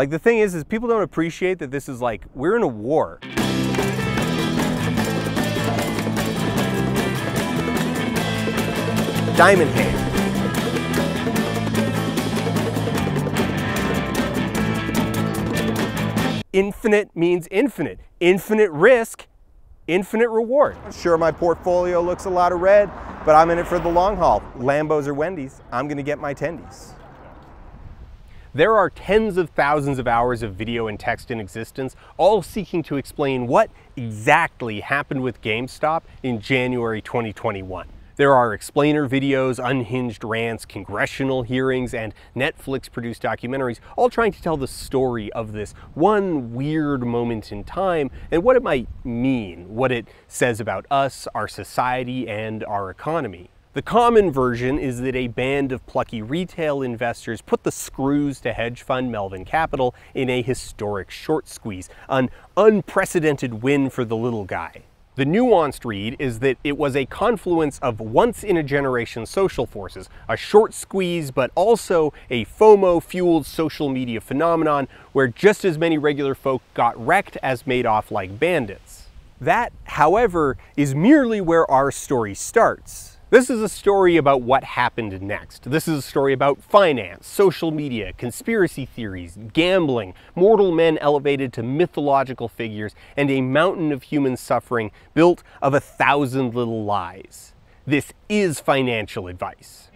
Like the thing is, is people don't appreciate that this is like, we're in a war. Diamond Hand. Infinite means infinite. Infinite risk, infinite reward. Sure, my portfolio looks a lot of red, but I'm in it for the long haul. Lambos or Wendy's, I'm gonna get my tendies. There are tens of thousands of hours of video and text in existence, all seeking to explain what exactly happened with GameStop in January 2021. There are explainer videos, unhinged rants, congressional hearings, and Netflix produced documentaries, all trying to tell the story of this one weird moment in time and what it might mean, what it says about us, our society, and our economy. The common version is that a band of plucky retail investors put the screws to hedge fund Melvin Capital in a historic short squeeze, an unprecedented win for the little guy. The nuanced read is that it was a confluence of once in a generation social forces, a short squeeze, but also a FOMO fueled social media phenomenon where just as many regular folk got wrecked as made off like bandits. That, however, is merely where our story starts. This is a story about what happened next. This is a story about finance, social media, conspiracy theories, gambling, mortal men elevated to mythological figures, and a mountain of human suffering built of a thousand little lies. This is financial advice.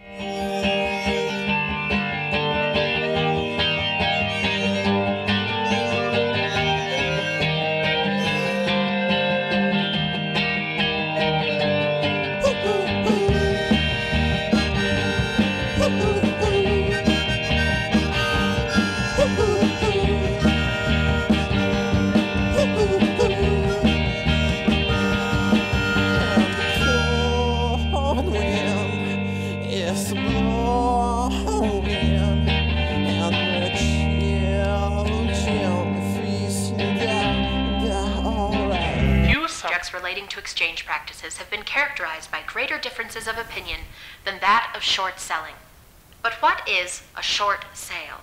Relating to exchange practices have been characterized by greater differences of opinion than that of short selling. But what is a short sale?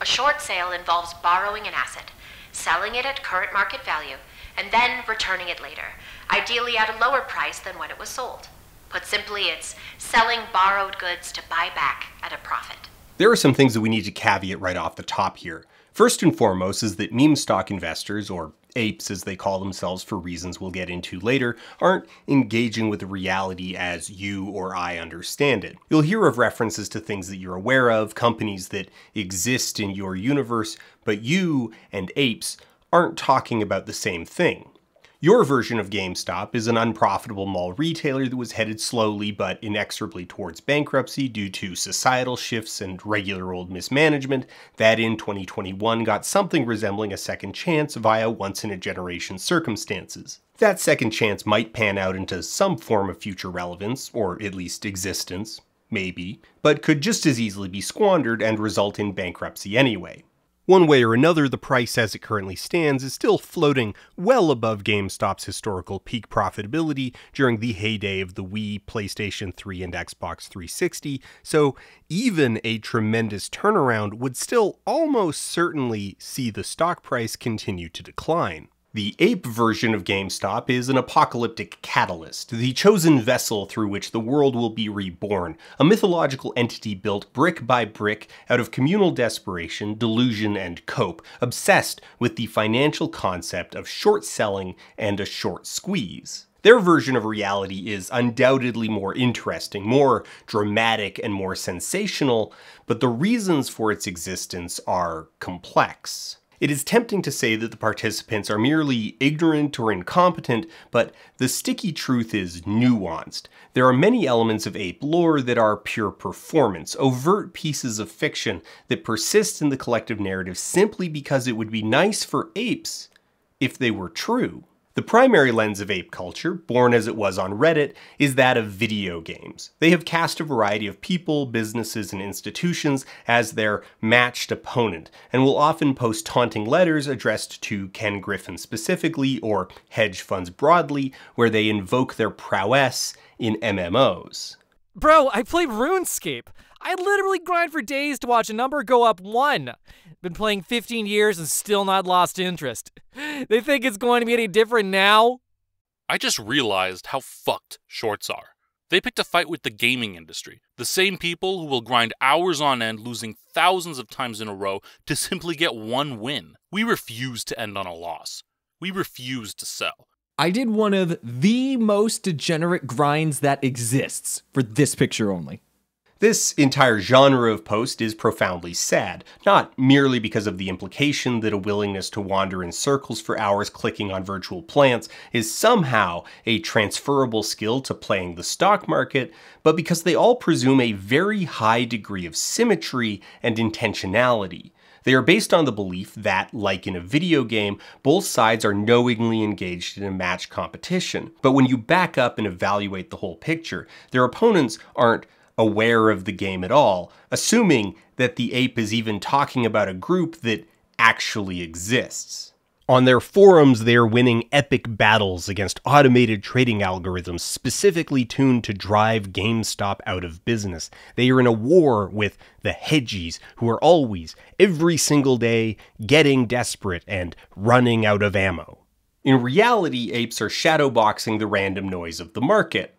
A short sale involves borrowing an asset, selling it at current market value, and then returning it later, ideally at a lower price than when it was sold. Put simply, it's selling borrowed goods to buy back at a profit. There are some things that we need to caveat right off the top here. First and foremost is that meme stock investors, or apes as they call themselves for reasons we'll get into later, aren't engaging with reality as you or I understand it. You'll hear of references to things that you're aware of, companies that exist in your universe, but you and apes aren't talking about the same thing. Your version of GameStop is an unprofitable mall retailer that was headed slowly but inexorably towards bankruptcy due to societal shifts and regular old mismanagement that in 2021 got something resembling a second chance via once in a generation circumstances. That second chance might pan out into some form of future relevance, or at least existence, maybe, but could just as easily be squandered and result in bankruptcy anyway. One way or another, the price as it currently stands is still floating well above GameStop's historical peak profitability during the heyday of the Wii, PlayStation 3, and Xbox 360, so even a tremendous turnaround would still almost certainly see the stock price continue to decline. The ape version of GameStop is an apocalyptic catalyst, the chosen vessel through which the world will be reborn, a mythological entity built brick by brick out of communal desperation, delusion, and cope, obsessed with the financial concept of short selling and a short squeeze. Their version of reality is undoubtedly more interesting, more dramatic, and more sensational, but the reasons for its existence are complex. It is tempting to say that the participants are merely ignorant or incompetent, but the sticky truth is nuanced. There are many elements of ape lore that are pure performance, overt pieces of fiction that persist in the collective narrative simply because it would be nice for apes if they were true. The primary lens of ape culture, born as it was on Reddit, is that of video games. They have cast a variety of people, businesses, and institutions as their matched opponent, and will often post taunting letters addressed to Ken Griffin specifically, or hedge funds broadly, where they invoke their prowess in MMOs. Bro, I play RuneScape. I literally grind for days to watch a number go up one. Been playing 15 years and still not lost interest. They think it's going to be any different now? I just realized how fucked shorts are. They picked a fight with the gaming industry, the same people who will grind hours on end, losing thousands of times in a row to simply get one win. We refuse to end on a loss. We refuse to sell. I did one of the most degenerate grinds that exists for this picture only. This entire genre of post is profoundly sad, not merely because of the implication that a willingness to wander in circles for hours clicking on virtual plants is somehow a transferable skill to playing the stock market, but because they all presume a very high degree of symmetry and intentionality. They are based on the belief that, like in a video game, both sides are knowingly engaged in a match competition. But when you back up and evaluate the whole picture, their opponents aren't aware of the game at all, assuming that the ape is even talking about a group that actually exists. On their forums, they are winning epic battles against automated trading algorithms specifically tuned to drive GameStop out of business. They are in a war with the hedgies, who are always, every single day, getting desperate and running out of ammo. In reality, apes are shadowboxing the random noise of the market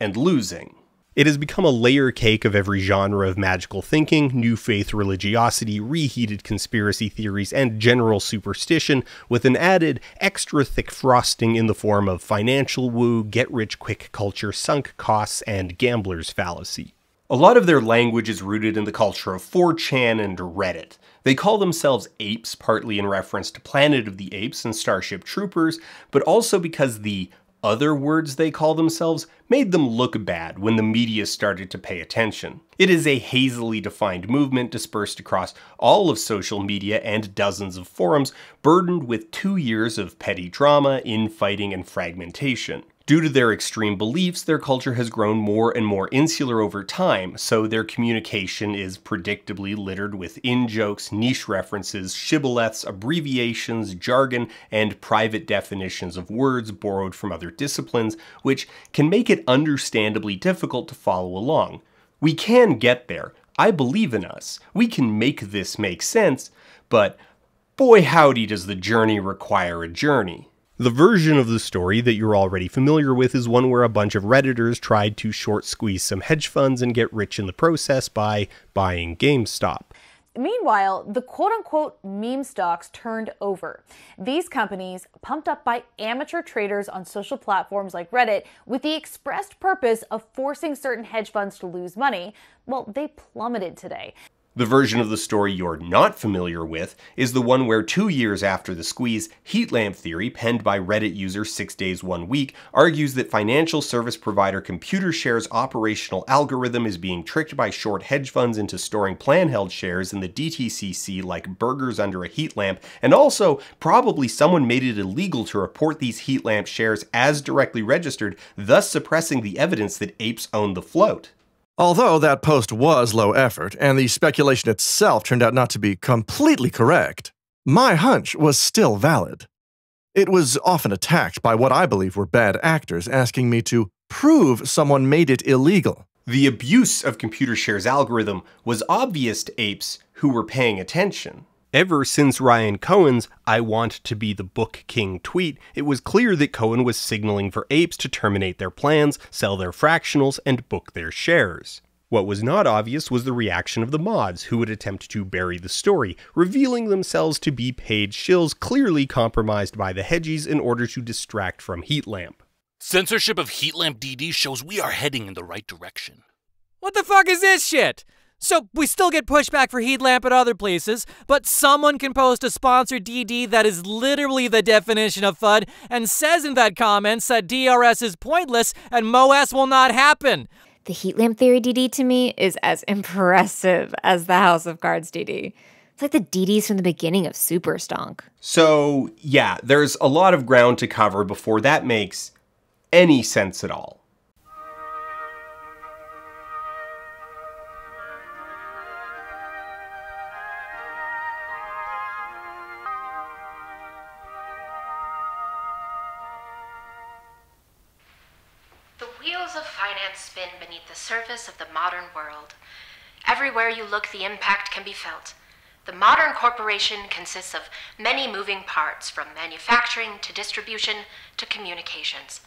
and losing. It has become a layer cake of every genre of magical thinking, new faith religiosity, reheated conspiracy theories, and general superstition, with an added extra thick frosting in the form of financial woo, get rich quick culture, sunk costs, and gambler's fallacy. A lot of their language is rooted in the culture of 4chan and Reddit. They call themselves apes, partly in reference to Planet of the Apes and Starship Troopers, but also because the other words they call themselves made them look bad when the media started to pay attention. It is a hazily defined movement dispersed across all of social media and dozens of forums, burdened with two years of petty drama, infighting, and fragmentation. Due to their extreme beliefs, their culture has grown more and more insular over time, so their communication is predictably littered with in jokes, niche references, shibboleths, abbreviations, jargon, and private definitions of words borrowed from other disciplines, which can make it understandably difficult to follow along. We can get there. I believe in us. We can make this make sense, but boy howdy does the journey require a journey. The version of the story that you're already familiar with is one where a bunch of Redditors tried to short squeeze some hedge funds and get rich in the process by buying GameStop. Meanwhile, the quote unquote meme stocks turned over. These companies, pumped up by amateur traders on social platforms like Reddit, with the expressed purpose of forcing certain hedge funds to lose money, well, they plummeted today. The version of the story you're not familiar with is the one where two years after the squeeze, heat lamp theory, penned by Reddit user 6 Days 1 Week, argues that financial service provider Computershare's operational algorithm is being tricked by short hedge funds into storing plan held shares in the DTCC like burgers under a heat lamp, and also probably someone made it illegal to report these heat lamp shares as directly registered, thus suppressing the evidence that apes own the float. Although that post was low effort, and the speculation itself turned out not to be completely correct, my hunch was still valid. It was often attacked by what I believe were bad actors asking me to prove someone made it illegal. The abuse of Computershare's algorithm was obvious to apes who were paying attention. Ever since Ryan Cohen's I want to be the book king tweet, it was clear that Cohen was signaling for apes to terminate their plans, sell their fractionals, and book their shares. What was not obvious was the reaction of the mods, who would attempt to bury the story, revealing themselves to be paid shills clearly compromised by the hedgies in order to distract from Heatlamp. Censorship of Heatlamp DD shows we are heading in the right direction. What the fuck is this shit? So we still get pushback for heat lamp at other places, but someone can post a sponsored DD that is literally the definition of FUD and says in that comments that DRS is pointless and MOASS will not happen. The heat lamp theory DD to me is as impressive as the House of Cards DD. It's like the DDs from the beginning of Superstonk. So, yeah, there's a lot of ground to cover before that makes any sense at all. Surface of the modern world. Everywhere you look, the impact can be felt. The modern corporation consists of many moving parts, from manufacturing to distribution to communications.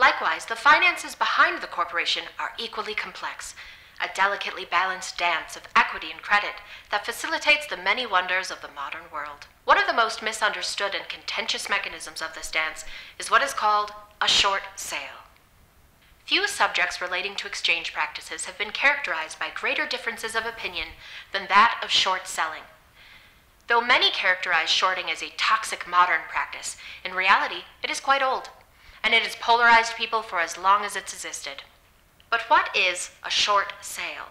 Likewise, the finances behind the corporation are equally complex, a delicately balanced dance of equity and credit that facilitates the many wonders of the modern world. One of the most misunderstood and contentious mechanisms of this dance is what is called a short sale. Few subjects relating to exchange practices have been characterized by greater differences of opinion than that of short selling. Though many characterize shorting as a toxic modern practice, in reality it is quite old, and it has polarized people for as long as it's existed. But what is a short sale?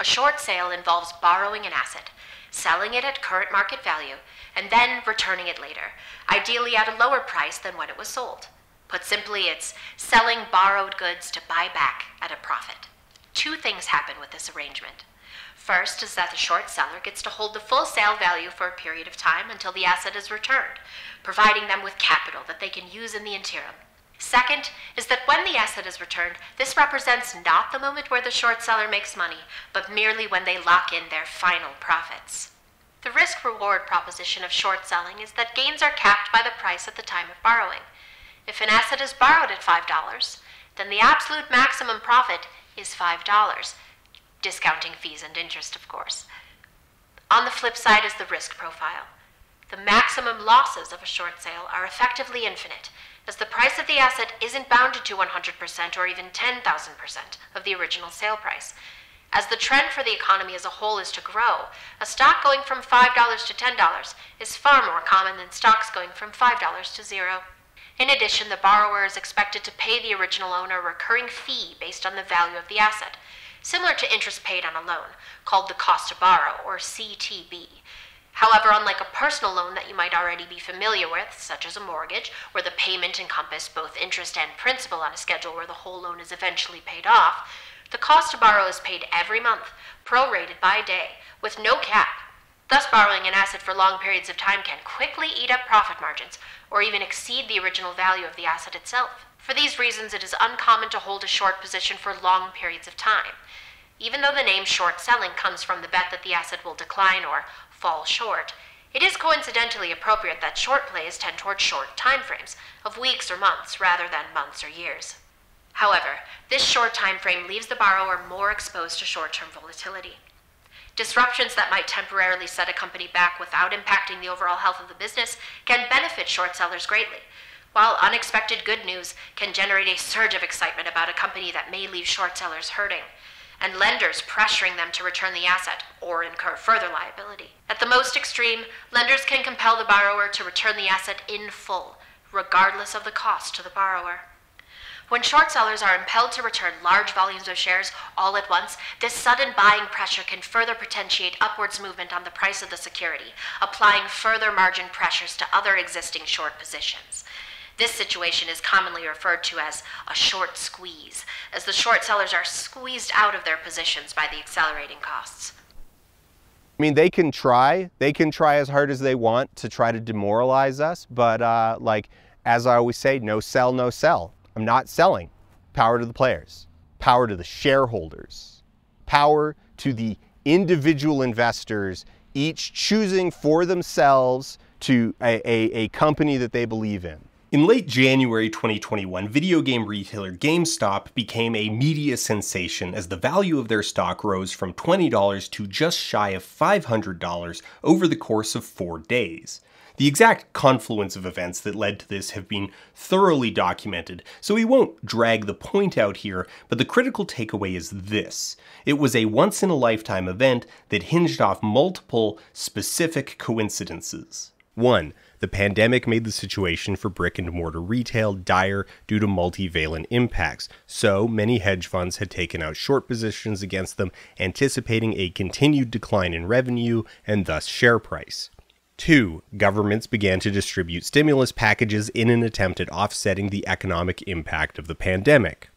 A short sale involves borrowing an asset, selling it at current market value, and then returning it later, ideally at a lower price than when it was sold. Put simply, it's selling borrowed goods to buy back at a profit. Two things happen with this arrangement. First is that the short seller gets to hold the full sale value for a period of time until the asset is returned, providing them with capital that they can use in the interim. Second is that when the asset is returned, this represents not the moment where the short seller makes money, but merely when they lock in their final profits. The risk reward proposition of short selling is that gains are capped by the price at the time of borrowing. If an asset is borrowed at $5, then the absolute maximum profit is $5, discounting fees and interest, of course. On the flip side is the risk profile. The maximum losses of a short sale are effectively infinite, as the price of the asset isn't bounded to 100% or even 10,000% of the original sale price. As the trend for the economy as a whole is to grow, a stock going from $5 to $10 is far more common than stocks going from $5 to zero. In addition, the borrower is expected to pay the original owner a recurring fee based on the value of the asset, similar to interest paid on a loan, called the cost to borrow, or CTB. However, unlike a personal loan that you might already be familiar with, such as a mortgage, where the payment encompassed both interest and principal on a schedule where the whole loan is eventually paid off, the cost to borrow is paid every month, prorated by day, with no cap. Thus, borrowing an asset for long periods of time can quickly eat up profit margins, or even exceed the original value of the asset itself. For these reasons, it is uncommon to hold a short position for long periods of time. Even though the name short selling comes from the bet that the asset will decline or fall short, it is coincidentally appropriate that short plays tend toward short time frames of weeks or months rather than months or years. However, this short time frame leaves the borrower more exposed to short-term volatility. Disruptions that might temporarily set a company back without impacting the overall health of the business can benefit short sellers greatly, while unexpected good news can generate a surge of excitement about a company that may leave short sellers hurting, and lenders pressuring them to return the asset or incur further liability. At the most extreme, lenders can compel the borrower to return the asset in full, regardless of the cost to the borrower. When short sellers are impelled to return large volumes of shares all at once, this sudden buying pressure can further potentiate upwards movement on the price of the security, applying further margin pressures to other existing short positions. This situation is commonly referred to as a short squeeze, as the short sellers are squeezed out of their positions by the accelerating costs. I mean, they can try. They can try as hard as they want to try to demoralize us, but uh, like as I always say, no sell, no sell. I'm not selling. Power to the players, power to the shareholders, power to the individual investors, each choosing for themselves to a, a, a company that they believe in. In late January 2021, video game retailer GameStop became a media sensation as the value of their stock rose from $20 to just shy of $500 over the course of four days. The exact confluence of events that led to this have been thoroughly documented, so we won't drag the point out here, but the critical takeaway is this. It was a once in a lifetime event that hinged off multiple specific coincidences. 1. The pandemic made the situation for brick and mortar retail dire due to multivalent impacts, so many hedge funds had taken out short positions against them, anticipating a continued decline in revenue and thus share price. Two, governments began to distribute stimulus packages in an attempt at offsetting the economic impact of the pandemic.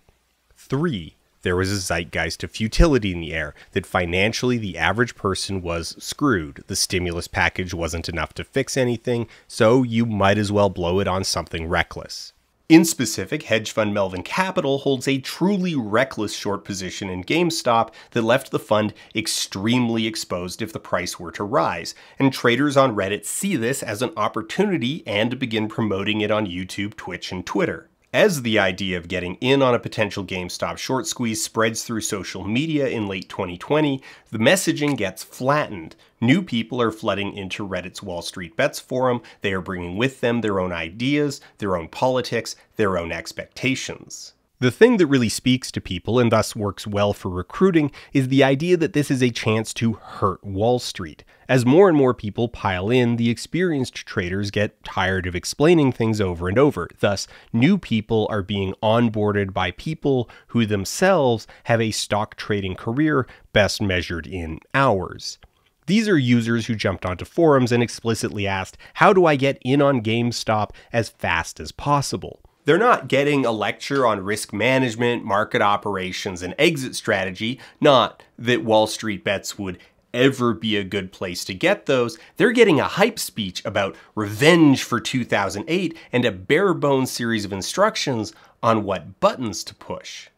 Three, there was a zeitgeist of futility in the air that financially the average person was screwed. The stimulus package wasn't enough to fix anything, so you might as well blow it on something reckless. In specific, hedge fund Melvin Capital holds a truly reckless short position in GameStop that left the fund extremely exposed if the price were to rise, and traders on Reddit see this as an opportunity and begin promoting it on YouTube, Twitch, and Twitter. As the idea of getting in on a potential GameStop short squeeze spreads through social media in late 2020, the messaging gets flattened. New people are flooding into Reddit's Wall Street Bets forum. They are bringing with them their own ideas, their own politics, their own expectations. The thing that really speaks to people and thus works well for recruiting is the idea that this is a chance to hurt Wall Street. As more and more people pile in, the experienced traders get tired of explaining things over and over. Thus, new people are being onboarded by people who themselves have a stock trading career best measured in hours. These are users who jumped onto forums and explicitly asked, How do I get in on GameStop as fast as possible? They're not getting a lecture on risk management, market operations, and exit strategy. Not that Wall Street bets would ever be a good place to get those. They're getting a hype speech about revenge for 2008 and a bare bones series of instructions on what buttons to push.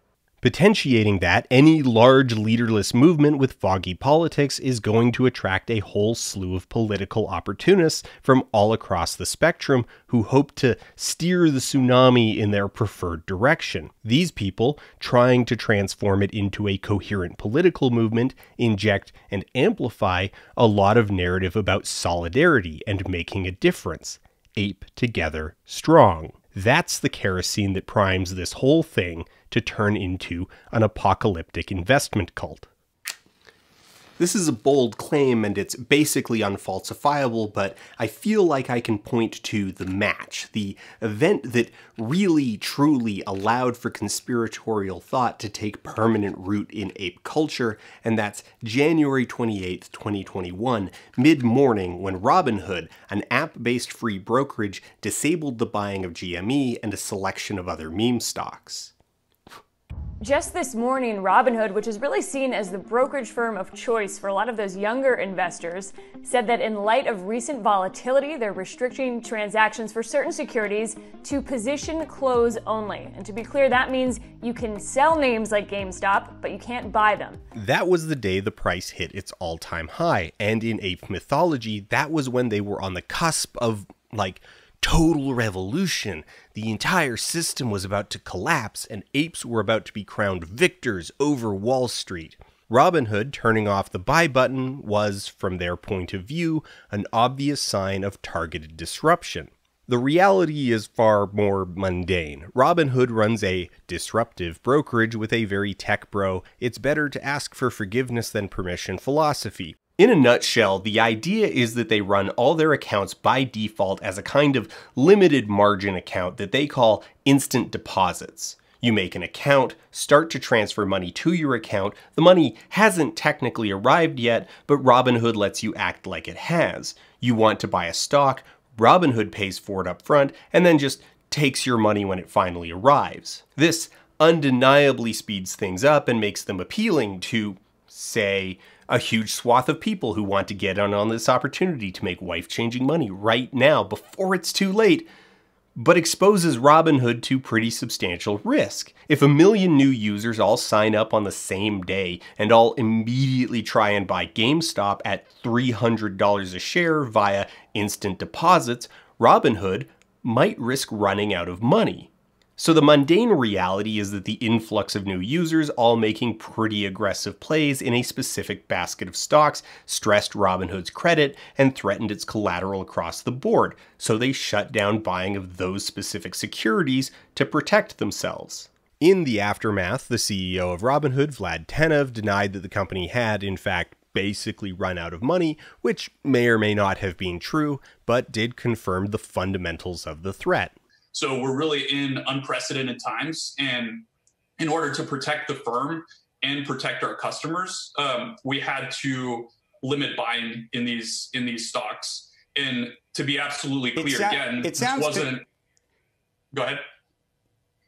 Potentiating that, any large leaderless movement with foggy politics is going to attract a whole slew of political opportunists from all across the spectrum who hope to steer the tsunami in their preferred direction. These people, trying to transform it into a coherent political movement, inject and amplify a lot of narrative about solidarity and making a difference. Ape together strong. That's the kerosene that primes this whole thing to turn into an apocalyptic investment cult. This is a bold claim and it's basically unfalsifiable, but I feel like I can point to the match, the event that really truly allowed for conspiratorial thought to take permanent root in ape culture, and that's January 28, 2021, mid morning, when Robinhood, an app based free brokerage, disabled the buying of GME and a selection of other meme stocks. Just this morning, Robinhood, which is really seen as the brokerage firm of choice for a lot of those younger investors, said that in light of recent volatility, they're restricting transactions for certain securities to position close only. And to be clear, that means you can sell names like GameStop, but you can't buy them. That was the day the price hit its all time high. And in ape mythology, that was when they were on the cusp of like total revolution. The entire system was about to collapse, and apes were about to be crowned victors over Wall Street. Robinhood turning off the buy button was, from their point of view, an obvious sign of targeted disruption. The reality is far more mundane. Robinhood runs a disruptive brokerage with a very tech bro, it's better to ask for forgiveness than permission philosophy. In a nutshell, the idea is that they run all their accounts by default as a kind of limited margin account that they call instant deposits. You make an account, start to transfer money to your account. The money hasn't technically arrived yet, but Robinhood lets you act like it has. You want to buy a stock, Robinhood pays for it up front and then just takes your money when it finally arrives. This undeniably speeds things up and makes them appealing to, say, a huge swath of people who want to get on, on this opportunity to make life changing money right now before it's too late, but exposes Robinhood to pretty substantial risk. If a million new users all sign up on the same day and all immediately try and buy GameStop at $300 a share via instant deposits, Robinhood might risk running out of money. So the mundane reality is that the influx of new users all making pretty aggressive plays in a specific basket of stocks stressed Robinhood's credit and threatened its collateral across the board, so they shut down buying of those specific securities to protect themselves. In the aftermath, the CEO of Robinhood, Vlad Tenev, denied that the company had, in fact, basically run out of money, which may or may not have been true, but did confirm the fundamentals of the threat. So we're really in unprecedented times. And in order to protect the firm and protect our customers, um, we had to limit buying in these in these stocks. And to be absolutely clear, it sa- again, it sounds this wasn't. To, go ahead.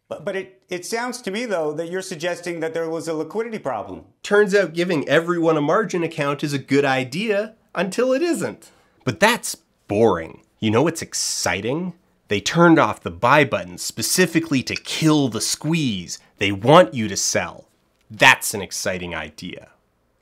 But, but it, it sounds to me, though, that you're suggesting that there was a liquidity problem. Turns out giving everyone a margin account is a good idea until it isn't. But that's boring. You know what's exciting? They turned off the buy button specifically to kill the squeeze. They want you to sell. That's an exciting idea.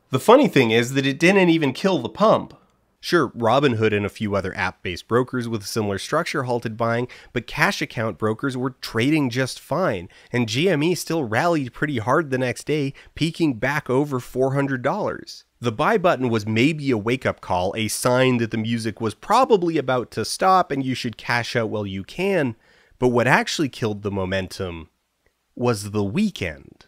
The funny thing is that it didn't even kill the pump. Sure, Robinhood and a few other app based brokers with similar structure halted buying, but cash account brokers were trading just fine, and GME still rallied pretty hard the next day, peaking back over $400. The buy button was maybe a wake up call, a sign that the music was probably about to stop and you should cash out while you can, but what actually killed the momentum was the weekend.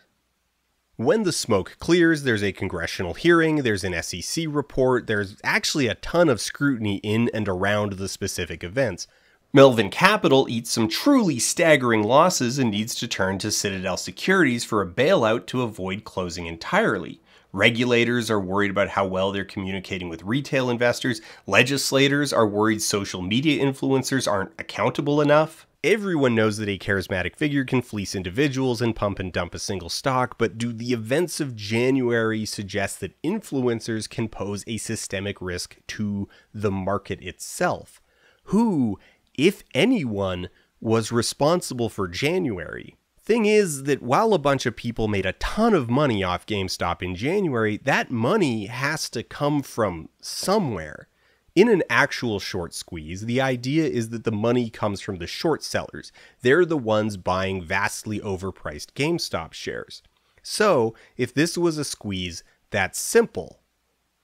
When the smoke clears, there's a congressional hearing, there's an SEC report, there's actually a ton of scrutiny in and around the specific events. Melvin Capital eats some truly staggering losses and needs to turn to Citadel Securities for a bailout to avoid closing entirely. Regulators are worried about how well they're communicating with retail investors. Legislators are worried social media influencers aren't accountable enough. Everyone knows that a charismatic figure can fleece individuals and pump and dump a single stock, but do the events of January suggest that influencers can pose a systemic risk to the market itself? Who, if anyone, was responsible for January? Thing is that while a bunch of people made a ton of money off GameStop in January, that money has to come from somewhere. In an actual short squeeze, the idea is that the money comes from the short sellers. They're the ones buying vastly overpriced GameStop shares. So, if this was a squeeze, that's simple.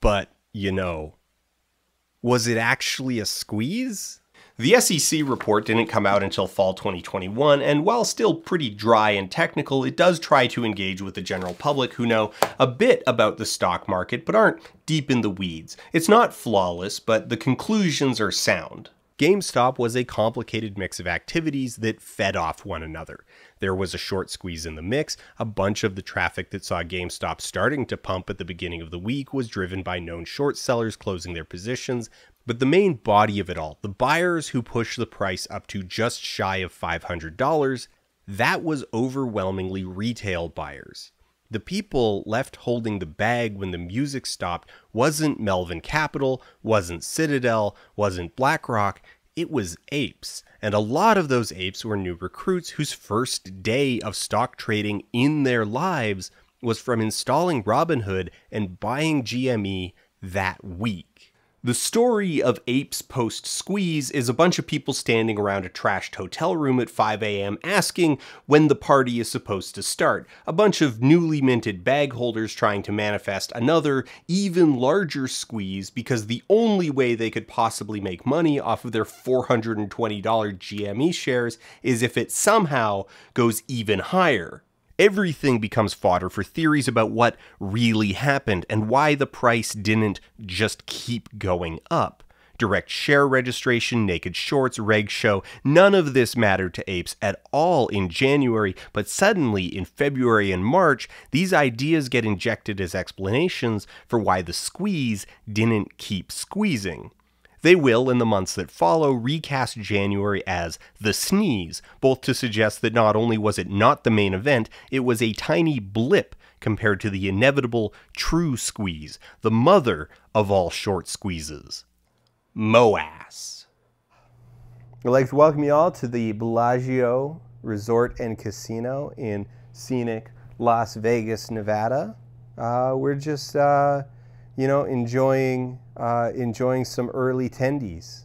But, you know, was it actually a squeeze? The SEC report didn't come out until fall 2021, and while still pretty dry and technical, it does try to engage with the general public who know a bit about the stock market but aren't deep in the weeds. It's not flawless, but the conclusions are sound. GameStop was a complicated mix of activities that fed off one another. There was a short squeeze in the mix. A bunch of the traffic that saw GameStop starting to pump at the beginning of the week was driven by known short sellers closing their positions. But the main body of it all, the buyers who pushed the price up to just shy of $500, that was overwhelmingly retail buyers. The people left holding the bag when the music stopped wasn't Melvin Capital, wasn't Citadel, wasn't BlackRock, it was apes. And a lot of those apes were new recruits whose first day of stock trading in their lives was from installing Robinhood and buying GME that week. The story of Apes Post Squeeze is a bunch of people standing around a trashed hotel room at 5 a.m. asking when the party is supposed to start. A bunch of newly minted bag holders trying to manifest another, even larger squeeze because the only way they could possibly make money off of their $420 GME shares is if it somehow goes even higher everything becomes fodder for theories about what really happened and why the price didn't just keep going up. Direct share registration, naked shorts, reg SHO, none of this mattered to apes at all in January, but suddenly in February and March, these ideas get injected as explanations for why the squeeze didn't keep squeezing. They will, in the months that follow, recast January as the sneeze, both to suggest that not only was it not the main event, it was a tiny blip compared to the inevitable true squeeze, the mother of all short squeezes. MOASS. I'd like to welcome you all to the Bellagio Resort and Casino in scenic Las Vegas, Nevada. Uh, we're just, uh, you know, enjoying uh, enjoying some early tendies.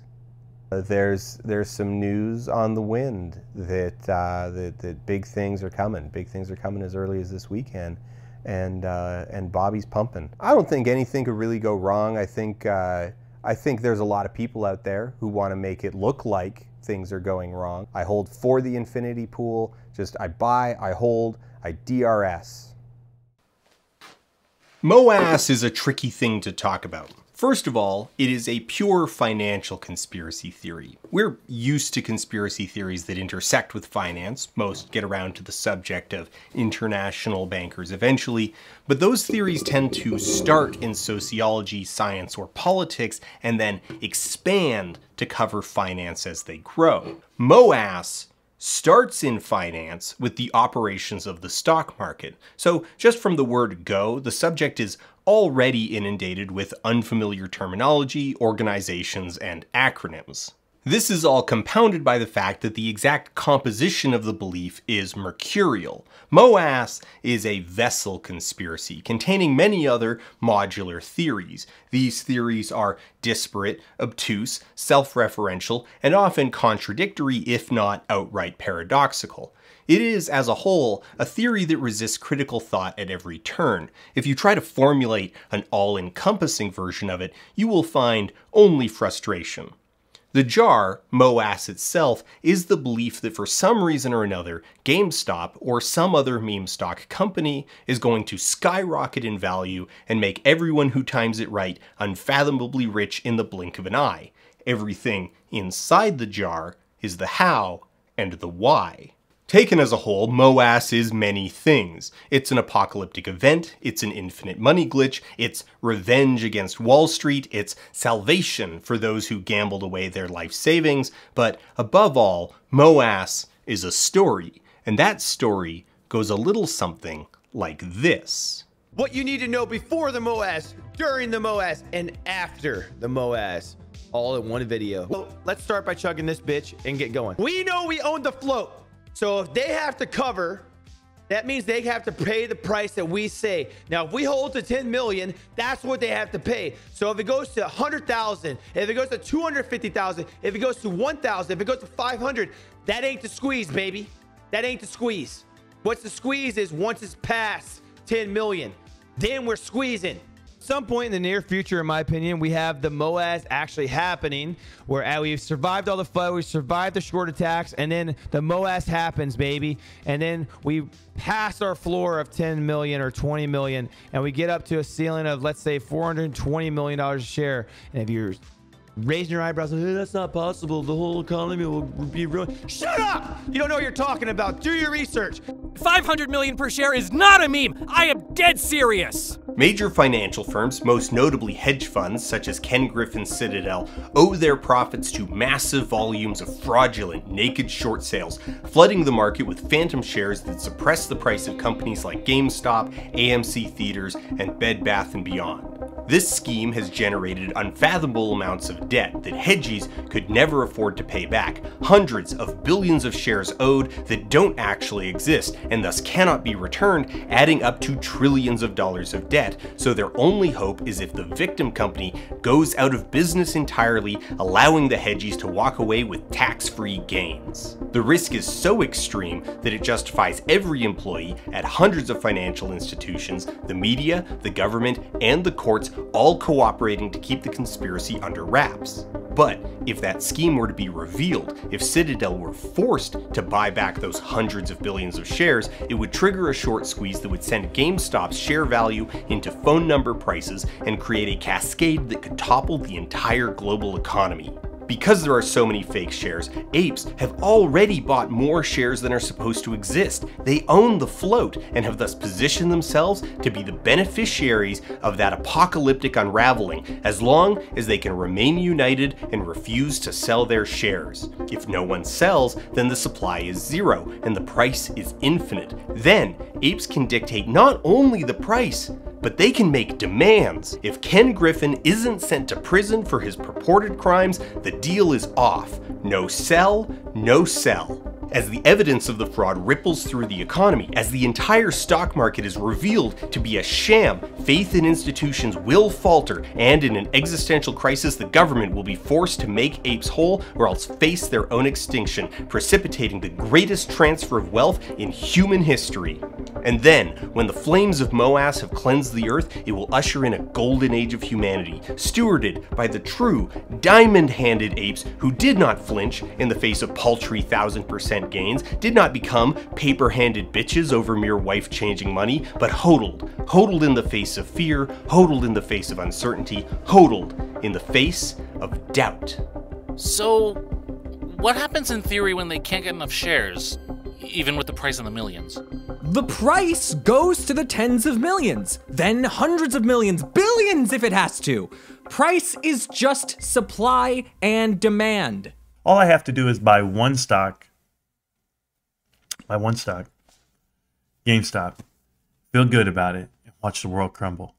Uh, there's there's some news on the wind that, uh, that that big things are coming. Big things are coming as early as this weekend, and uh, and Bobby's pumping. I don't think anything could really go wrong. I think I think there's a lot of people out there who want to make it look like things are going wrong. I hold for the infinity pool. Just I buy, I hold, I DRS. MOASS is a tricky thing to talk about. First of all, it is a pure financial conspiracy theory. We're used to conspiracy theories that intersect with finance. Most get around to the subject of international bankers eventually, but those theories tend to start in sociology, science, or politics and then expand to cover finance as they grow. MOASS starts in finance with the operations of the stock market. So just from the word go, the subject is already inundated with unfamiliar terminology, organizations, and acronyms. This is all compounded by the fact that the exact composition of the belief is mercurial. MOASS is a vessel conspiracy containing many other modular theories. These theories are disparate, obtuse, self-referential, and often contradictory if not outright paradoxical. It is, as a whole, a theory that resists critical thought at every turn. If you try to formulate an all-encompassing version of it, you will find only frustration. The jar, MOASS itself, is the belief that for some reason or another, GameStop or some other meme stock company is going to skyrocket in value and make everyone who times it right unfathomably rich in the blink of an eye. Everything inside the jar is the how and the why. Taken as a whole, MOASS is many things. It's an apocalyptic event, it's an infinite money glitch, it's revenge against Wall Street, it's salvation for those who gambled away their life savings, but above all, MOASS is a story, and that story goes a little something like this. What you need to know before the MOASS, during the MOASS, and after the MOASS. All in one video. Well, let's start by chugging this bitch and get going. We know we own the float. So if they have to cover, that means they have to pay the price that we say. Now, if we hold to 10 million, that's what they have to pay. So if it goes to 100,000, if it goes to 250,000, if it goes to 1,000, if it goes to 500, that ain't the squeeze, baby. That ain't the squeeze. What's the squeeze is once it's past 10 million, then we're squeezing some point in the near future, in my opinion, we have the MOASS actually happening where uh, we've survived all the FUD, we survived the short attacks, and then the MOASS happens, baby. And then we pass our floor of 10 million or 20 million, and we get up to a ceiling of, let's say, $420 million a share. And if you're raising your eyebrows. Hey, that's not possible. The whole economy will be ruined. Shut up! You don't know what you're talking about. Do your research. 500 million per share is not a meme. I am dead serious. Major financial firms, most notably hedge funds such as Ken Griffin Citadel, owe their profits to massive volumes of fraudulent, naked short sales, flooding the market with phantom shares that suppress the price of companies like GameStop, AMC Theaters, and Bed Bath & Beyond. This scheme has generated unfathomable amounts of debt that hedgies could never afford to pay back, hundreds of billions of shares owed that don't actually exist and thus cannot be returned, adding up to trillions of dollars of debt, so their only hope is if the victim company goes out of business entirely, allowing the hedgies to walk away with tax-free gains. The risk is so extreme that it justifies every employee at hundreds of financial institutions, the media, the government, and the courts all cooperating to keep the conspiracy under wraps. But if that scheme were to be revealed, if Citadel were forced to buy back those hundreds of billions of shares, it would trigger a short squeeze that would send GameStop's share value into phone number prices and create a cascade that could topple the entire global economy. Because there are so many fake shares, apes have already bought more shares than are supposed to exist. They own the float and have thus positioned themselves to be the beneficiaries of that apocalyptic unraveling as long as they can remain united and refuse to sell their shares. If no one sells, then the supply is zero and the price is infinite. Then, apes can dictate not only the price, but they can make demands. If Ken Griffin isn't sent to prison for his purported crimes, the deal is off. No sell, no sell as the evidence of the fraud ripples through the economy, as the entire stock market is revealed to be a sham, faith in institutions will falter, and in an existential crisis, the government will be forced to make apes whole or else face their own extinction, precipitating the greatest transfer of wealth in human history. And then, when the flames of MOASS have cleansed the earth, it will usher in a golden age of humanity, stewarded by the true, diamond handed apes who did not flinch in the face of paltry thousand percent gains, did not become paper-handed bitches over mere wife-changing money, but hodled, hodled in the face of fear, hodled in the face of uncertainty, hodled in the face of doubt. So, what happens in theory when they can't get enough shares, even with the price in the millions? The price goes to the tens of millions, then hundreds of millions, billions if it has to. Price is just supply and demand. All I have to do is buy one stock buy one stock, GameStop, feel good about it, and watch the world crumble.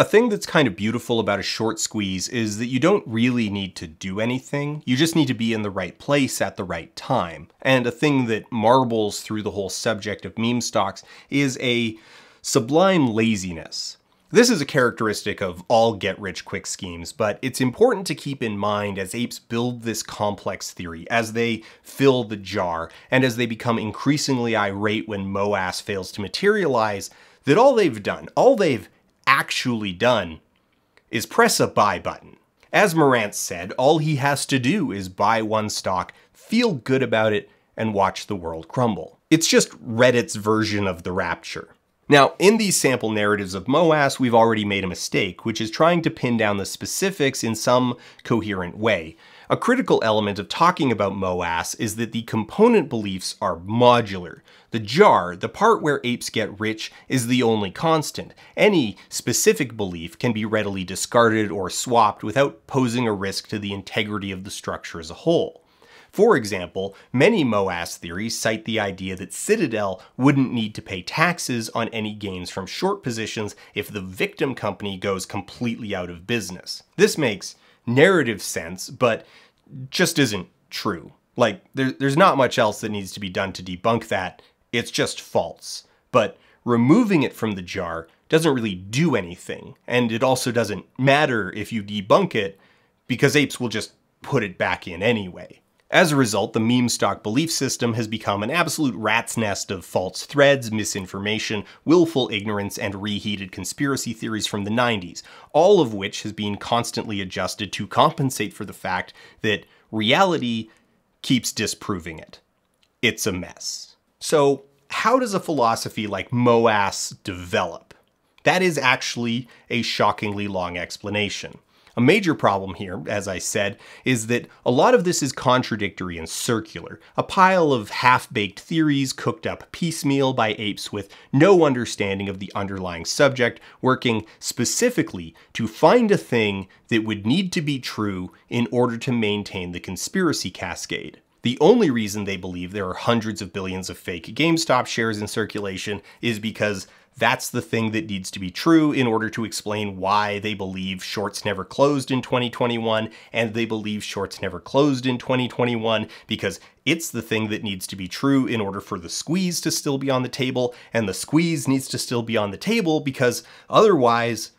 A thing that's kind of beautiful about a short squeeze is that you don't really need to do anything, you just need to be in the right place at the right time. And a thing that marbles through the whole subject of meme stocks is a sublime laziness. This is a characteristic of all get rich quick schemes, but it's important to keep in mind as apes build this complex theory, as they fill the jar, and as they become increasingly irate when MOASS fails to materialize, that all they've done, all they've actually done, is press a buy button. As Marantz said, all he has to do is buy one stock, feel good about it, and watch the world crumble. It's just Reddit's version of the rapture. Now, in these sample narratives of MOASS, we've already made a mistake, which is trying to pin down the specifics in some coherent way. A critical element of talking about MOASS is that the component beliefs are modular. The jar, the part where apes get rich, is the only constant. Any specific belief can be readily discarded or swapped without posing a risk to the integrity of the structure as a whole. For example, many MOASS theories cite the idea that Citadel wouldn't need to pay taxes on any gains from short positions if the victim company goes completely out of business. This makes narrative sense, but just isn't true. Like, there, there's not much else that needs to be done to debunk that. It's just false. But removing it from the jar doesn't really do anything, and it also doesn't matter if you debunk it, because apes will just put it back in anyway. As a result, the meme stock belief system has become an absolute rat's nest of false threads, misinformation, willful ignorance, and reheated conspiracy theories from the 90s, all of which has been constantly adjusted to compensate for the fact that reality keeps disproving it. It's a mess. So, how does a philosophy like MOASS develop? That is actually a shockingly long explanation. A major problem here, as I said, is that a lot of this is contradictory and circular, a pile of half-baked theories cooked up piecemeal by apes with no understanding of the underlying subject, working specifically to find a thing that would need to be true in order to maintain the conspiracy cascade. The only reason they believe there are hundreds of billions of fake GameStop shares in circulation is because that's the thing that needs to be true in order to explain why they believe shorts never closed in 2021 and they believe shorts never closed in 2021 because it's the thing that needs to be true in order for the squeeze to still be on the table and the squeeze needs to still be on the table because otherwise,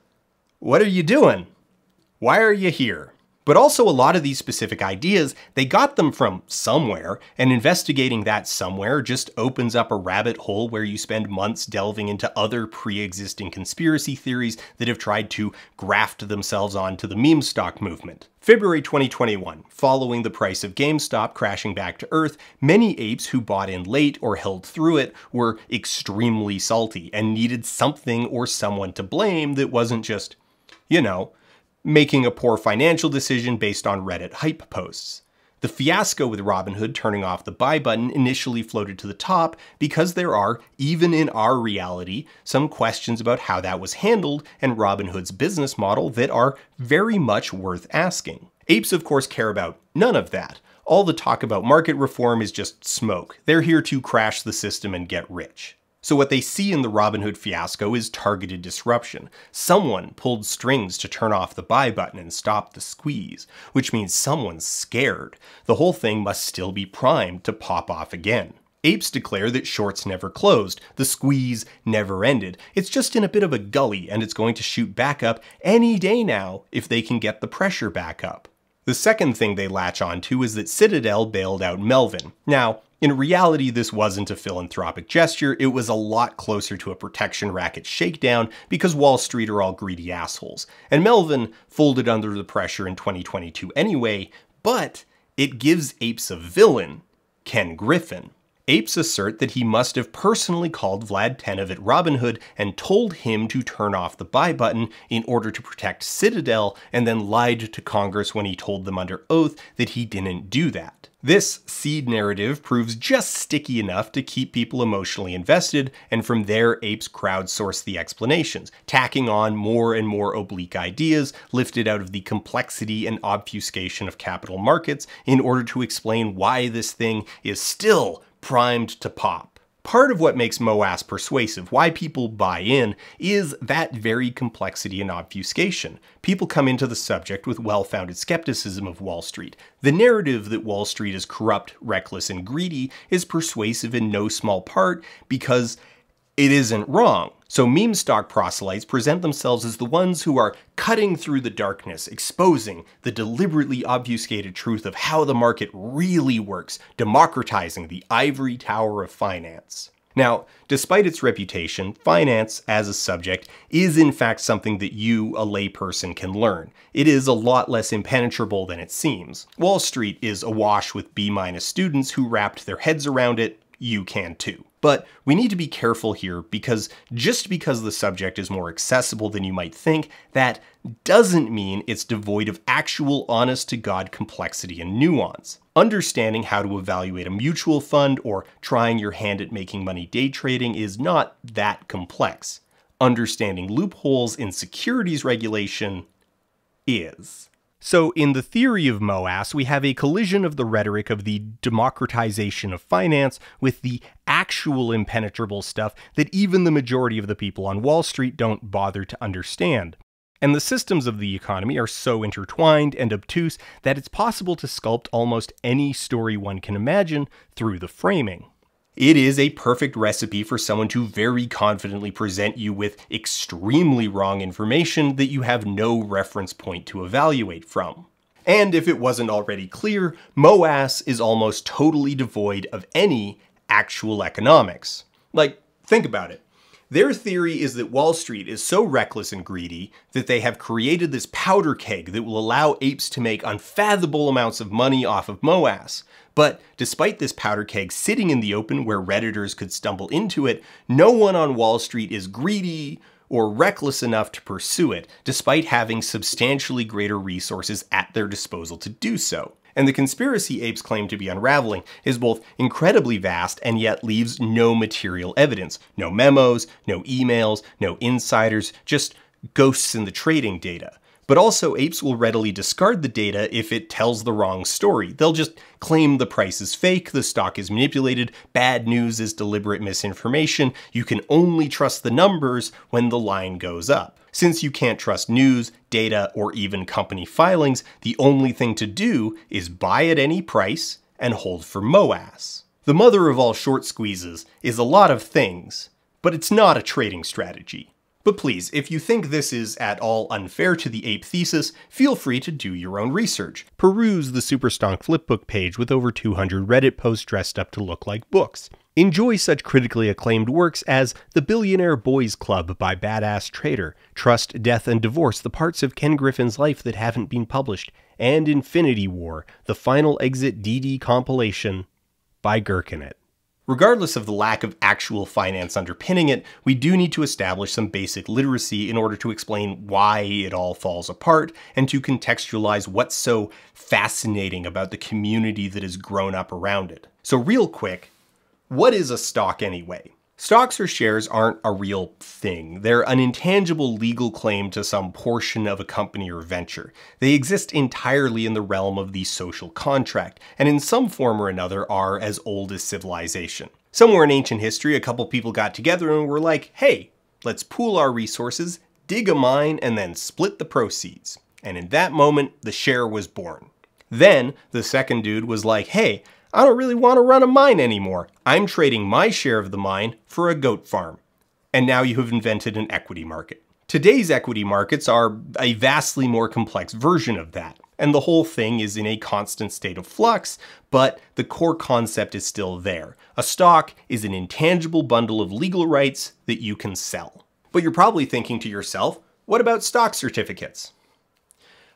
what are you doing? Why are you here? But also a lot of these specific ideas, they got them from somewhere, and investigating that somewhere just opens up a rabbit hole where you spend months delving into other pre-existing conspiracy theories that have tried to graft themselves onto the meme stock movement. February 2021, following the price of GameStop crashing back to earth, many apes who bought in late or held through it were extremely salty and needed something or someone to blame that wasn't just, you know, making a poor financial decision based on Reddit hype posts. The fiasco with Robinhood turning off the buy button initially floated to the top because there are, even in our reality, some questions about how that was handled and Robinhood's business model that are very much worth asking. Apes, of course, care about none of that. All the talk about market reform is just smoke. They're here to crash the system and get rich. So what they see in the Robinhood fiasco is targeted disruption. Someone pulled strings to turn off the buy button and stop the squeeze, which means someone's scared. The whole thing must still be primed to pop off again. Apes declare that shorts never closed, the squeeze never ended. It's just in a bit of a gully and it's going to shoot back up any day now if they can get the pressure back up. The second thing they latch onto is that Citadel bailed out Melvin. Now, in reality, this wasn't a philanthropic gesture, it was a lot closer to a protection racket shakedown because Wall Street are all greedy assholes. And Melvin folded under the pressure in 2022 anyway, but it gives Apes a villain, Ken Griffin. Apes assert that he must have personally called Vlad Tenev at Robinhood and told him to turn off the buy button in order to protect Citadel, and then lied to Congress when he told them under oath that he didn't do that. This seed narrative proves just sticky enough to keep people emotionally invested, and from there, apes crowdsource the explanations, tacking on more and more oblique ideas lifted out of the complexity and obfuscation of capital markets in order to explain why this thing is still primed to pop. Part of what makes MOASS persuasive, why people buy in, is that very complexity and obfuscation. People come into the subject with well founded skepticism of Wall Street. The narrative that Wall Street is corrupt, reckless, and greedy is persuasive in no small part because it isn't wrong. So meme stock proselytes present themselves as the ones who are cutting through the darkness, exposing the deliberately obfuscated truth of how the market really works, democratizing the ivory tower of finance. Now, despite its reputation, finance as a subject is in fact something that you, a layperson, can learn. It is a lot less impenetrable than it seems. Wall Street is awash with B-minus students who wrapped their heads around it, you can too. But we need to be careful here because just because the subject is more accessible than you might think, that doesn't mean it's devoid of actual honest to God complexity and nuance. Understanding how to evaluate a mutual fund or trying your hand at making money day trading is not that complex. Understanding loopholes in securities regulation is. So, in the theory of MOASS, we have a collision of the rhetoric of the democratization of finance with the actual impenetrable stuff that even the majority of the people on Wall Street don't bother to understand. And the systems of the economy are so intertwined and obtuse that it's possible to sculpt almost any story one can imagine through the framing. It is a perfect recipe for someone to very confidently present you with extremely wrong information that you have no reference point to evaluate from. And if it wasn't already clear, MOASS is almost totally devoid of any actual economics. Like, think about it. Their theory is that Wall Street is so reckless and greedy that they have created this powder keg that will allow apes to make unfathomable amounts of money off of MOASS. But despite this powder keg sitting in the open where Redditors could stumble into it, no one on Wall Street is greedy or reckless enough to pursue it, despite having substantially greater resources at their disposal to do so. And the conspiracy apes claim to be unraveling is both incredibly vast and yet leaves no material evidence. No memos, no emails, no insiders, just ghosts in the trading data. But also, apes will readily discard the data if it tells the wrong story. They'll just claim the price is fake, the stock is manipulated, bad news is deliberate misinformation, you can only trust the numbers when the line goes up. Since you can't trust news, data, or even company filings, the only thing to do is buy at any price and hold for MOASS. The mother of all short squeezes is a lot of things, but it's not a trading strategy. But please, if you think this is at all unfair to the ape thesis, feel free to do your own research. Peruse the Superstonk flipbook page with over 200 Reddit posts dressed up to look like books. Enjoy such critically acclaimed works as The Billionaire Boys Club by Badass Trader, Trust, Death, and Divorce, the parts of Ken Griffin's life that haven't been published, and Infinity War, the Final Exit DD compilation by Gherkinit. Regardless of the lack of actual finance underpinning it, we do need to establish some basic literacy in order to explain why it all falls apart and to contextualize what's so fascinating about the community that has grown up around it. So real quick, what is a stock anyway? Stocks or shares aren't a real thing. They're an intangible legal claim to some portion of a company or venture. They exist entirely in the realm of the social contract, and in some form or another are as old as civilization. Somewhere in ancient history, a couple people got together and were like, hey, let's pool our resources, dig a mine, and then split the proceeds. And in that moment, the share was born. Then, the second dude was like, hey, I don't really want to run a mine anymore. I'm trading my share of the mine for a goat farm. And now you have invented an equity market. Today's equity markets are a vastly more complex version of that. And the whole thing is in a constant state of flux, but the core concept is still there. A stock is an intangible bundle of legal rights that you can sell. But you're probably thinking to yourself, what about stock certificates?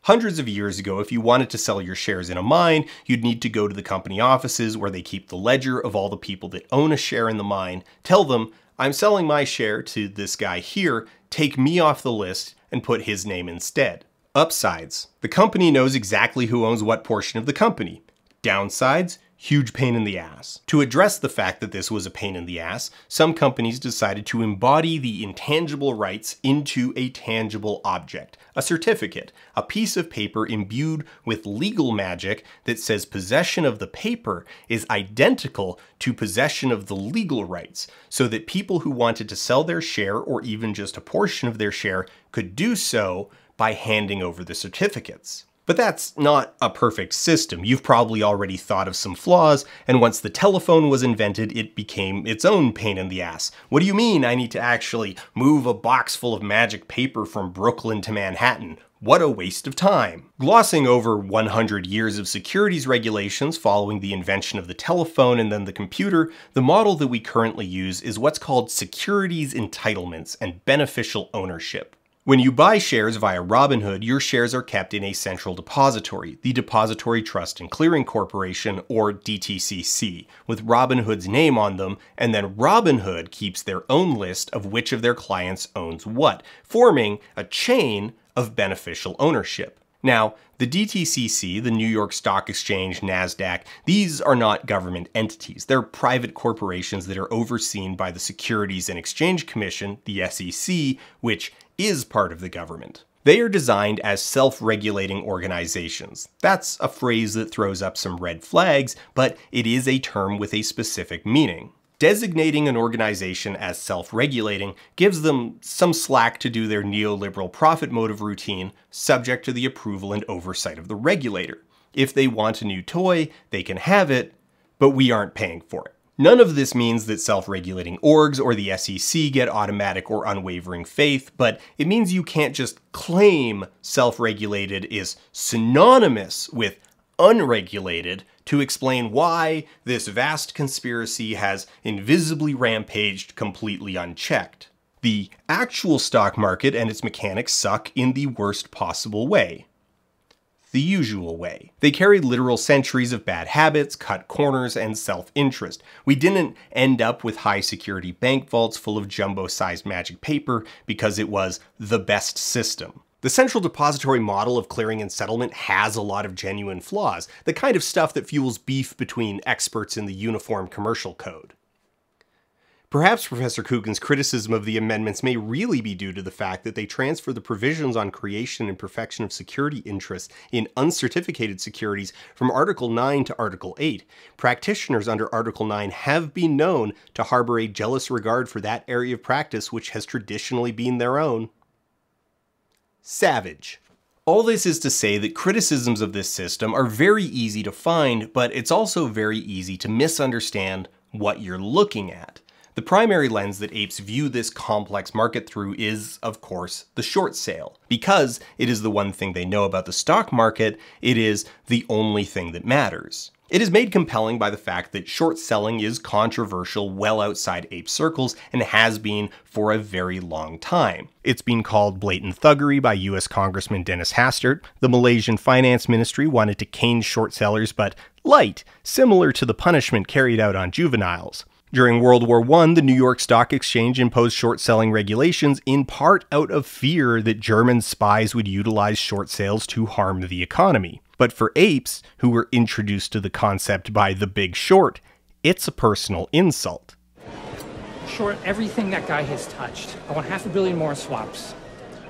Hundreds of years ago, if you wanted to sell your shares in a mine, you'd need to go to the company offices where they keep the ledger of all the people that own a share in the mine, tell them, I'm selling my share to this guy here, take me off the list, and put his name instead. Upsides. The company knows exactly who owns what portion of the company. Downsides? Huge pain in the ass. To address the fact that this was a pain in the ass, some companies decided to embody the intangible rights into a tangible object, a certificate, a piece of paper imbued with legal magic that says possession of the paper is identical to possession of the legal rights, so that people who wanted to sell their share or even just a portion of their share could do so by handing over the certificates. But that's not a perfect system. You've probably already thought of some flaws, and once the telephone was invented, it became its own pain in the ass. What do you mean I need to actually move a box full of magic paper from Brooklyn to Manhattan? What a waste of time. Glossing over 100 years of securities regulations following the invention of the telephone and then the computer, the model that we currently use is what's called securities entitlements and beneficial ownership. When you buy shares via Robinhood, your shares are kept in a central depository, the Depository Trust and Clearing Corporation, or DTCC, with Robinhood's name on them, and then Robinhood keeps their own list of which of their clients owns what, forming a chain of beneficial ownership. Now, the DTCC, the New York Stock Exchange, NASDAQ, these are not government entities. They're private corporations that are overseen by the Securities and Exchange Commission, the SEC, which is part of the government. They are designed as self regulating organizations. That's a phrase that throws up some red flags, but it is a term with a specific meaning. Designating an organization as self regulating gives them some slack to do their neoliberal profit motive routine, subject to the approval and oversight of the regulator. If they want a new toy, they can have it, but we aren't paying for it. None of this means that self regulating orgs or the SEC get automatic or unwavering faith, but it means you can't just claim self regulated is synonymous with unregulated to explain why this vast conspiracy has invisibly rampaged completely unchecked. The actual stock market and its mechanics suck in the worst possible way the usual way. They carried literal centuries of bad habits, cut corners, and self interest. We didn't end up with high security bank vaults full of jumbo sized magic paper because it was the best system. The central depository model of clearing and settlement has a lot of genuine flaws, the kind of stuff that fuels beef between experts in the Uniform Commercial Code. Perhaps Professor Coogan's criticism of the amendments may really be due to the fact that they transfer the provisions on creation and perfection of security interests in uncertificated securities from Article 9 to Article 8. Practitioners under Article 9 have been known to harbor a jealous regard for that area of practice which has traditionally been their own. Savage. All this is to say that criticisms of this system are very easy to find, but it's also very easy to misunderstand what you're looking at. The primary lens that apes view this complex market through is, of course, the short sale. Because it is the one thing they know about the stock market, it is the only thing that matters. It is made compelling by the fact that short selling is controversial well outside ape circles and has been for a very long time. It's been called blatant thuggery by US Congressman Dennis Hastert. The Malaysian Finance Ministry wanted to cane short sellers, but light, similar to the punishment carried out on juveniles. During World War I, the New York Stock Exchange imposed short selling regulations in part out of fear that German spies would utilize short sales to harm the economy. But for apes, who were introduced to the concept by the big short, it's a personal insult. Short everything that guy has touched. I want half a billion more swaps.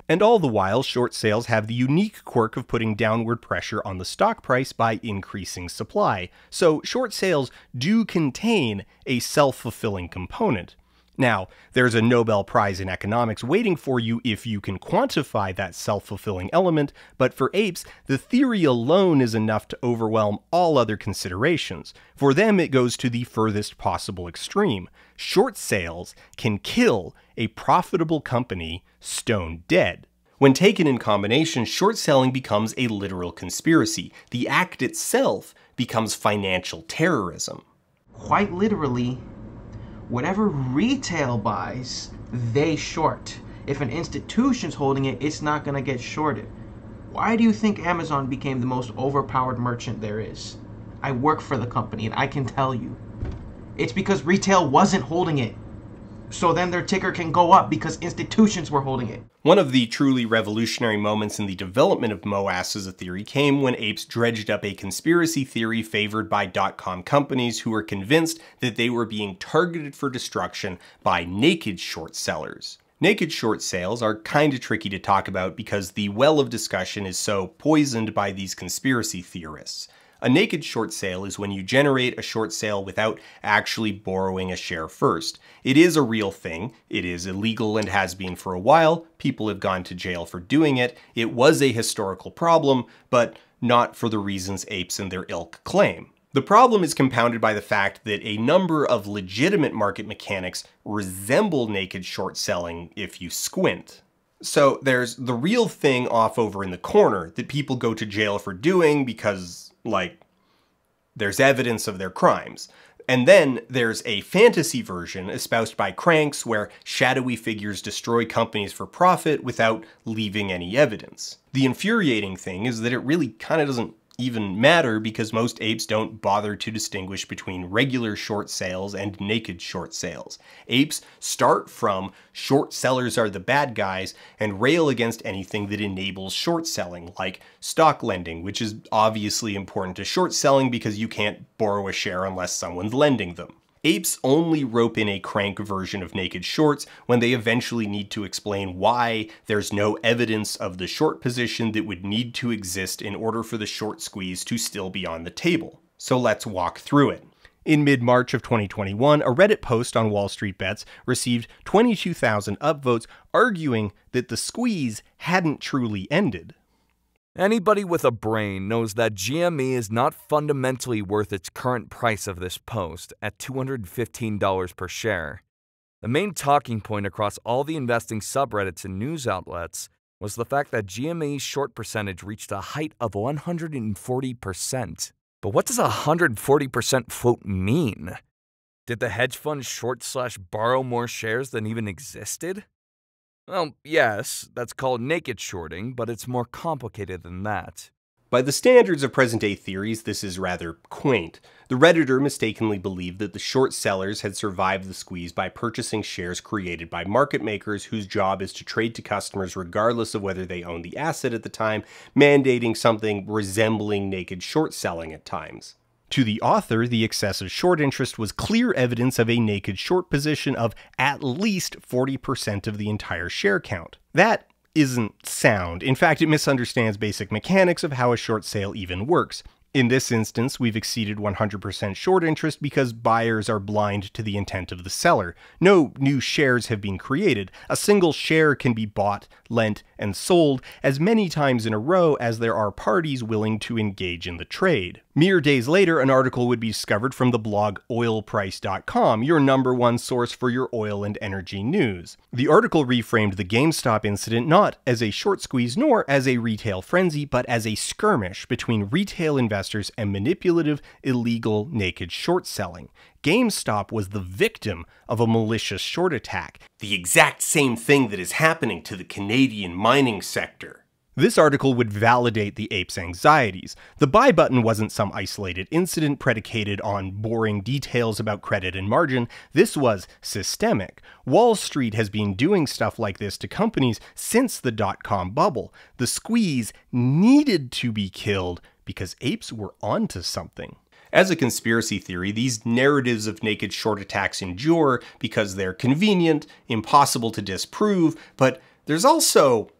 And all the while, short sales have the unique quirk of putting downward pressure on the stock price by increasing supply. So, short sales do contain a self fulfilling component. Now, there's a Nobel Prize in economics waiting for you if you can quantify that self fulfilling element, but for apes, the theory alone is enough to overwhelm all other considerations. For them, it goes to the furthest possible extreme. Short sales can kill a profitable company stone dead. When taken in combination, short selling becomes a literal conspiracy. The act itself becomes financial terrorism. Quite literally, whatever retail buys, they short. If an institution's holding it, it's not going to get shorted. Why do you think Amazon became the most overpowered merchant there is? I work for the company and I can tell you. It's because retail wasn't holding it. So then their ticker can go up because institutions were holding it. One of the truly revolutionary moments in the development of MOASS as a theory came when apes dredged up a conspiracy theory favored by dot-com companies who were convinced that they were being targeted for destruction by naked short sellers. Naked short sales are kinda tricky to talk about because the well of discussion is so poisoned by these conspiracy theorists. A naked short sale is when you generate a short sale without actually borrowing a share first. It is a real thing. It is illegal and has been for a while. People have gone to jail for doing it. It was a historical problem, but not for the reasons apes and their ilk claim. The problem is compounded by the fact that a number of legitimate market mechanics resemble naked short selling if you squint. So there's the real thing off over in the corner that people go to jail for doing because like there's evidence of their crimes. And then there's a fantasy version espoused by cranks where shadowy figures destroy companies for profit without leaving any evidence. The infuriating thing is that it really kind of doesn't even matter because most apes don't bother to distinguish between regular short sales and naked short sales. Apes start from short sellers are the bad guys and rail against anything that enables short selling, like stock lending, which is obviously important to short selling because you can't borrow a share unless someone's lending them. Apes only rope in a crank version of naked shorts when they eventually need to explain why there's no evidence of the short position that would need to exist in order for the short squeeze to still be on the table. So let's walk through it. In mid March of 2021, a Reddit post on Wall Street Bets received 22,000 upvotes arguing that the squeeze hadn't truly ended. Anybody with a brain knows that GME is not fundamentally worth its current price of this post at $215 per share. The main talking point across all the investing subreddits and news outlets was the fact that GME's short percentage reached a height of 140%. But what does a 140% float mean? Did the hedge fund short slash borrow more shares than even existed? Well, yes, that's called naked shorting, but it's more complicated than that. By the standards of present day theories, this is rather quaint. The Redditor mistakenly believed that the short sellers had survived the squeeze by purchasing shares created by market makers whose job is to trade to customers regardless of whether they own the asset at the time, mandating something resembling naked short selling at times. To the author, the excessive short interest was clear evidence of a naked short position of at least 40% of the entire share count. That isn't sound. In fact, it misunderstands basic mechanics of how a short sale even works. In this instance, we've exceeded 100% short interest because buyers are blind to the intent of the seller. No new shares have been created. A single share can be bought, lent, and sold as many times in a row as there are parties willing to engage in the trade. Mere days later, an article would be discovered from the blog oilprice.com, your number one source for your oil and energy news. The article reframed the GameStop incident not as a short squeeze nor as a retail frenzy, but as a skirmish between retail investors and manipulative, illegal, naked short selling. GameStop was the victim of a malicious short attack, the exact same thing that is happening to the Canadian mining sector. This article would validate the ape's anxieties. The buy button wasn't some isolated incident predicated on boring details about credit and margin. This was systemic. Wall Street has been doing stuff like this to companies since the dot com bubble. The squeeze needed to be killed because apes were onto something. As a conspiracy theory, these narratives of naked short attacks endure because they're convenient, impossible to disprove, but there's also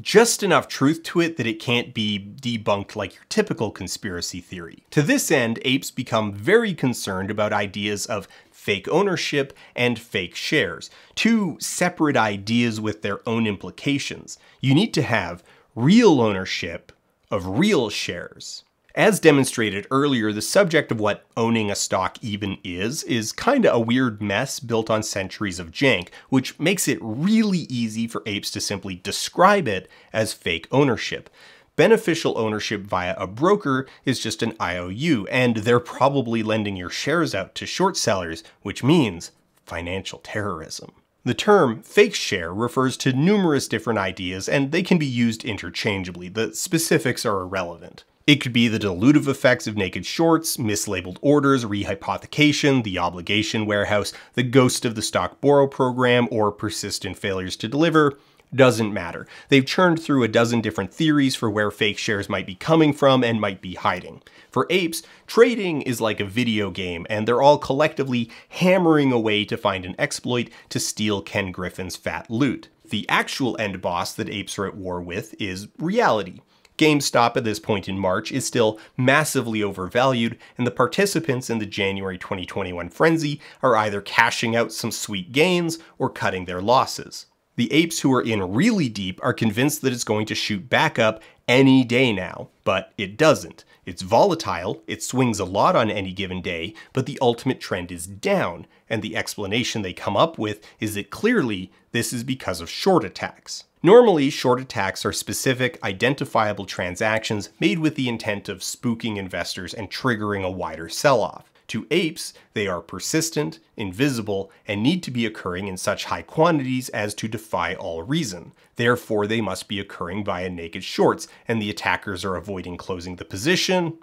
just enough truth to it that it can't be debunked like your typical conspiracy theory. To this end, apes become very concerned about ideas of fake ownership and fake shares, two separate ideas with their own implications. You need to have real ownership of real shares. As demonstrated earlier, the subject of what owning a stock even is is kinda a weird mess built on centuries of jank, which makes it really easy for apes to simply describe it as fake ownership. Beneficial ownership via a broker is just an IOU, and they're probably lending your shares out to short sellers, which means financial terrorism. The term fake share refers to numerous different ideas and they can be used interchangeably. The specifics are irrelevant. It could be the dilutive effects of naked shorts, mislabeled orders, rehypothecation, the obligation warehouse, the ghost of the stock borrow program, or persistent failures to deliver. Doesn't matter. They've churned through a dozen different theories for where fake shares might be coming from and might be hiding. For apes, trading is like a video game, and they're all collectively hammering away to find an exploit to steal Ken Griffin's fat loot. The actual end boss that apes are at war with is reality. GameStop at this point in March is still massively overvalued, and the participants in the January 2021 frenzy are either cashing out some sweet gains or cutting their losses. The apes who are in really deep are convinced that it's going to shoot back up any day now, but it doesn't. It's volatile, it swings a lot on any given day, but the ultimate trend is down, and the explanation they come up with is that clearly this is because of short attacks. Normally, short attacks are specific, identifiable transactions made with the intent of spooking investors and triggering a wider sell-off. To apes, they are persistent, invisible, and need to be occurring in such high quantities as to defy all reason. Therefore, they must be occurring via naked shorts, and the attackers are avoiding closing the position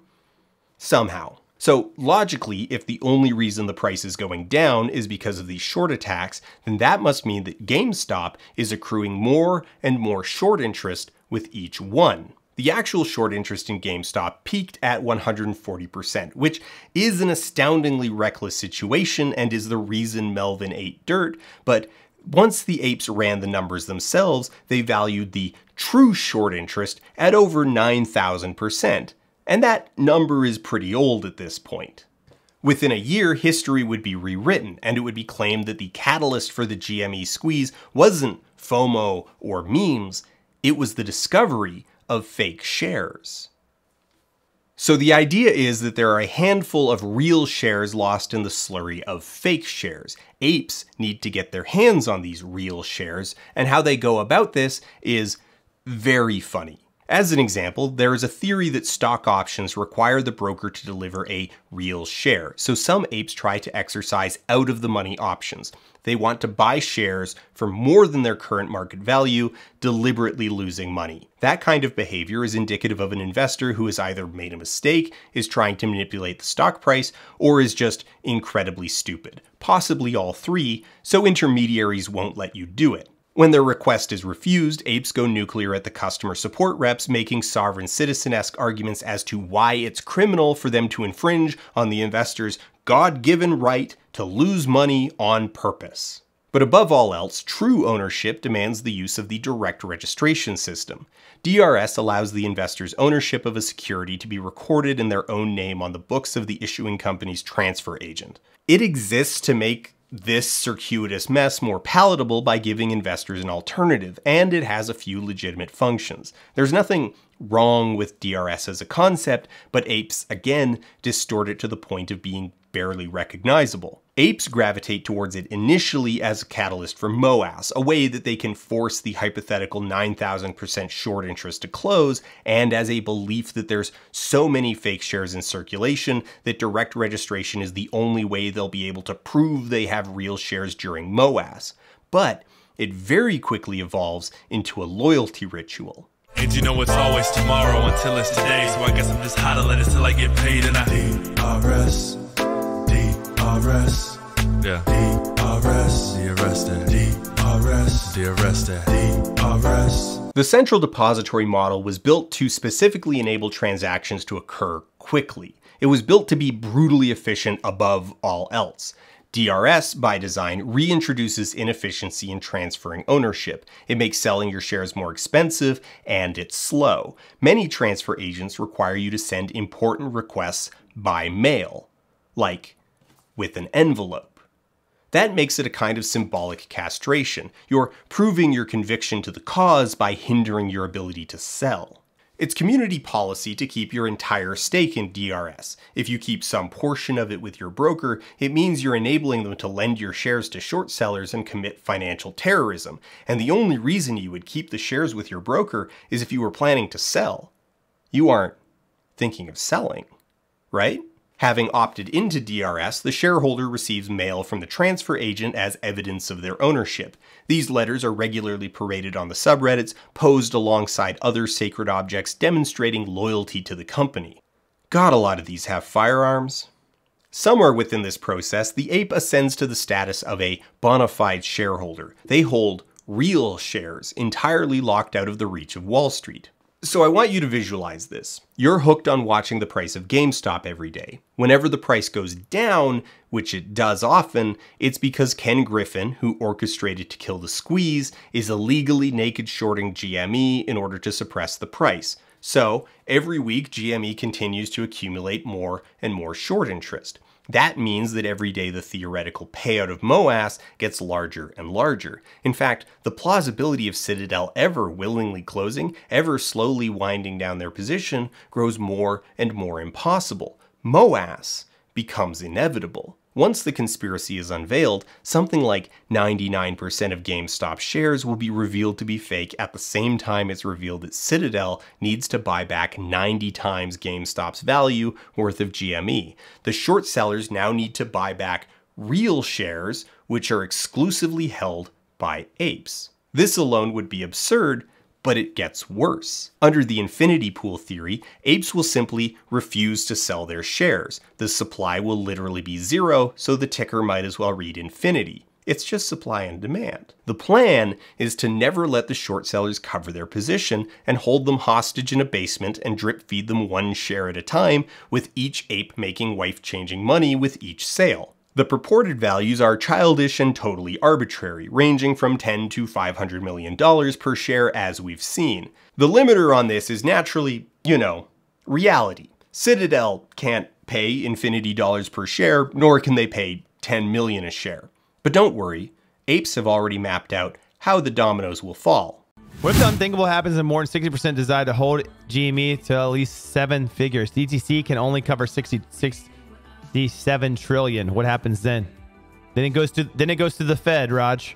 somehow. So logically, if the only reason the price is going down is because of these short attacks, then that must mean that GameStop is accruing more and more short interest with each one the actual short interest in GameStop peaked at 140%, which is an astoundingly reckless situation and is the reason Melvin ate dirt, but once the apes ran the numbers themselves, they valued the true short interest at over 9,000%, and that number is pretty old at this point. Within a year, history would be rewritten, and it would be claimed that the catalyst for the GME squeeze wasn't FOMO or memes, it was the discovery of fake shares. So the idea is that there are a handful of real shares lost in the slurry of fake shares. Apes need to get their hands on these real shares, and how they go about this is very funny. As an example, there is a theory that stock options require the broker to deliver a real share, so some apes try to exercise out of the money options. They want to buy shares for more than their current market value, deliberately losing money. That kind of behavior is indicative of an investor who has either made a mistake, is trying to manipulate the stock price, or is just incredibly stupid. Possibly all three, so intermediaries won't let you do it. When their request is refused, apes go nuclear at the customer support reps, making sovereign citizen-esque arguments as to why it's criminal for them to infringe on the investor's God-given right to lose money on purpose. But above all else, true ownership demands the use of the direct registration system. DRS allows the investor's ownership of a security to be recorded in their own name on the books of the issuing company's transfer agent. It exists to make this circuitous mess more palatable by giving investors an alternative, and it has a few legitimate functions. There's nothing wrong with DRS as a concept, but apes, again, distort it to the point of being barely recognizable. Apes gravitate towards it initially as a catalyst for MOASS, a way that they can force the hypothetical 9,000% short interest to close, and as a belief that there's so many fake shares in circulation that direct registration is the only way they'll be able to prove they have real shares during MOASS. But it very quickly evolves into a loyalty ritual. And you know it's always tomorrow until it's today, so I guess I'm just hot at it till I get paid and I DRS. DRS. Yeah. DRS. The arrested. DRS. The arrested. DRS. The central depository model was built to specifically enable transactions to occur quickly. It was built to be brutally efficient above all else. DRS, by design, reintroduces inefficiency in transferring ownership. It makes selling your shares more expensive, and it's slow. Many transfer agents require you to send important requests by mail, like with an envelope. That makes it a kind of symbolic castration. You're proving your conviction to the cause by hindering your ability to sell. It's community policy to keep your entire stake in DRS. If you keep some portion of it with your broker, it means you're enabling them to lend your shares to short sellers and commit financial terrorism. And the only reason you would keep the shares with your broker is if you were planning to sell. You aren't thinking of selling, right? Having opted into DRS, the shareholder receives mail from the transfer agent as evidence of their ownership. These letters are regularly paraded on the subreddits, posed alongside other sacred objects demonstrating loyalty to the company. God, a lot of these have firearms. Somewhere within this process, the ape ascends to the status of a bona fide shareholder. They hold real shares, entirely locked out of the reach of Wall Street. So I want you to visualize this. You're hooked on watching the price of GameStop every day. Whenever the price goes down, which it does often, it's because Ken Griffin, who orchestrated to kill the squeeze, is illegally naked shorting GME in order to suppress the price. So every week, GME continues to accumulate more and more short interest. That means that every day the theoretical payout of MOASS gets larger and larger. In fact, the plausibility of Citadel ever willingly closing, ever slowly winding down their position, grows more and more impossible. MOASS becomes inevitable. Once the conspiracy is unveiled, something like 99% of GameStop shares will be revealed to be fake at the same time it's revealed that Citadel needs to buy back 90 times GameStop's value worth of GME. The short sellers now need to buy back real shares, which are exclusively held by apes. This alone would be absurd, but it gets worse. Under the infinity pool theory, apes will simply refuse to sell their shares. The supply will literally be zero, so the ticker might as well read infinity. It's just supply and demand. The plan is to never let the short sellers cover their position and hold them hostage in a basement and drip feed them one share at a time, with each ape making wife changing money with each sale. The purported values are childish and totally arbitrary, ranging from 10 to 500 million dollars per share as we've seen. The limiter on this is naturally, you know, reality. Citadel can't pay infinity dollars per share, nor can they pay 10 million a share. But don't worry, apes have already mapped out how the dominoes will fall. What if the unthinkable happens and more than 60% decide to hold GME to at least seven figures? DTC can only cover 66 the seven trillion. What happens then? Then it goes to then it goes to the Fed, Raj.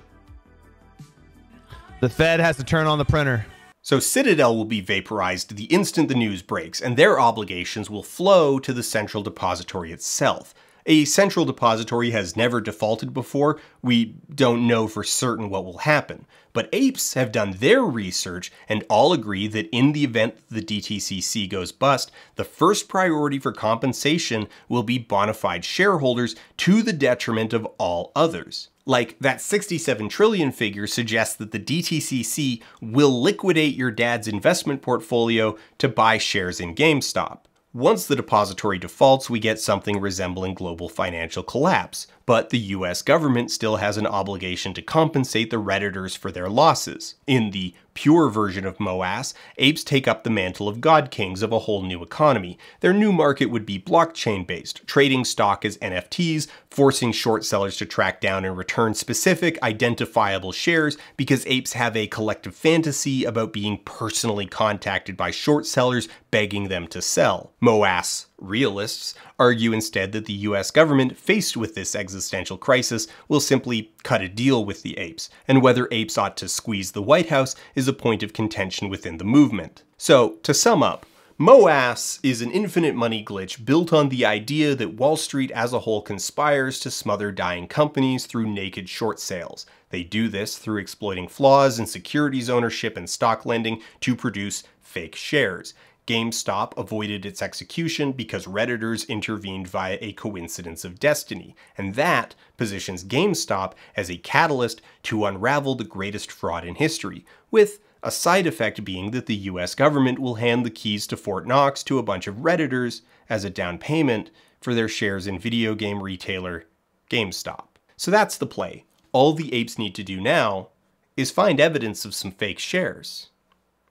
The Fed has to turn on the printer. So Citadel will be vaporized the instant the news breaks, and their obligations will flow to the central depository itself. A central depository has never defaulted before, we don't know for certain what will happen. But apes have done their research and all agree that in the event the DTCC goes bust, the first priority for compensation will be bona fide shareholders to the detriment of all others. Like that 67 trillion figure suggests that the DTCC will liquidate your dad's investment portfolio to buy shares in GameStop. Once the depository defaults, we get something resembling global financial collapse, but the US government still has an obligation to compensate the Redditors for their losses. In the pure version of MOASS, apes take up the mantle of god kings of a whole new economy. Their new market would be blockchain based, trading stock as NFTs, forcing short sellers to track down and return specific identifiable shares because apes have a collective fantasy about being personally contacted by short sellers begging them to sell. MOASS realists argue instead that the US government, faced with this existential crisis, will simply cut a deal with the apes, and whether apes ought to squeeze the White House is a point of contention within the movement. So, to sum up, MOASS is an infinite money glitch built on the idea that Wall Street as a whole conspires to smother dying companies through naked short sales. They do this through exploiting flaws in securities ownership and stock lending to produce fake shares. GameStop avoided its execution because Redditors intervened via a coincidence of destiny, and that positions GameStop as a catalyst to unravel the greatest fraud in history, with a side effect being that the US government will hand the keys to Fort Knox to a bunch of Redditors as a down payment for their shares in video game retailer GameStop. So that's the play. All the apes need to do now is find evidence of some fake shares.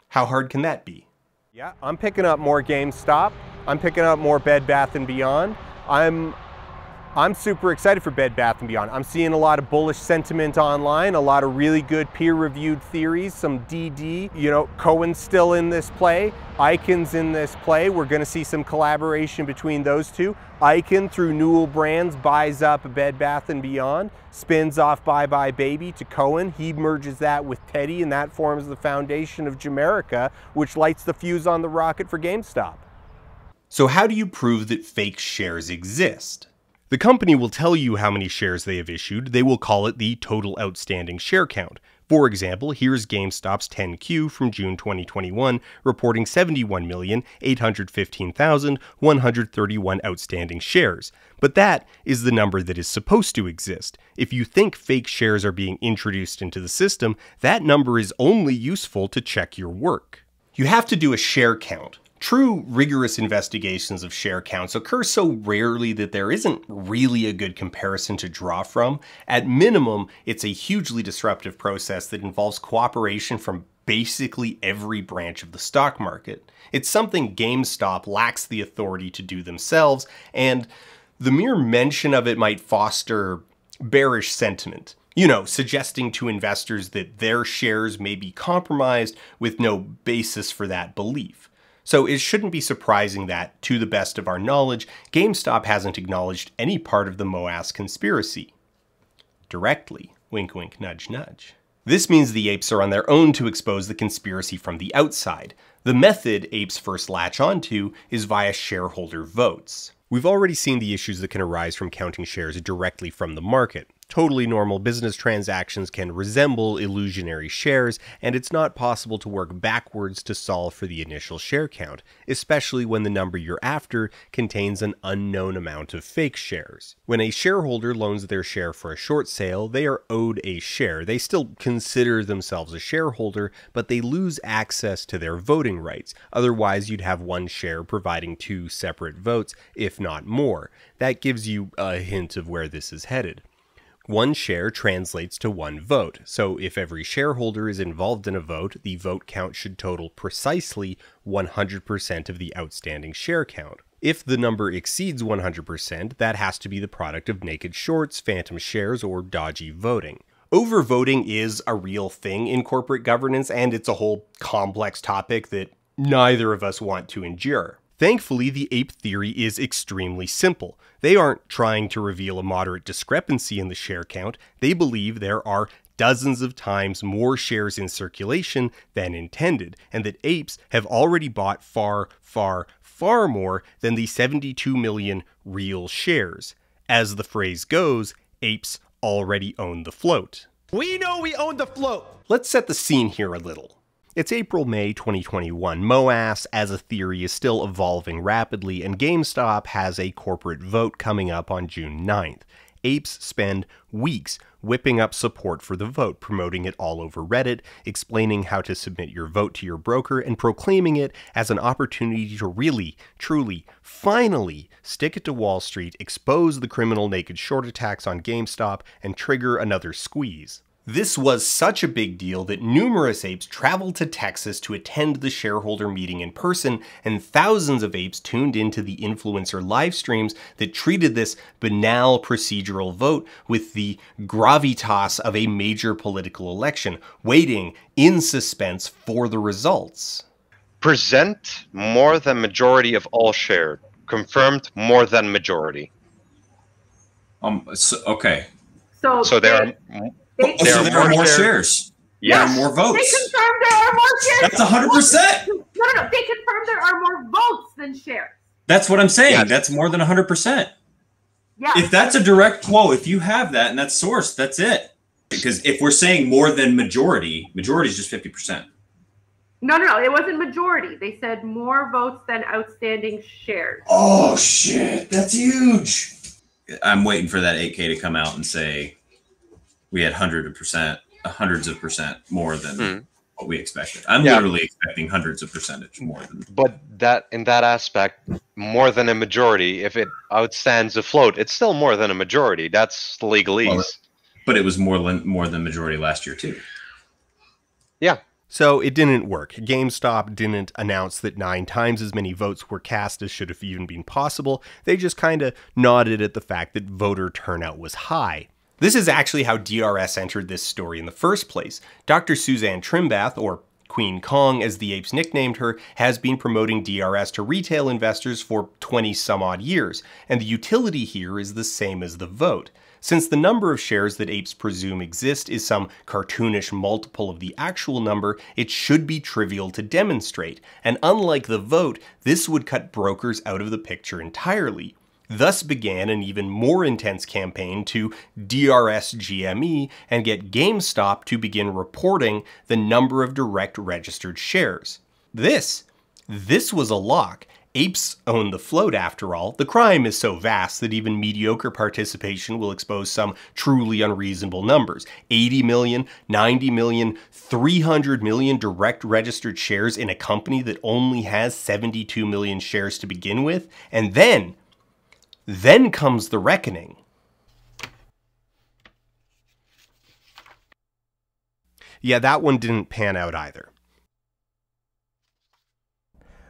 How hard can that be? Yeah, I'm picking up more GameStop. I'm picking up more Bed Bath & Beyond. I'm I'm super excited for Bed Bath & Beyond. I'm seeing a lot of bullish sentiment online, a lot of really good peer-reviewed theories, some DD. You know, Cohen's still in this play, Icahn's in this play. We're gonna see some collaboration between those two. Icon, through Newell Brands, buys up Bed Bath & Beyond, spins off buybuy BABY to Cohen. He merges that with Teddy, and that forms the foundation of Jamerica, which lights the fuse on the rocket for GameStop. So how do you prove that fake shares exist? The company will tell you how many shares they have issued. They will call it the total outstanding share count. For example, here's GameStop's 10Q from June 2021 reporting 71,815,131 outstanding shares. But that is the number that is supposed to exist. If you think fake shares are being introduced into the system, that number is only useful to check your work. You have to do a share count. True, rigorous investigations of share counts occur so rarely that there isn't really a good comparison to draw from. At minimum, it's a hugely disruptive process that involves cooperation from basically every branch of the stock market. It's something GameStop lacks the authority to do themselves, and the mere mention of it might foster bearish sentiment. You know, suggesting to investors that their shares may be compromised with no basis for that belief. So it shouldn't be surprising that, to the best of our knowledge, GameStop hasn't acknowledged any part of the MOASS conspiracy. Directly. Wink, wink, nudge, nudge. This means the apes are on their own to expose the conspiracy from the outside. The method apes first latch onto is via shareholder votes. We've already seen the issues that can arise from counting shares directly from the market. Totally normal business transactions can resemble illusionary shares, and it's not possible to work backwards to solve for the initial share count, especially when the number you're after contains an unknown amount of fake shares. When a shareholder loans their share for a short sale, they are owed a share. They still consider themselves a shareholder, but they lose access to their voting rights. Otherwise, you'd have one share providing two separate votes, if not more. That gives you a hint of where this is headed. One share translates to one vote, so if every shareholder is involved in a vote, the vote count should total precisely 100% of the outstanding share count. If the number exceeds 100%, that has to be the product of naked shorts, phantom shares, or dodgy voting. Overvoting is a real thing in corporate governance, and it's a whole complex topic that neither of us want to endure. Thankfully, the ape theory is extremely simple. They aren't trying to reveal a moderate discrepancy in the share count, they believe there are dozens of times more shares in circulation than intended, and that apes have already bought far, far, far more than the 72 million real shares. As the phrase goes, apes already own the float. We know we own the float! Let's set the scene here a little. It's April May 2021. MOASS as a theory is still evolving rapidly, and GameStop has a corporate vote coming up on June 9th. Apes spend weeks whipping up support for the vote, promoting it all over Reddit, explaining how to submit your vote to your broker, and proclaiming it as an opportunity to really, truly, finally stick it to Wall Street, expose the criminal naked short attacks on GameStop, and trigger another squeeze. This was such a big deal that numerous apes traveled to Texas to attend the shareholder meeting in person, and thousands of apes tuned into the influencer live streams that treated this banal procedural vote with the gravitas of a major political election, waiting in suspense for the results. Present more than majority of all shared. Confirmed more than majority. Um. So, okay. So, So there are Oh, so there are more shares. There are more votes. They votes. confirmed there are more shares. That's 100%. No, no, no. They confirmed there are more votes than shares. That's what I'm saying. That's more than 100%. Yeah. If that's a direct quote, if you have that and that's sourced, that's it. Because if we're saying more than majority, majority is just 50%. No, no, no. It wasn't majority. They said more votes than outstanding shares. Oh, shit. That's huge. I'm waiting for that 8K to come out and say we had hundred of percent, hundreds of percent more than Hmm. what we expected. I'm Yeah. literally expecting hundreds of percentage more than. But that in that aspect, more than a majority, if it outstands a float, it's still more than a majority. That's legalese. Well, but it was more than more than majority last year too. Yeah. So it didn't work. GameStop didn't announce that nine times as many votes were cast as should have even been possible. They just kind of nodded at the fact that voter turnout was high. This is actually how DRS entered this story in the first place. Dr. Susanne Trimbath, or Queen Kong, as the apes nicknamed her, has been promoting DRS to retail investors for 20 some odd years, and the utility here is the same as the vote. Since the number of shares that apes presume exist is some cartoonish multiple of the actual number, it should be trivial to demonstrate, and unlike the vote, this would cut brokers out of the picture entirely. Thus began an even more intense campaign to DRS GME and get GameStop to begin reporting the number of direct registered shares. This, this was a lock, Apes own the float after all. The crime is so vast that even mediocre participation will expose some truly unreasonable numbers. 80 million, 90 million, 300 million direct registered shares in a company that only has 72 million shares to begin with. And then, then comes the reckoning. Yeah, that one didn't pan out either.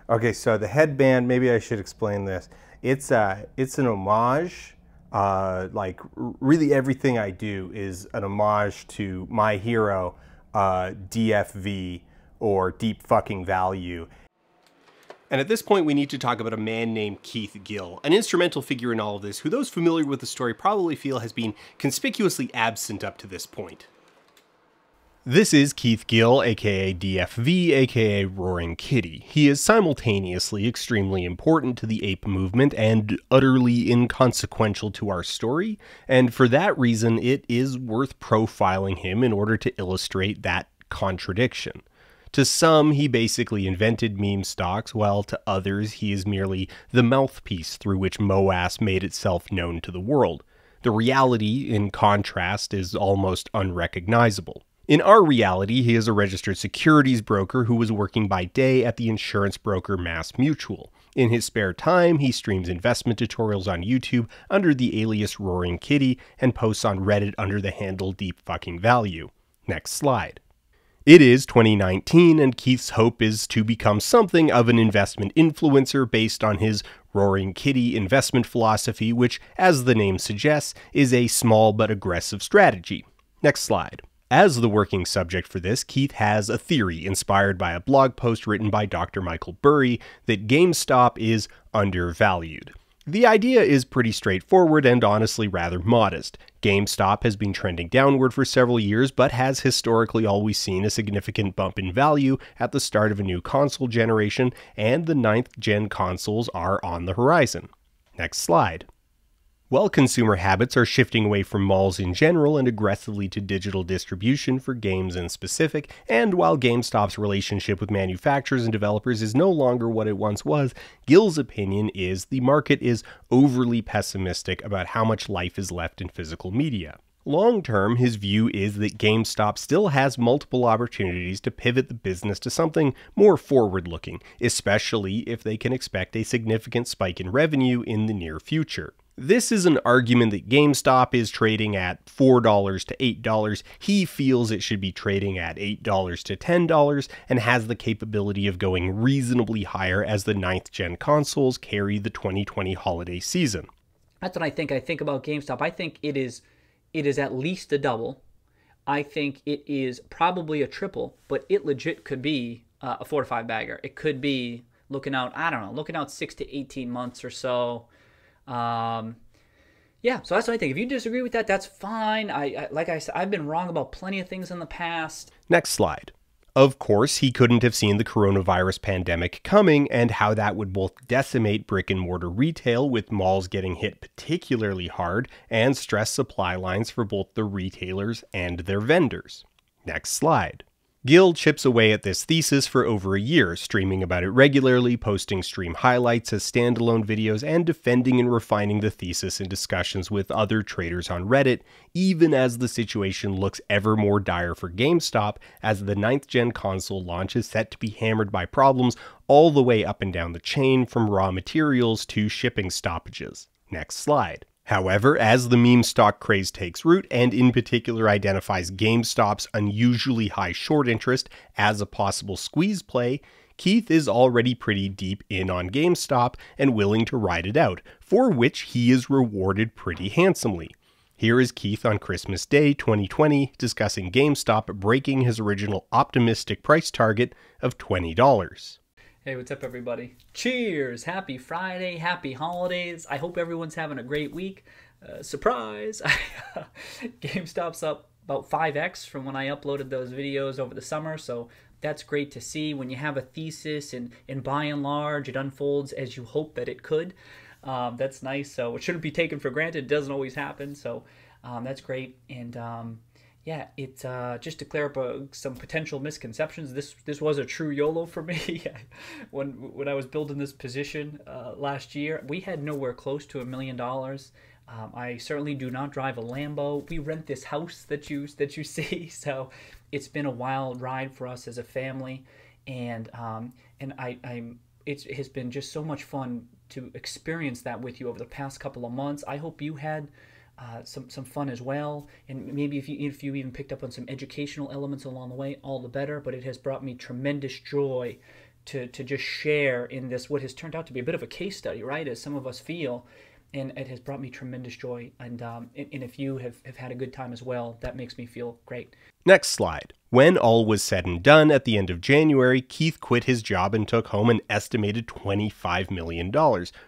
Okay, so the headband, maybe I should explain this. It's, uh, it's an homage. Uh, like, really everything I do is an homage to my hero, uh, DFV, or Deep Fucking Value. And at this point, we need to talk about a man named Keith Gill, an instrumental figure in all of this, who those familiar with the story probably feel has been conspicuously absent up to this point. This is Keith Gill, aka DFV, aka Roaring Kitty. He is simultaneously extremely important to the ape movement and utterly inconsequential to our story, and for that reason, it is worth profiling him in order to illustrate that contradiction. To some, he basically invented meme stocks, while to others, he is merely the mouthpiece through which MOASS made itself known to the world. The reality, in contrast, is almost unrecognizable. In our reality, he is a registered securities broker who was working by day at the insurance broker Mass Mutual. In his spare time, he streams investment tutorials on YouTube under the alias Roaring Kitty and posts on Reddit under the handle Deep Fucking Value. Next slide. It is 2019, and Keith's hope is to become something of an investment influencer based on his Roaring Kitty investment philosophy, which, as the name suggests, is a small but aggressive strategy. Next slide. As the working subject for this, Keith has a theory inspired by a blog post written by Dr. Michael Burry that GameStop is undervalued. The idea is pretty straightforward and honestly rather modest. GameStop has been trending downward for several years, but has historically always seen a significant bump in value at the start of a new console generation, and the ninth gen consoles are on the horizon. Next slide. While consumer habits are shifting away from malls in general and aggressively to digital distribution for games in specific, and while GameStop's relationship with manufacturers and developers is no longer what it once was, Gill's opinion is the market is overly pessimistic about how much life is left in physical media. Long term, his view is that GameStop still has multiple opportunities to pivot the business to something more forward looking, especially if they can expect a significant spike in revenue in the near future. This is an argument that GameStop is trading at $4 to $8. He feels it should be trading at $8 to $10 and has the capability of going reasonably higher as the ninth gen consoles carry the 2020 holiday season. That's what I think. I think about GameStop. I think it is it is at least a double. I think it is probably a triple, but it legit could be uh, a four to five bagger. It could be looking out, I don't know, looking out six to 18 months or so. Um, yeah, so that's what I think. If you disagree with that, that's fine. I, I like I said, I've been wrong about plenty of things in the past. Next slide. Of course, he couldn't have seen the coronavirus pandemic coming and how that would both decimate brick and mortar retail, with malls getting hit particularly hard, and stress supply lines for both the retailers and their vendors. Next slide. Gill chips away at this thesis for over a year, streaming about it regularly, posting stream highlights as standalone videos, and defending and refining the thesis in discussions with other traders on Reddit, even as the situation looks ever more dire for GameStop as the 9th gen console launch is set to be hammered by problems all the way up and down the chain from raw materials to shipping stoppages. Next slide. However, as the meme stock craze takes root and in particular identifies GameStop's unusually high short interest as a possible squeeze play, Keith is already pretty deep in on GameStop and willing to ride it out, for which he is rewarded pretty handsomely. Here is Keith on Christmas Day 2020 discussing GameStop breaking his original optimistic price target of $20. Hey, what's up, everybody? Cheers! Happy Friday, happy holidays. I hope everyone's having a great week. Uh, surprise! GameStop's up about 5x from when I uploaded those videos over the summer, so that's great to see. When you have a thesis and, and by and large it unfolds as you hope that it could, um, that's nice. So it shouldn't be taken for granted. It doesn't always happen, so um, that's great. And um, yeah, it uh, just to clear up uh, some potential misconceptions. This this was a true YOLO for me. when when I was building this position uh, last year, we had nowhere close to a million dollars. Um, I certainly do not drive a Lambo. We rent this house that you that you see, so it's been a wild ride for us as a family, and um, and I I'm it has been just so much fun to experience that with you over the past couple of months. I hope you had. Uh, some some fun as well, and maybe if you if you even picked up on some educational elements along the way, all the better. But it has brought me tremendous joy to to just share in this what has turned out to be a bit of a case study, right? As some of us feel, and it has brought me tremendous joy. And, um, and, and if you have, have had a good time as well, that makes me feel great. Next slide. When all was said and done at the end of January, Keith quit his job and took home an estimated $25 million,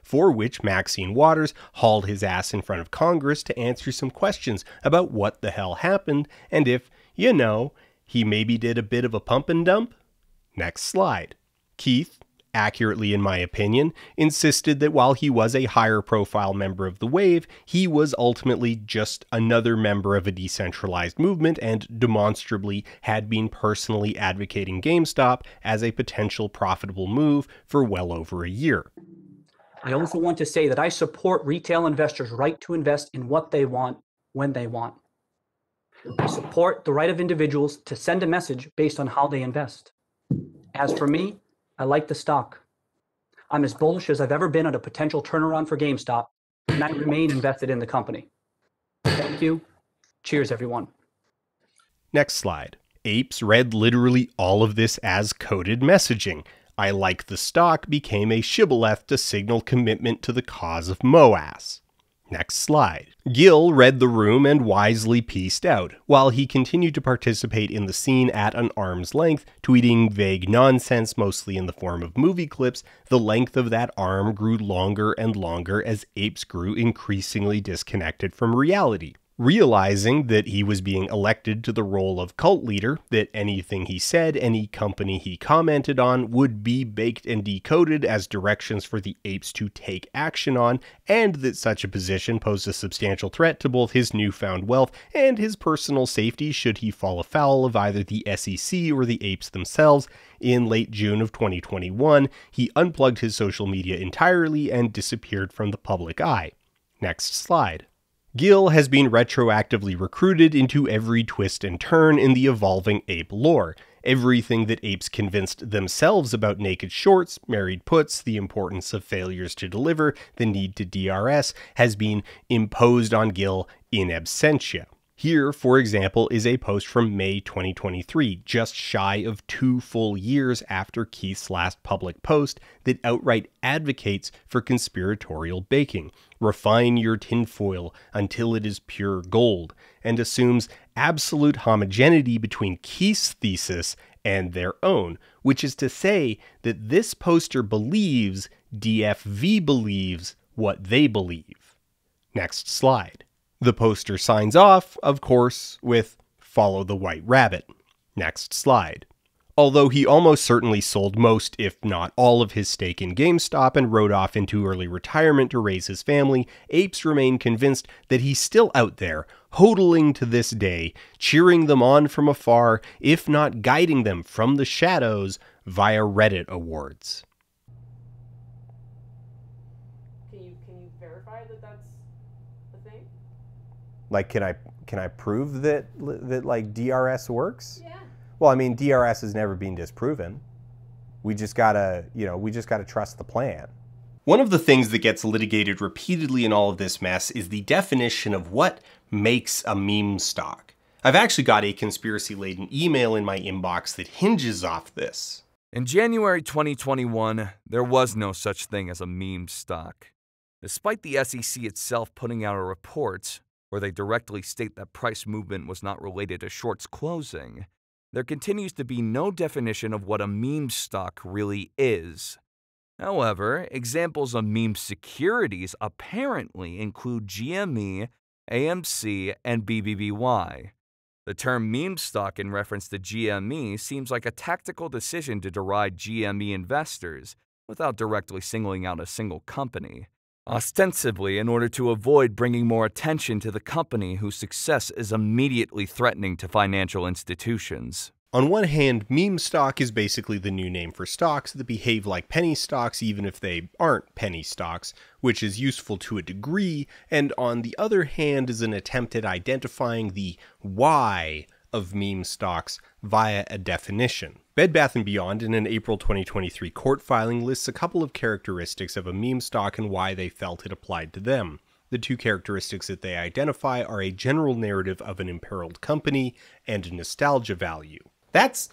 for which Maxine Waters hauled his ass in front of Congress to answer some questions about what the hell happened and if, you know, he maybe did a bit of a pump and dump. Next slide. Keith, accurately in my opinion, insisted that while he was a higher profile member of the Wave, he was ultimately just another member of a decentralized movement and demonstrably had been personally advocating GameStop as a potential profitable move for well over a year. I also want to say that I support retail investors' right to invest in what they want when they want. I support the right of individuals to send a message based on how they invest. As for me, I like the stock. I'm as bullish as I've ever been on a potential turnaround for GameStop, and I remain invested in the company. Thank you. Cheers, everyone. Next slide. Apes read literally all of this as coded messaging. I like the stock became a shibboleth to signal commitment to the cause of MOASS. Next slide. Gill read the room and wisely pieced out, while he continued to participate in the scene at an arm's length, tweeting vague nonsense mostly in the form of movie clips. The length of that arm grew longer and longer as apes grew increasingly disconnected from reality. Realizing that he was being elected to the role of cult leader, that anything he said, any company he commented on, would be baked and decoded as directions for the apes to take action on, and that such a position posed a substantial threat to both his newfound wealth and his personal safety should he fall afoul of either the SEC or the apes themselves, in late June of 2021, he unplugged his social media entirely and disappeared from the public eye. Next slide. Gill has been retroactively recruited into every twist and turn in the evolving ape lore. Everything that apes convinced themselves about naked shorts, married puts, the importance of failures to deliver, the need to DRS, has been imposed on Gill in absentia. Here, for example, is a post from May 2023, just shy of two full years after Keith's last public post, that outright advocates for conspiratorial baking. Refine your tinfoil until it is pure gold, and assumes absolute homogeneity between Keith's thesis and their own, which is to say that this poster believes DFV believes what they believe. Next slide. The poster signs off, of course, with Follow the White Rabbit. Next slide. Although he almost certainly sold most, if not all, of his stake in GameStop and rode off into early retirement to raise his family, Apes remain convinced that he's still out there, hodling to this day, cheering them on from afar, if not guiding them from the shadows via Reddit awards. Can you, can you verify that that's the thing? Like, can I can I prove that that like DRS works? Yeah. Well, I mean, DRS has never been disproven. We just gotta, you know, we just gotta trust the plan. One of the things that gets litigated repeatedly in all of this mess is the definition of what makes a meme stock. I've actually got a conspiracy laden email in my inbox that hinges off this. In January 2021, there was no such thing as a meme stock. Despite the SEC itself putting out a report, where they directly state that price movement was not related to shorts closing, there continues to be no definition of what a meme stock really is. However, examples of meme securities apparently include GME, AMC, and BBBY. The term meme stock in reference to GME seems like a tactical decision to deride GME investors without directly singling out a single company, ostensibly in order to avoid bringing more attention to the company whose success is immediately threatening to financial institutions. On one hand, meme stock is basically the new name for stocks that behave like penny stocks even if they aren't penny stocks, which is useful to a degree, and on the other hand is an attempt at identifying the why of meme stocks via a definition. Bed Bath & Beyond in an April 2023 court filing lists a couple of characteristics of a meme stock and why they felt it applied to them. The two characteristics that they identify are a general narrative of an imperiled company and a nostalgia value. That's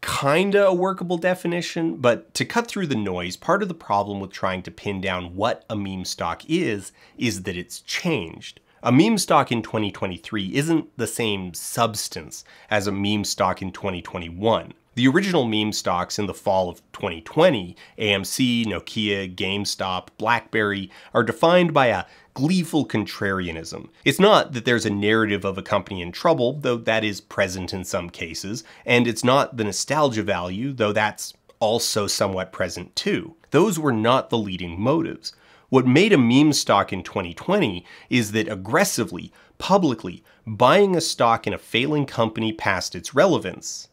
kinda a workable definition, but to cut through the noise, part of the problem with trying to pin down what a meme stock is, is that it's changed. A meme stock in 2023 isn't the same substance as a meme stock in 2021. The original meme stocks in the fall of 2020, AMC, Nokia, GameStop, BlackBerry, are defined by a gleeful contrarianism. It's not that there's a narrative of a company in trouble, though that is present in some cases, and it's not the nostalgia value, though that's also somewhat present too. Those were not the leading motives. What made a meme stock in 2020 is that aggressively, publicly, buying a stock in a failing company past its relevance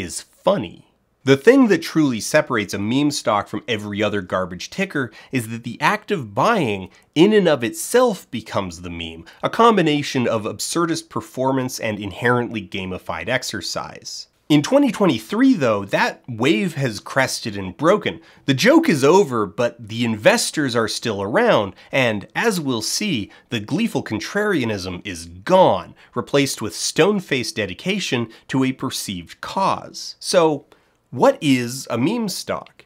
is funny. The thing that truly separates a meme stock from every other garbage ticker is that the act of buying in and of itself becomes the meme, a combination of absurdist performance and inherently gamified exercise. In 2023, though, that wave has crested and broken. The joke is over, but the investors are still around, and as we'll see, the gleeful contrarianism is gone, replaced with stone faced dedication to a perceived cause. So, what is a meme stock?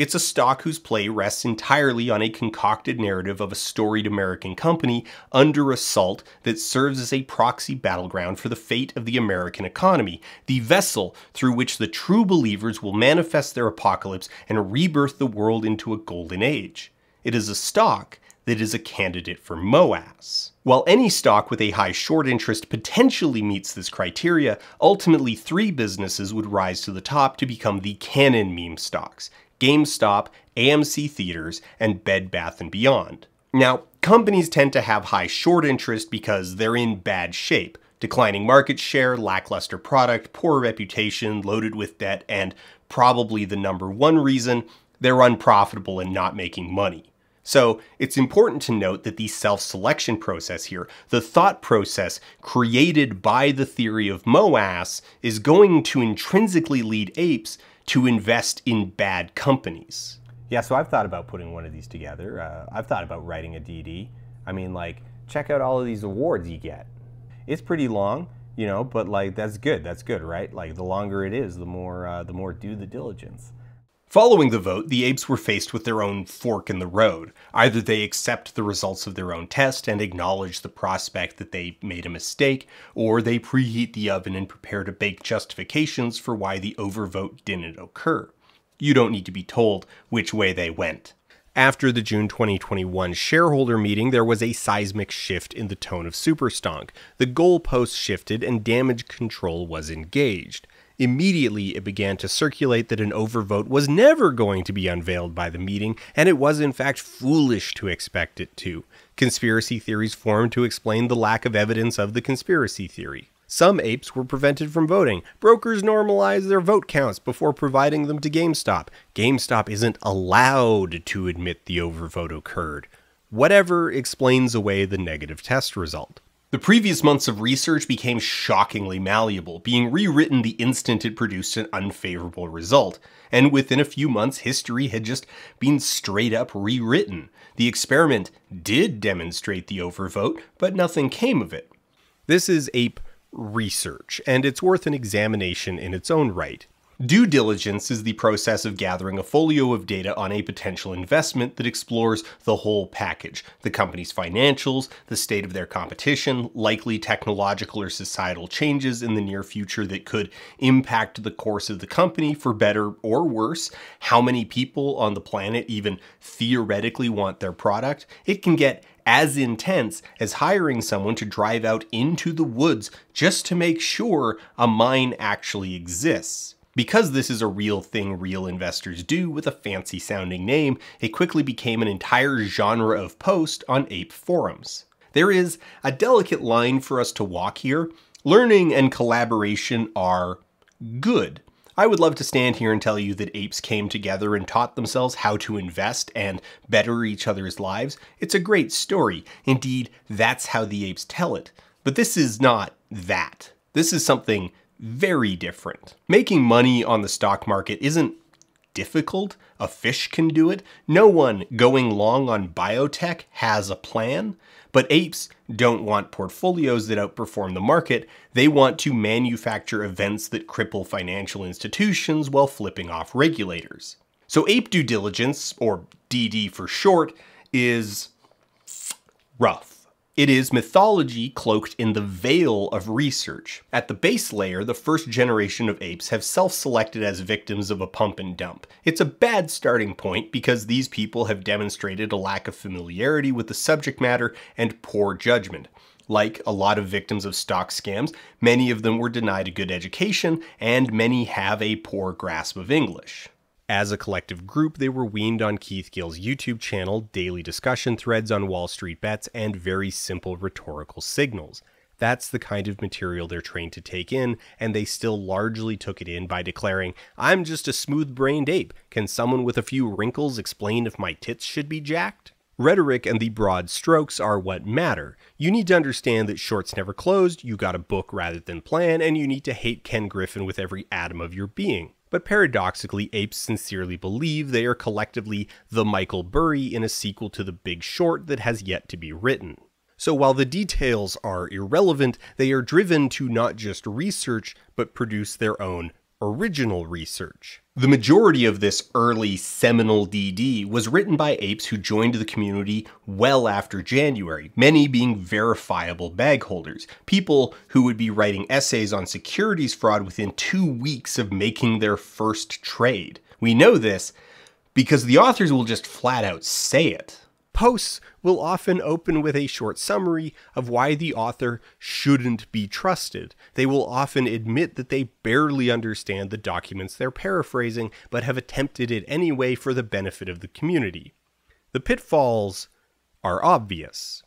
It's a stock whose play rests entirely on a concocted narrative of a storied American company under assault that serves as a proxy battleground for the fate of the American economy, the vessel through which the true believers will manifest their apocalypse and rebirth the world into a golden age. It is a stock that is a candidate for MOASS. While any stock with a high short interest potentially meets this criteria, ultimately three businesses would rise to the top to become the canon meme stocks GameStop, AMC Theaters, and Bed Bath & Beyond. Now, companies tend to have high short interest because they're in bad shape. Declining market share, lackluster product, poor reputation, loaded with debt, and probably the number one reason, they're unprofitable and not making money. So it's important to note that the self-selection process here, the thought process created by the theory of MOASS, is going to intrinsically lead apes to invest in bad companies. Yeah, so I've thought about putting one of these together. Uh, I've thought about writing a DD. I mean, like, check out all of these awards you get. It's pretty long, you know, but like that's good. That's good, right? Like the longer it is, the more uh, the more do the diligence. Following the vote, the apes were faced with their own fork in the road. Either they accept the results of their own test and acknowledge the prospect that they made a mistake, or they preheat the oven and prepare to bake justifications for why the overvote didn't occur. You don't need to be told which way they went. After the June 2021 shareholder meeting, there was a seismic shift in the tone of Superstonk. The goalposts shifted and damage control was engaged. Immediately, it began to circulate that an overvote was never going to be unveiled by the meeting, and it was in fact foolish to expect it to. Conspiracy theories formed to explain the lack of evidence of the conspiracy theory. Some apes were prevented from voting. Brokers normalized their vote counts before providing them to GameStop. GameStop isn't allowed to admit the overvote occurred. Whatever explains away the negative test result. The previous months of research became shockingly malleable, being rewritten the instant it produced an unfavorable result, and within a few months history had just been straight up rewritten. The experiment did demonstrate the overvote, but nothing came of it. This is ape research, and it's worth an examination in its own right. Due diligence is the process of gathering a folio of data on a potential investment that explores the whole package the company's financials, the state of their competition, likely technological or societal changes in the near future that could impact the course of the company for better or worse, how many people on the planet even theoretically want their product. It can get as intense as hiring someone to drive out into the woods just to make sure a mine actually exists. Because this is a real thing real investors do with a fancy sounding name, it quickly became an entire genre of post on ape forums. There is a delicate line for us to walk here. Learning and collaboration are good. I would love to stand here and tell you that apes came together and taught themselves how to invest and better each other's lives. It's a great story. Indeed, that's how the apes tell it. But this is not that. This is something very different. Making money on the stock market isn't difficult. A fish can do it. No one going long on biotech has a plan. But apes don't want portfolios that outperform the market. They want to manufacture events that cripple financial institutions while flipping off regulators. So ape due diligence, or DD for short, is rough. It is mythology cloaked in the veil of research. At the base layer, the first generation of apes have self-selected as victims of a pump and dump. It's a bad starting point because these people have demonstrated a lack of familiarity with the subject matter and poor judgment. Like a lot of victims of stock scams, many of them were denied a good education, and many have a poor grasp of English. As a collective group, they were weaned on Keith Gill's YouTube channel, daily discussion threads on Wall Street bets, and very simple rhetorical signals. That's the kind of material they're trained to take in, and they still largely took it in by declaring, I'm just a smooth brained ape. Can someone with a few wrinkles explain if my tits should be jacked? Rhetoric and the broad strokes are what matter. You need to understand that shorts never closed, you got a book rather than plan, and you need to hate Ken Griffin with every atom of your being. But paradoxically, apes sincerely believe they are collectively the Michael Burry in a sequel to The Big Short that has yet to be written. So while the details are irrelevant, they are driven to not just research, but produce their own original research. The majority of this early seminal DD was written by apes who joined the community well after January, many being verifiable bag holders, people who would be writing essays on securities fraud within two weeks of making their first trade. We know this because the authors will just flat out say it. Posts will often open with a short summary of why the author shouldn't be trusted. They will often admit that they barely understand the documents they're paraphrasing, but have attempted it anyway for the benefit of the community. The pitfalls are obvious.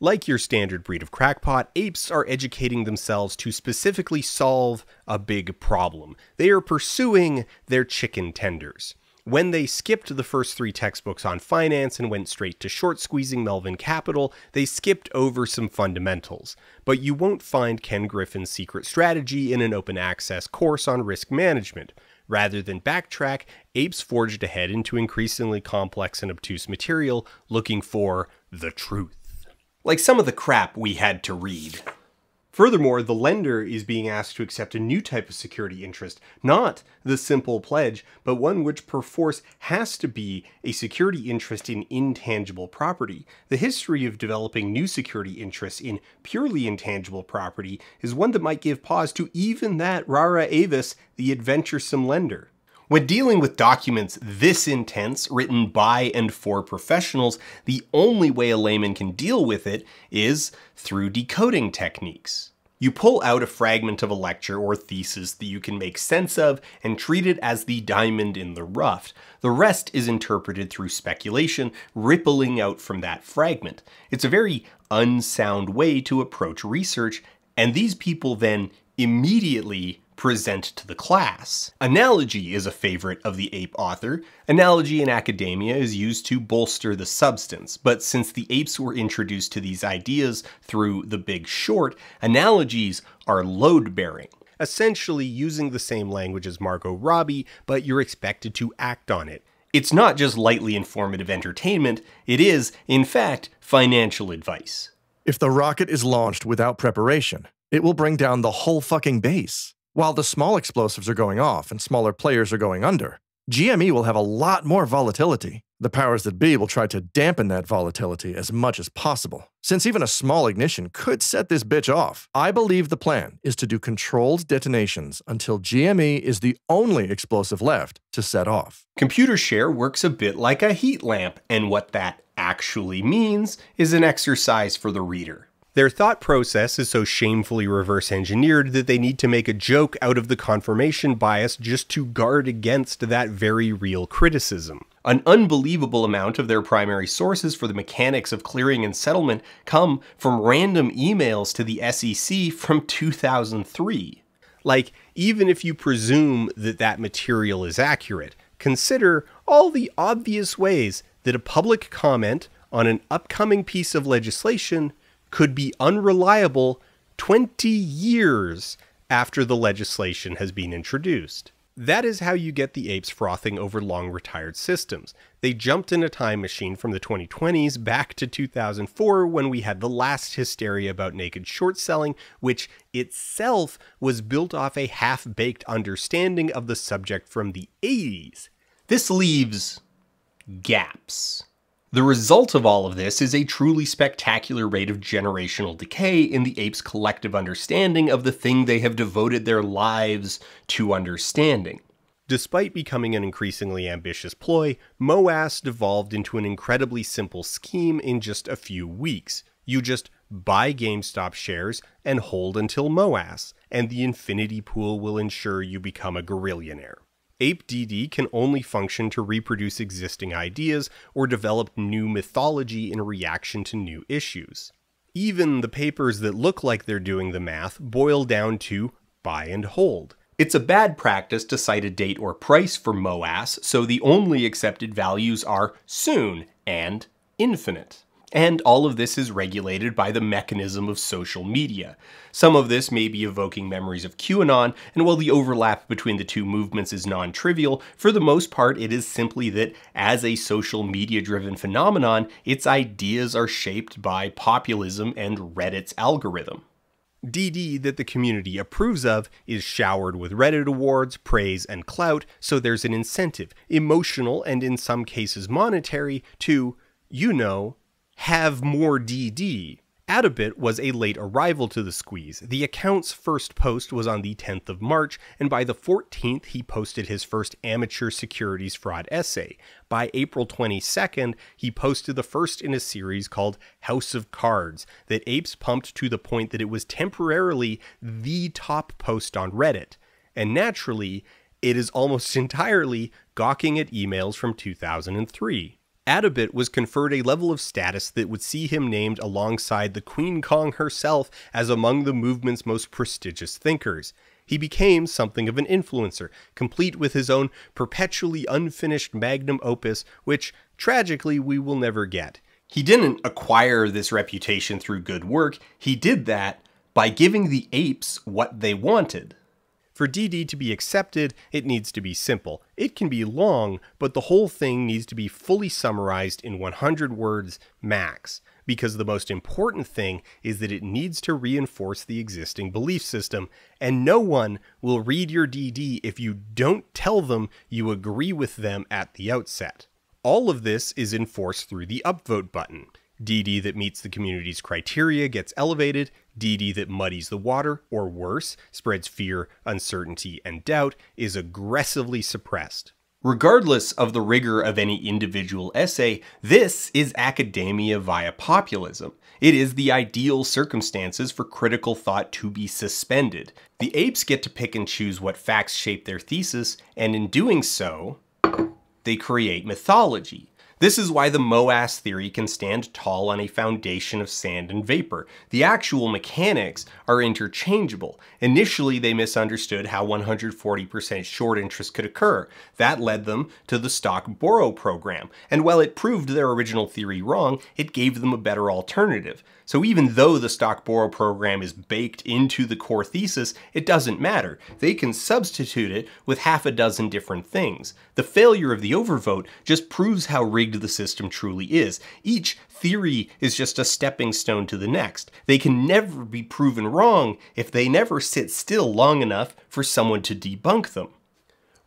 Like your standard breed of crackpot, apes are educating themselves to specifically solve a big problem. They are pursuing their chicken tenders when they skipped the first three textbooks on finance and went straight to short squeezing Melvin Capital, they skipped over some fundamentals. But you won't find Ken Griffin's secret strategy in an open access course on risk management. Rather than backtrack, apes forged ahead into increasingly complex and obtuse material looking for the truth. Like some of the crap we had to read. Furthermore, the lender is being asked to accept a new type of security interest, not the simple pledge, but one which perforce has to be a security interest in intangible property. The history of developing new security interests in purely intangible property is one that might give pause to even that rara avis, the adventuresome lender. When dealing with documents this intense, written by and for professionals, the only way a layman can deal with it is through decoding techniques. You pull out a fragment of a lecture or thesis that you can make sense of and treat it as the diamond in the rough. The rest is interpreted through speculation, rippling out from that fragment. It's a very unsound way to approach research, and these people then immediately present to the class. Analogy is a favorite of the ape author. Analogy in academia is used to bolster the substance, but since the apes were introduced to these ideas through The Big Short, analogies are load-bearing essentially using the same language as Margot Robbie, but you're expected to act on it. It's not just lightly informative entertainment, it is, in fact, financial advice. If the rocket is launched without preparation, it will bring down the whole fucking base. While the small explosives are going off and smaller players are going under, GME will have a lot more volatility. The powers that be will try to dampen that volatility as much as possible, since even a small ignition could set this bitch off. I believe the plan is to do controlled detonations until GME is the only explosive left to set off. Computershare works a bit like a heat lamp, and what that actually means is an exercise for the reader. Their thought process is so shamefully reverse engineered that they need to make a joke out of the confirmation bias just to guard against that very real criticism. An unbelievable amount of their primary sources for the mechanics of clearing and settlement come from random emails to the SEC from 2003. Like, even if you presume that that material is accurate, consider all the obvious ways that a public comment on an upcoming piece of legislation could be unreliable 20 years after the legislation has been introduced. That is how you get the apes frothing over long retired systems. They jumped in a time machine from the 2020s back to 2004 when we had the last hysteria about naked short selling, which itself was built off a half baked understanding of the subject from the 80s. This leaves gaps. The result of all of this is a truly spectacular rate of generational decay in the apes' collective understanding of the thing they have devoted their lives to understanding. Despite becoming an increasingly ambitious ploy, MOASS devolved into an incredibly simple scheme in just a few weeks. You just buy GameStop shares and hold until MOASS, and the infinity pool will ensure you become a gorillionaire. ApeDD can only function to reproduce existing ideas or develop new mythology in reaction to new issues. Even the papers that look like they're doing the math boil down to buy and hold. It's a bad practice to cite a date or price for MOASS, so the only accepted values are soon and infinite. And all of this is regulated by the mechanism of social media. Some of this may be evoking memories of QAnon, and while the overlap between the two movements is non trivial, for the most part it is simply that, as a social media driven phenomenon, its ideas are shaped by populism and Reddit's algorithm. DD that the community approves of is showered with Reddit awards, praise, and clout, so there's an incentive, emotional and in some cases monetary, to, you know, have more DD. Atobitt was a late arrival to the squeeze. The account's first post was on the 10th of March, and by the 14th, he posted his first amateur securities fraud essay. By April 22nd, he posted the first in a series called House of Cards that apes pumped to the point that it was temporarily the top post on Reddit. And naturally, it is almost entirely gawking at emails from 2003. Atobitt was conferred a level of status that would see him named alongside the Queen Kong herself as among the movement's most prestigious thinkers. He became something of an influencer, complete with his own perpetually unfinished magnum opus, which, tragically, we will never get. He didn't acquire this reputation through good work, he did that by giving the apes what they wanted. For DD to be accepted, it needs to be simple. It can be long, but the whole thing needs to be fully summarized in 100 words max, because the most important thing is that it needs to reinforce the existing belief system, and no one will read your DD if you don't tell them you agree with them at the outset. All of this is enforced through the upvote button. DD that meets the community's criteria gets elevated, DD that muddies the water, or worse, spreads fear, uncertainty, and doubt, is aggressively suppressed. Regardless of the rigor of any individual essay, this is academia via populism. It is the ideal circumstances for critical thought to be suspended. The apes get to pick and choose what facts shape their thesis, and in doing so, they create mythology. This is why the MOASS theory can stand tall on a foundation of sand and vapor. The actual mechanics are interchangeable. Initially, they misunderstood how 140% short interest could occur. That led them to the stock borrow program, and while it proved their original theory wrong, it gave them a better alternative. So even though the stock borrow program is baked into the core thesis, it doesn't matter. They can substitute it with half a dozen different things. The failure of the overvote just proves how rigged rigged the system truly is. Each theory is just a stepping stone to the next. They can never be proven wrong if they never sit still long enough for someone to debunk them.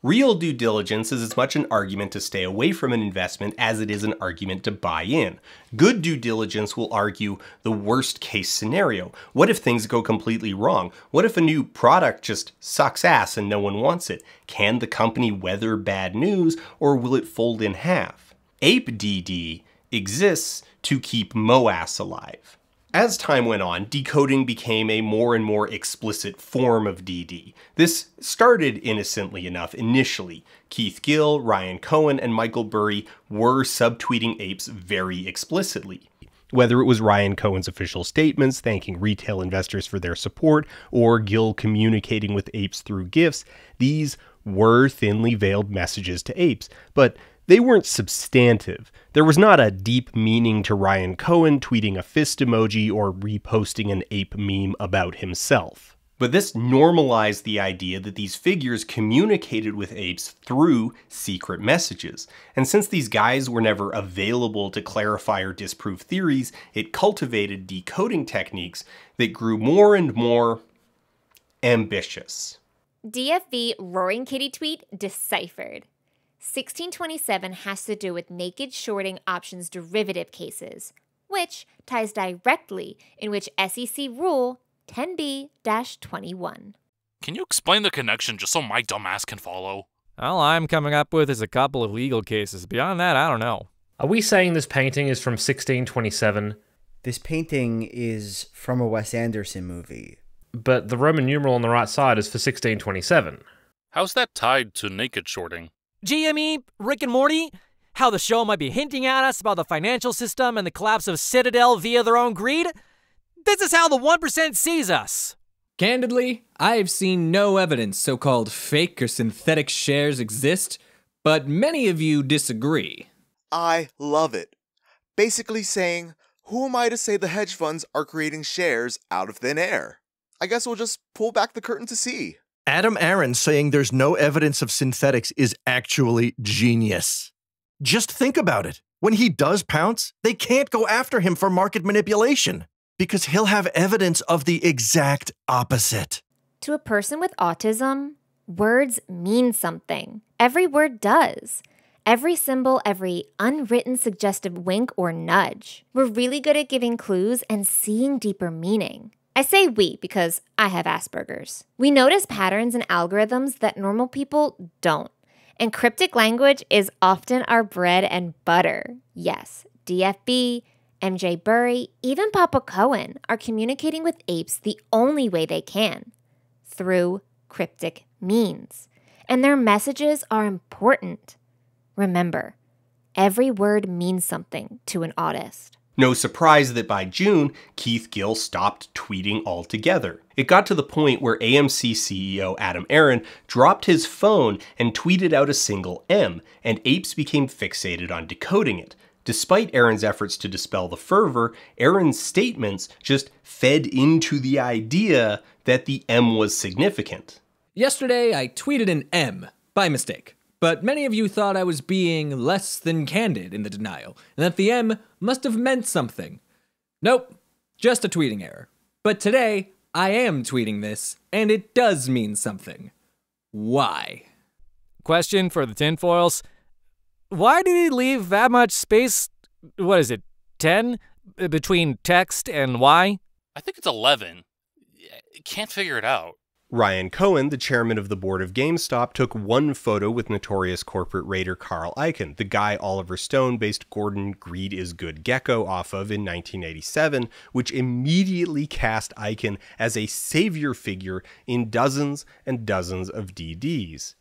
Real due diligence is as much an argument to stay away from an investment as it is an argument to buy in. Good due diligence will argue the worst case scenario. What if things go completely wrong? What if a new product just sucks ass and no one wants it? Can the company weather bad news or will it fold in half? Ape DD exists to keep MOASS alive. As time went on, decoding became a more and more explicit form of DD. This started innocently enough initially. Keith Gill, Ryan Cohen, and Michael Burry were subtweeting apes very explicitly. Whether it was Ryan Cohen's official statements thanking retail investors for their support, or Gill communicating with apes through GIFs, these were thinly veiled messages to apes. But they weren't substantive. There was not a deep meaning to Ryan Cohen tweeting a fist emoji or reposting an ape meme about himself. But this normalized the idea that these figures communicated with apes through secret messages. And since these guys were never available to clarify or disprove theories, it cultivated decoding techniques that grew more and more ambitious. DFV Roaring Kitty tweet deciphered. 1627 has to do with naked shorting options derivative cases, which ties directly in which SEC Rule 10b 21. Can you explain the connection just so my dumbass can follow? All I'm coming up with is a couple of legal cases. Beyond that, I don't know. Are we saying this painting is from 1627? This painting is from a Wes Anderson movie. But the Roman numeral on the right side is for 1627. How's that tied to naked shorting? GME, Rick and Morty, how the show might be hinting at us about the financial system and the collapse of Citadel via their own greed? This is how the 1% sees us. Candidly, I've seen no evidence so called fake or synthetic shares exist, but many of you disagree. I love it. Basically saying, who am I to say the hedge funds are creating shares out of thin air? I guess we'll just pull back the curtain to see. Adam Aron saying there's no evidence of synthetics is actually genius. Just think about it. When he does pounce, they can't go after him for market manipulation because he'll have evidence of the exact opposite. To a person with autism, words mean something. Every word does. Every symbol, every unwritten suggestive wink or nudge. We're really good at giving clues and seeing deeper meaning. I say we because I have Asperger's. We notice patterns and algorithms that normal people don't. And cryptic language is often our bread and butter. Yes, DFV, MJ Burry, even Papa Cohen are communicating with apes the only way they can through cryptic means. And their messages are important. Remember, every word means something to an autist. No surprise that by June, Keith Gill stopped tweeting altogether. It got to the point where AMC CEO Adam Aron dropped his phone and tweeted out a single M, and apes became fixated on decoding it. Despite Aron's efforts to dispel the fervor, Aron's statements just fed into the idea that the M was significant. Yesterday, I tweeted an M by mistake but many of you thought I was being less than candid in the denial, and that the M must have meant something. Nope, just a tweeting error. But today, I am tweeting this, and it does mean something. Why? Question for the tinfoils. Why did he leave that much space? What is it, 10? Between text and why? I think it's 11. Can't figure it out. Ryan Cohen, the chairman of the board of GameStop, took one photo with notorious corporate raider Carl Icahn, the guy Oliver Stone based Gordon Greed is Good Gecko off of in 1987, which immediately cast Icahn as a savior figure in dozens and dozens of DDs.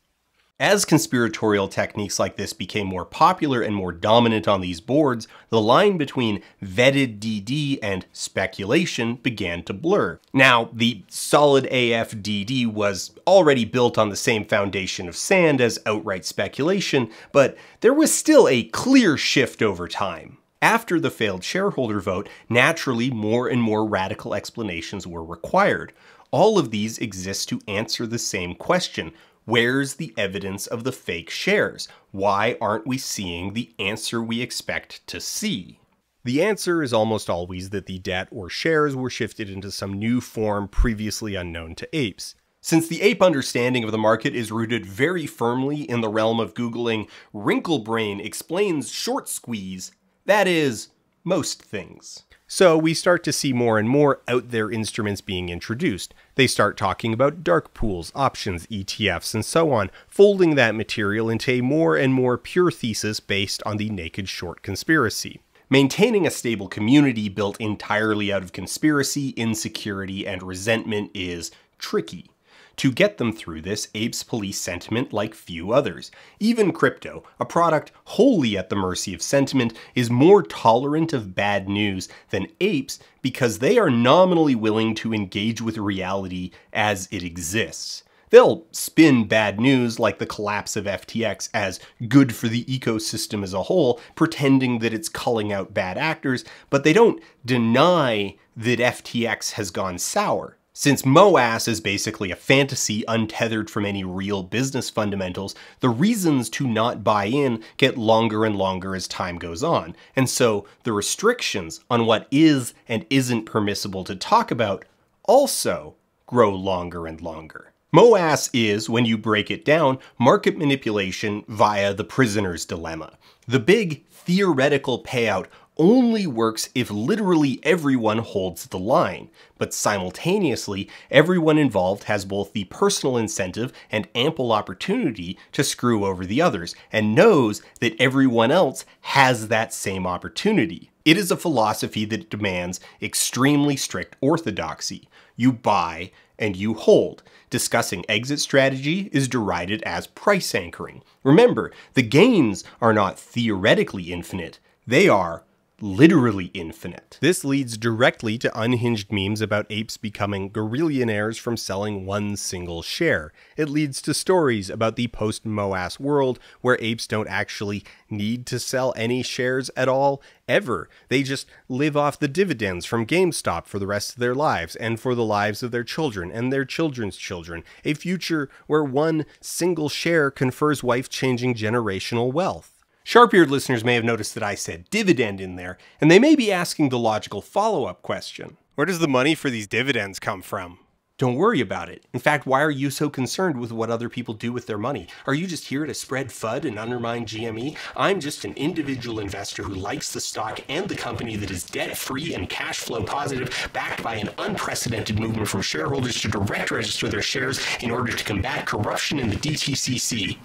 As conspiratorial techniques like this became more popular and more dominant on these boards, the line between vetted DD and speculation began to blur. Now, the solid AF DD was already built on the same foundation of sand as outright speculation, but there was still a clear shift over time. After the failed shareholder vote, naturally more and more radical explanations were required. All of these exist to answer the same question Where's the evidence of the fake shares? Why aren't we seeing the answer we expect to see? The answer is almost always that the debt or shares were shifted into some new form previously unknown to apes. Since the ape understanding of the market is rooted very firmly in the realm of Googling Wrinklebrain explains short squeeze, that is, most things. So we start to see more and more out there instruments being introduced. They start talking about dark pools, options, ETFs, and so on, folding that material into a more and more pure thesis based on the naked short conspiracy. Maintaining a stable community built entirely out of conspiracy, insecurity, and resentment is tricky. To get them through this, apes police sentiment like few others. Even crypto, a product wholly at the mercy of sentiment, is more tolerant of bad news than apes because they are nominally willing to engage with reality as it exists. They'll spin bad news like the collapse of FTX as good for the ecosystem as a whole, pretending that it's culling out bad actors, but they don't deny that FTX has gone sour. Since MOASS is basically a fantasy untethered from any real business fundamentals, the reasons to not buy in get longer and longer as time goes on, and so the restrictions on what is and isn't permissible to talk about also grow longer and longer. MOASS is, when you break it down, market manipulation via the prisoner's dilemma. The big theoretical payout only works if literally everyone holds the line, but simultaneously, everyone involved has both the personal incentive and ample opportunity to screw over the others, and knows that everyone else has that same opportunity. It is a philosophy that demands extremely strict orthodoxy. You buy and you hold. Discussing exit strategy is derided as price anchoring. Remember, the gains are not theoretically infinite, they are literally infinite. This leads directly to unhinged memes about apes becoming gorillionaires from selling one single share. It leads to stories about the post MOASS world where apes don't actually need to sell any shares at all, ever. They just live off the dividends from GameStop for the rest of their lives and for the lives of their children and their children's children. A future where one single share confers wife changing generational wealth. Sharp-eared listeners may have noticed that I said dividend in there, and they may be asking the logical follow-up question. Where does the money for these dividends come from? Don't worry about it. In fact, why are you so concerned with what other people do with their money? Are you just here to spread FUD and undermine GME? I'm just an individual investor who likes the stock and the company that is debt free and cash flow positive, backed by an unprecedented movement from shareholders to direct register their shares in order to combat corruption in the DTCC.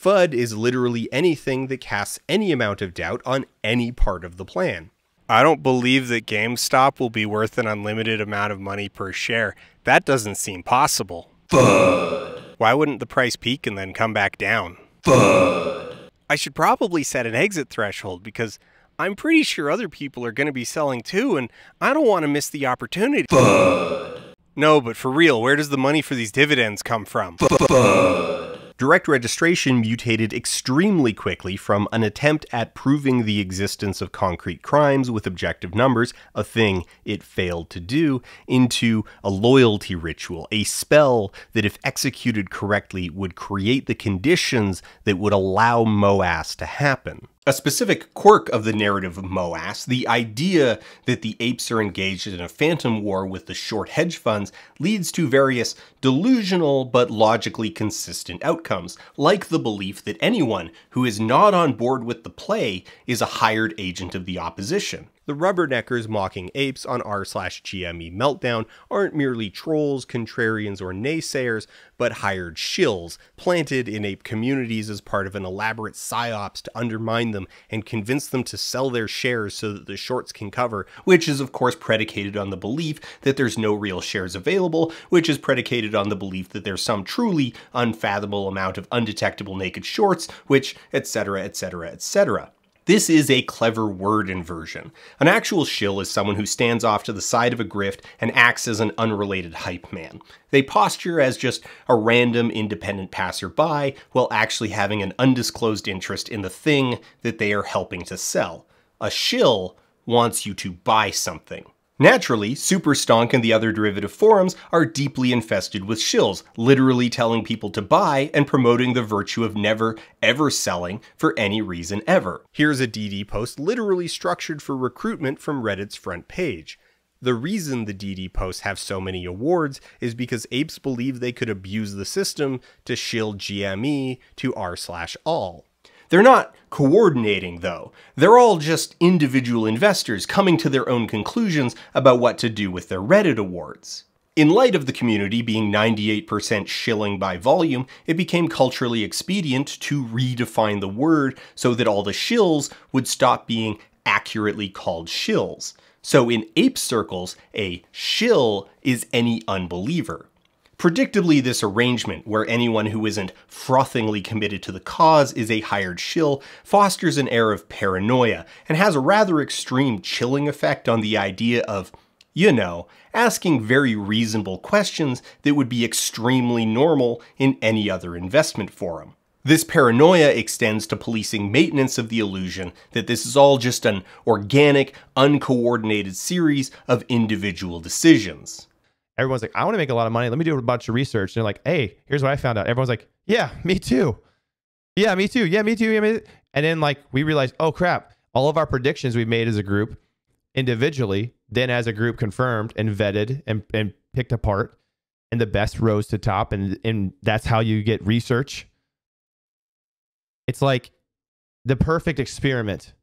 FUD is literally anything that casts any amount of doubt on any part of the plan. I don't believe that GameStop will be worth an unlimited amount of money per share. That doesn't seem possible. FUD. Why wouldn't the price peak and then come back down? FUD. I should probably set an exit threshold because I'm pretty sure other people are going to be selling too, and I don't want to miss the opportunity. FUD. No, but for real, where does the money for these dividends come from? FUD. Direct registration mutated extremely quickly from an attempt at proving the existence of concrete crimes with objective numbers, a thing it failed to do, into a loyalty ritual, a spell that, if executed correctly, would create the conditions that would allow MOASS to happen a specific quirk of the narrative of MOASS, the idea that the apes are engaged in a phantom war with the short hedge funds, leads to various delusional but logically consistent outcomes, like the belief that anyone who is not on board with the play is a hired agent of the opposition. The rubberneckers mocking apes on r slash GME Meltdown aren't merely trolls, contrarians, or naysayers, but hired shills, planted in ape communities as part of an elaborate psyops to undermine them and convince them to sell their shares so that the shorts can cover, which is of course predicated on the belief that there's no real shares available, which is predicated on the belief that there's some truly unfathomable amount of undetectable naked shorts, which etc etc etc. This is a clever word inversion. An actual shill is someone who stands off to the side of a grift and acts as an unrelated hype man. They posture as just a random independent passerby while actually having an undisclosed interest in the thing that they are helping to sell. A shill wants you to buy something. Naturally, Superstonk and the other derivative forums are deeply infested with shills, literally telling people to buy and promoting the virtue of never, ever selling for any reason ever. Here's a DD post literally structured for recruitment from Reddit's front page. The reason the DD posts have so many awards is because apes believe they could abuse the system to shill GME to r slash all. They're not coordinating, though. They're all just individual investors coming to their own conclusions about what to do with their Reddit awards. In light of the community being 98% shilling by volume, it became culturally expedient to redefine the word so that all the shills would stop being accurately called shills. So in ape circles, a shill is any unbeliever. Predictably, this arrangement, where anyone who isn't frothingly committed to the cause is a hired shill, fosters an air of paranoia and has a rather extreme chilling effect on the idea of, you know, asking very reasonable questions that would be extremely normal in any other investment forum. This paranoia extends to policing maintenance of the illusion that this is all just an organic, uncoordinated series of individual decisions everyone's like, I want to make a lot of money. Let me do a bunch of research. And they're like, hey, here's what I found out. Everyone's like, yeah, me too. Yeah, me too. Yeah, me too. Yeah, me too. And then like we realized, oh crap, all of our predictions we've made as a group individually, then as a group confirmed and vetted and, and picked apart, and the best rose to top. And, and that's how you get research. It's like the perfect experiment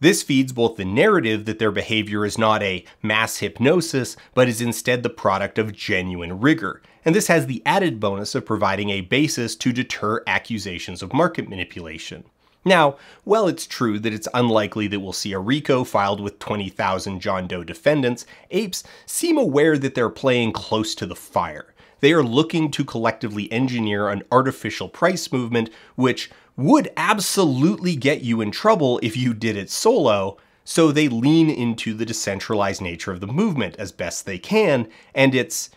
this feeds both the narrative that their behavior is not a mass hypnosis, but is instead the product of genuine rigor, and this has the added bonus of providing a basis to deter accusations of market manipulation. Now, while it's true that it's unlikely that we'll see a RICO filed with 20,000 John Doe defendants, apes seem aware that they're playing close to the fire. They are looking to collectively engineer an artificial price movement which would absolutely get you in trouble if you did it solo, so they lean into the decentralized nature of the movement as best they can, and it's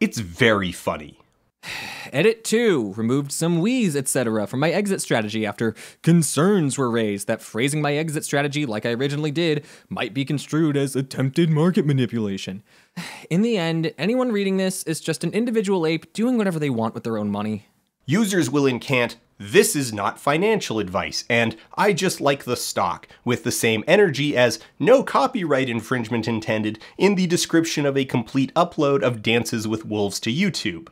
it's very funny. Edit 2 removed some wheeze, etc. from my exit strategy after concerns were raised that phrasing my exit strategy like I originally did might be construed as attempted market manipulation. In the end, anyone reading this is just an individual ape doing whatever they want with their own money. Users will incant this is not financial advice, and I just like the stock, with the same energy as no copyright infringement intended in the description of a complete upload of Dances with Wolves to YouTube.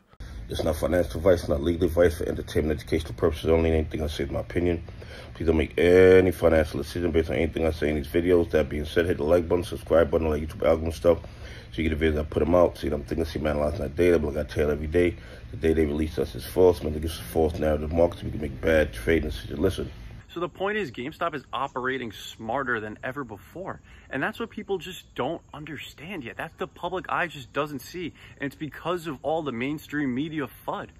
It's not financial advice, not legal advice for entertainment educational purposes only. Anything I say is my opinion. Please don't make any financial decision based on anything I say in these videos. That being said, hit the like button, subscribe button, like YouTube algorithm stuff. So you get the videos, I put them out. See I'm thinking, see me analyzing that data, but like I tell every day, the day they release us is false. Man, us a false narrative market so we can make bad trading decisions. Listen. So the point is GameStop is operating smarter than ever before. And that's what people just don't understand yet. That's the public eye just doesn't see. And it's because of all the mainstream media FUD.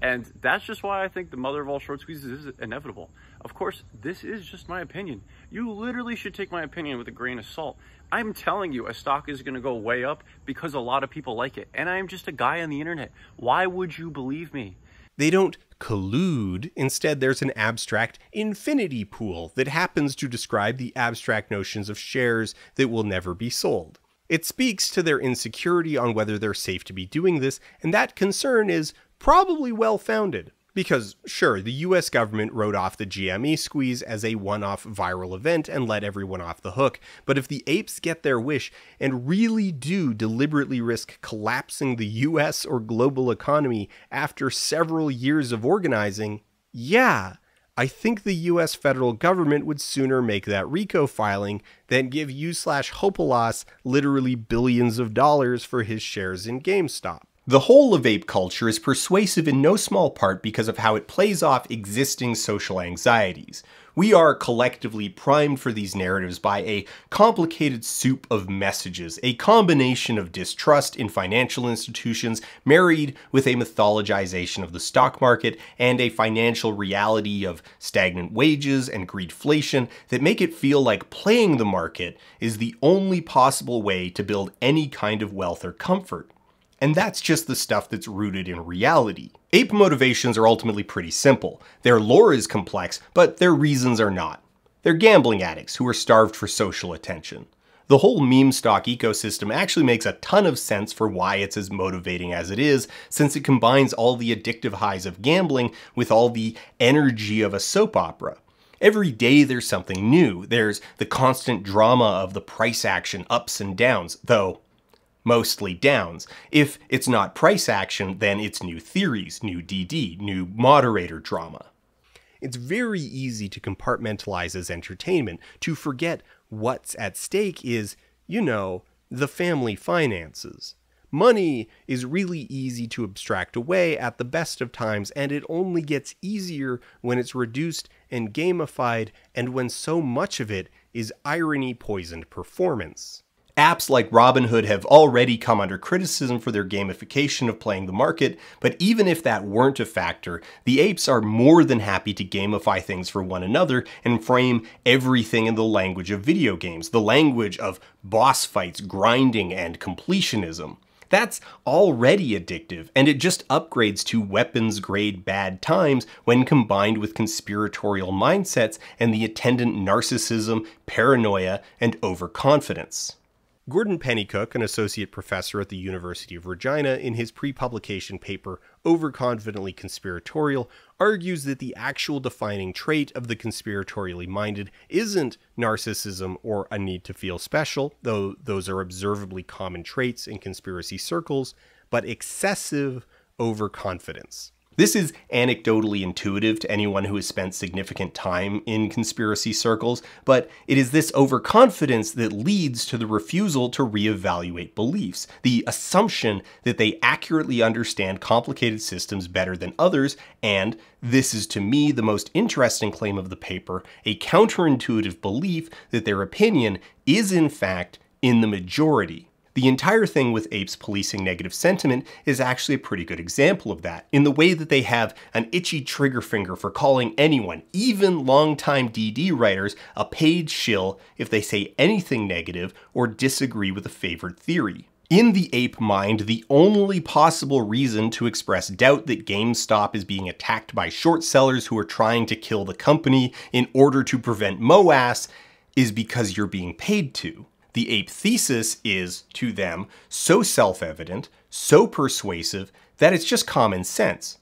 And that's just why I think the mother of all short squeezes is inevitable. Of course, this is just my opinion. You literally should take my opinion with a grain of salt. I'm telling you, a stock is going to go way up because a lot of people like it. And I'm just a guy on the internet. Why would you believe me? They don't collude. Instead, there's an abstract infinity pool that happens to describe the abstract notions of shares that will never be sold. It speaks to their insecurity on whether they're safe to be doing this, and that concern is probably well founded. Because, sure, the US government wrote off the GME squeeze as a one off viral event and let everyone off the hook, but if the apes get their wish and really do deliberately risk collapsing the US or global economy after several years of organizing, yeah, I think the US federal government would sooner make that RICO filing than give you slash Hopolas literally billions of dollars for his shares in GameStop. The whole of ape culture is persuasive in no small part because of how it plays off existing social anxieties. We are collectively primed for these narratives by a complicated soup of messages, a combination of distrust in financial institutions married with a mythologization of the stock market and a financial reality of stagnant wages and greedflation that make it feel like playing the market is the only possible way to build any kind of wealth or comfort. And that's just the stuff that's rooted in reality. Ape motivations are ultimately pretty simple. Their lore is complex, but their reasons are not. They're gambling addicts who are starved for social attention. The whole meme stock ecosystem actually makes a ton of sense for why it's as motivating as it is, since it combines all the addictive highs of gambling with all the energy of a soap opera. Every day there's something new. There's the constant drama of the price action ups and downs, though mostly downs. If it's not price action, then it's new theories, new DD, new moderator drama. It's very easy to compartmentalize as entertainment, to forget what's at stake is, you know, the family finances. Money is really easy to abstract away at the best of times, and it only gets easier when it's reduced and gamified, and when so much of it is irony poisoned performance. Apps like Robinhood have already come under criticism for their gamification of playing the market, but even if that weren't a factor, the apes are more than happy to gamify things for one another and frame everything in the language of video games, the language of boss fights, grinding, and completionism. That's already addictive, and it just upgrades to weapons grade bad times when combined with conspiratorial mindsets and the attendant narcissism, paranoia, and overconfidence. Gordon Pennycook, an associate professor at the University of Regina, in his pre publication paper, Overconfidently Conspiratorial, argues that the actual defining trait of the conspiratorially minded isn't narcissism or a need to feel special, though those are observably common traits in conspiracy circles, but excessive overconfidence. This is anecdotally intuitive to anyone who has spent significant time in conspiracy circles, but it is this overconfidence that leads to the refusal to reevaluate beliefs, the assumption that they accurately understand complicated systems better than others, and this is to me the most interesting claim of the paper a counterintuitive belief that their opinion is in fact in the majority. The entire thing with apes policing negative sentiment is actually a pretty good example of that, in the way that they have an itchy trigger finger for calling anyone, even longtime DD writers, a paid shill if they say anything negative or disagree with a favored theory. In the ape mind, the only possible reason to express doubt that GameStop is being attacked by short sellers who are trying to kill the company in order to prevent MOASS is because you're being paid to. The ape thesis is, to them, so self evident, so persuasive, that it's just common sense.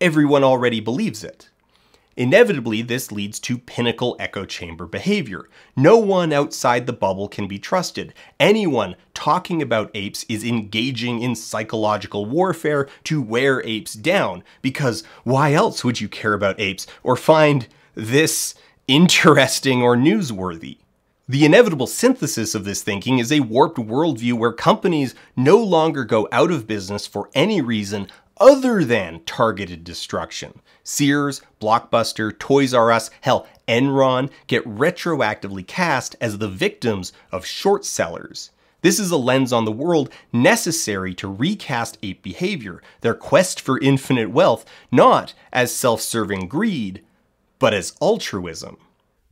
Everyone already believes it. Inevitably, this leads to pinnacle echo chamber behavior. No one outside the bubble can be trusted. Anyone talking about apes is engaging in psychological warfare to wear apes down, because why else would you care about apes or find this interesting or newsworthy? The inevitable synthesis of this thinking is a warped worldview where companies no longer go out of business for any reason other than targeted destruction. Sears, Blockbuster, Toys R Us, hell, Enron get retroactively cast as the victims of short sellers. This is a lens on the world necessary to recast ape behavior, their quest for infinite wealth, not as self serving greed, but as altruism.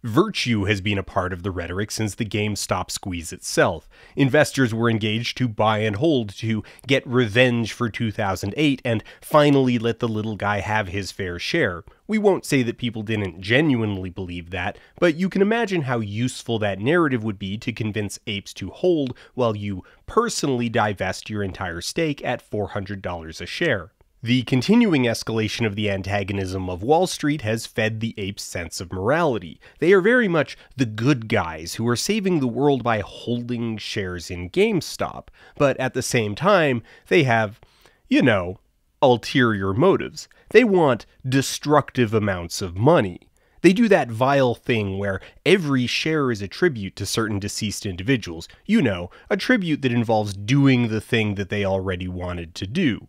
Virtue has been a part of the rhetoric since the GameStop squeeze itself. Investors were engaged to buy and hold to get revenge for 2008 and finally let the little guy have his fair share. We won't say that people didn't genuinely believe that, but you can imagine how useful that narrative would be to convince apes to hold while you personally divest your entire stake at $400 a share. The continuing escalation of the antagonism of Wall Street has fed the apes' sense of morality. They are very much the good guys who are saving the world by holding shares in GameStop, but at the same time, they have, you know, ulterior motives. They want destructive amounts of money. They do that vile thing where every share is a tribute to certain deceased individuals. You know, a tribute that involves doing the thing that they already wanted to do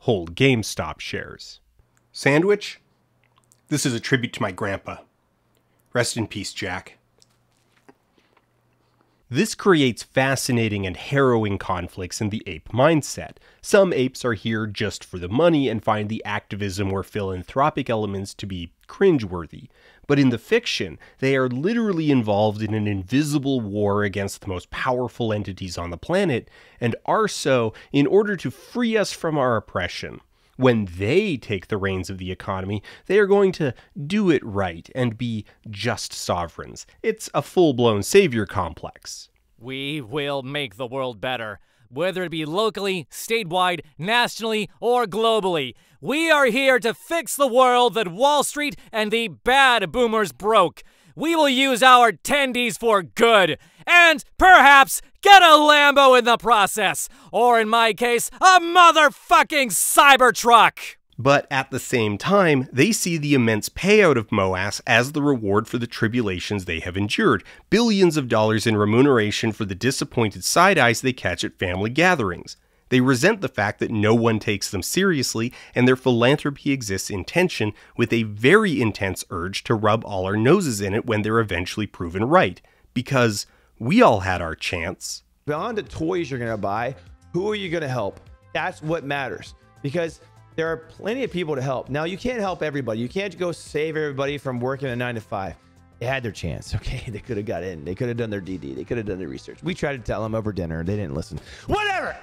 hold GameStop shares. Sandwich? This is a tribute to my grandpa. Rest in peace, Jack. This creates fascinating and harrowing conflicts in the ape mindset. Some apes are here just for the money and find the activism or philanthropic elements to be cringeworthy. But in the fiction, they are literally involved in an invisible war against the most powerful entities on the planet, and are so in order to free us from our oppression. When they take the reins of the economy, they are going to do it right and be just sovereigns. It's a full blown savior complex. We will make the world better. Whether it be locally, statewide, nationally, or globally, we are here to fix the world that Wall Street and the bad boomers broke. We will use our tendies for good, and perhaps get a Lambo in the process, or in my case, a motherfucking Cybertruck. But at the same time, they see the immense payout of MOAS as the reward for the tribulations they have endured billions of dollars in remuneration for the disappointed side eyes they catch at family gatherings. They resent the fact that no one takes them seriously, and their philanthropy exists in tension with a very intense urge to rub all our noses in it when they're eventually proven right. Because we all had our chance. Beyond the toys you're going to buy, who are you going to help? That's what matters. Because there are plenty of people to help. Now, you can't help everybody. You can't go save everybody from working a nine to five. They had their chance. Okay. They could have got in. They could have done their DD. They could have done their research. We tried to tell them over dinner. They didn't listen. Whatever.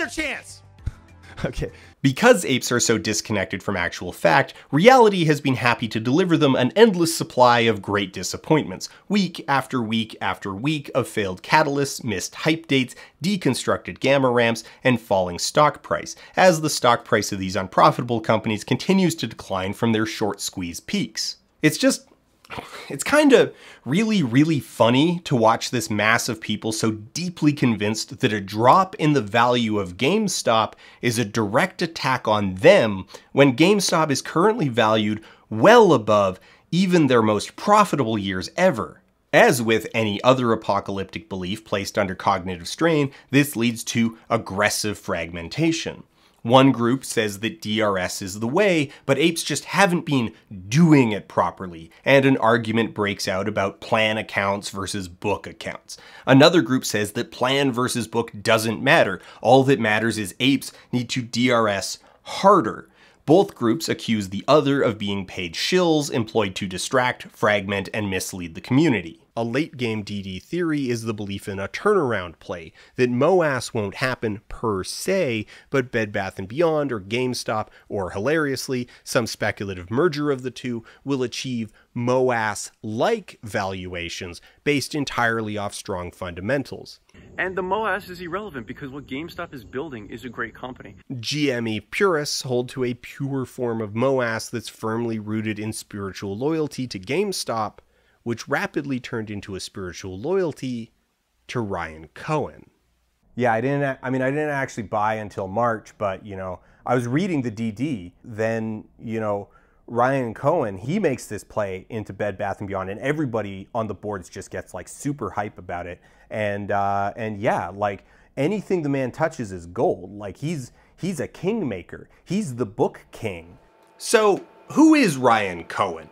Their chance. Okay. Because apes are so disconnected from actual fact, reality has been happy to deliver them an endless supply of great disappointments, week after week after week of failed catalysts, missed hype dates, deconstructed gamma ramps, and falling stock price, as the stock price of these unprofitable companies continues to decline from their short squeeze peaks. It's just it's kind of really, really funny to watch this mass of people so deeply convinced that a drop in the value of GameStop is a direct attack on them when GameStop is currently valued well above even their most profitable years ever. As with any other apocalyptic belief placed under cognitive strain, this leads to aggressive fragmentation. One group says that DRS is the way, but apes just haven't been doing it properly, and an argument breaks out about plan accounts versus book accounts. Another group says that plan versus book doesn't matter. All that matters is apes need to DRS harder. Both groups accuse the other of being paid shills employed to distract, fragment, and mislead the community. A late game DD theory is the belief in a turnaround play, that MOASS won't happen per se, but Bed Bath & Beyond or GameStop, or hilariously, some speculative merger of the two, will achieve MOASS-like valuations based entirely off strong fundamentals. And the MOASS is irrelevant because what GameStop is building is a great company. GME purists hold to a pure form of MOASS that's firmly rooted in spiritual loyalty to GameStop, which rapidly turned into a spiritual loyalty to Ryan Cohen. Yeah, I didn't. I mean, I didn't actually buy until March, but you know, I was reading the DD. Then you know, Ryan Cohen he makes this play into Bed Bath and Beyond, and everybody on the boards just gets like super hype about it. And uh, and yeah, like anything the man touches is gold. Like he's he's a kingmaker. He's the book king. So who is Ryan Cohen?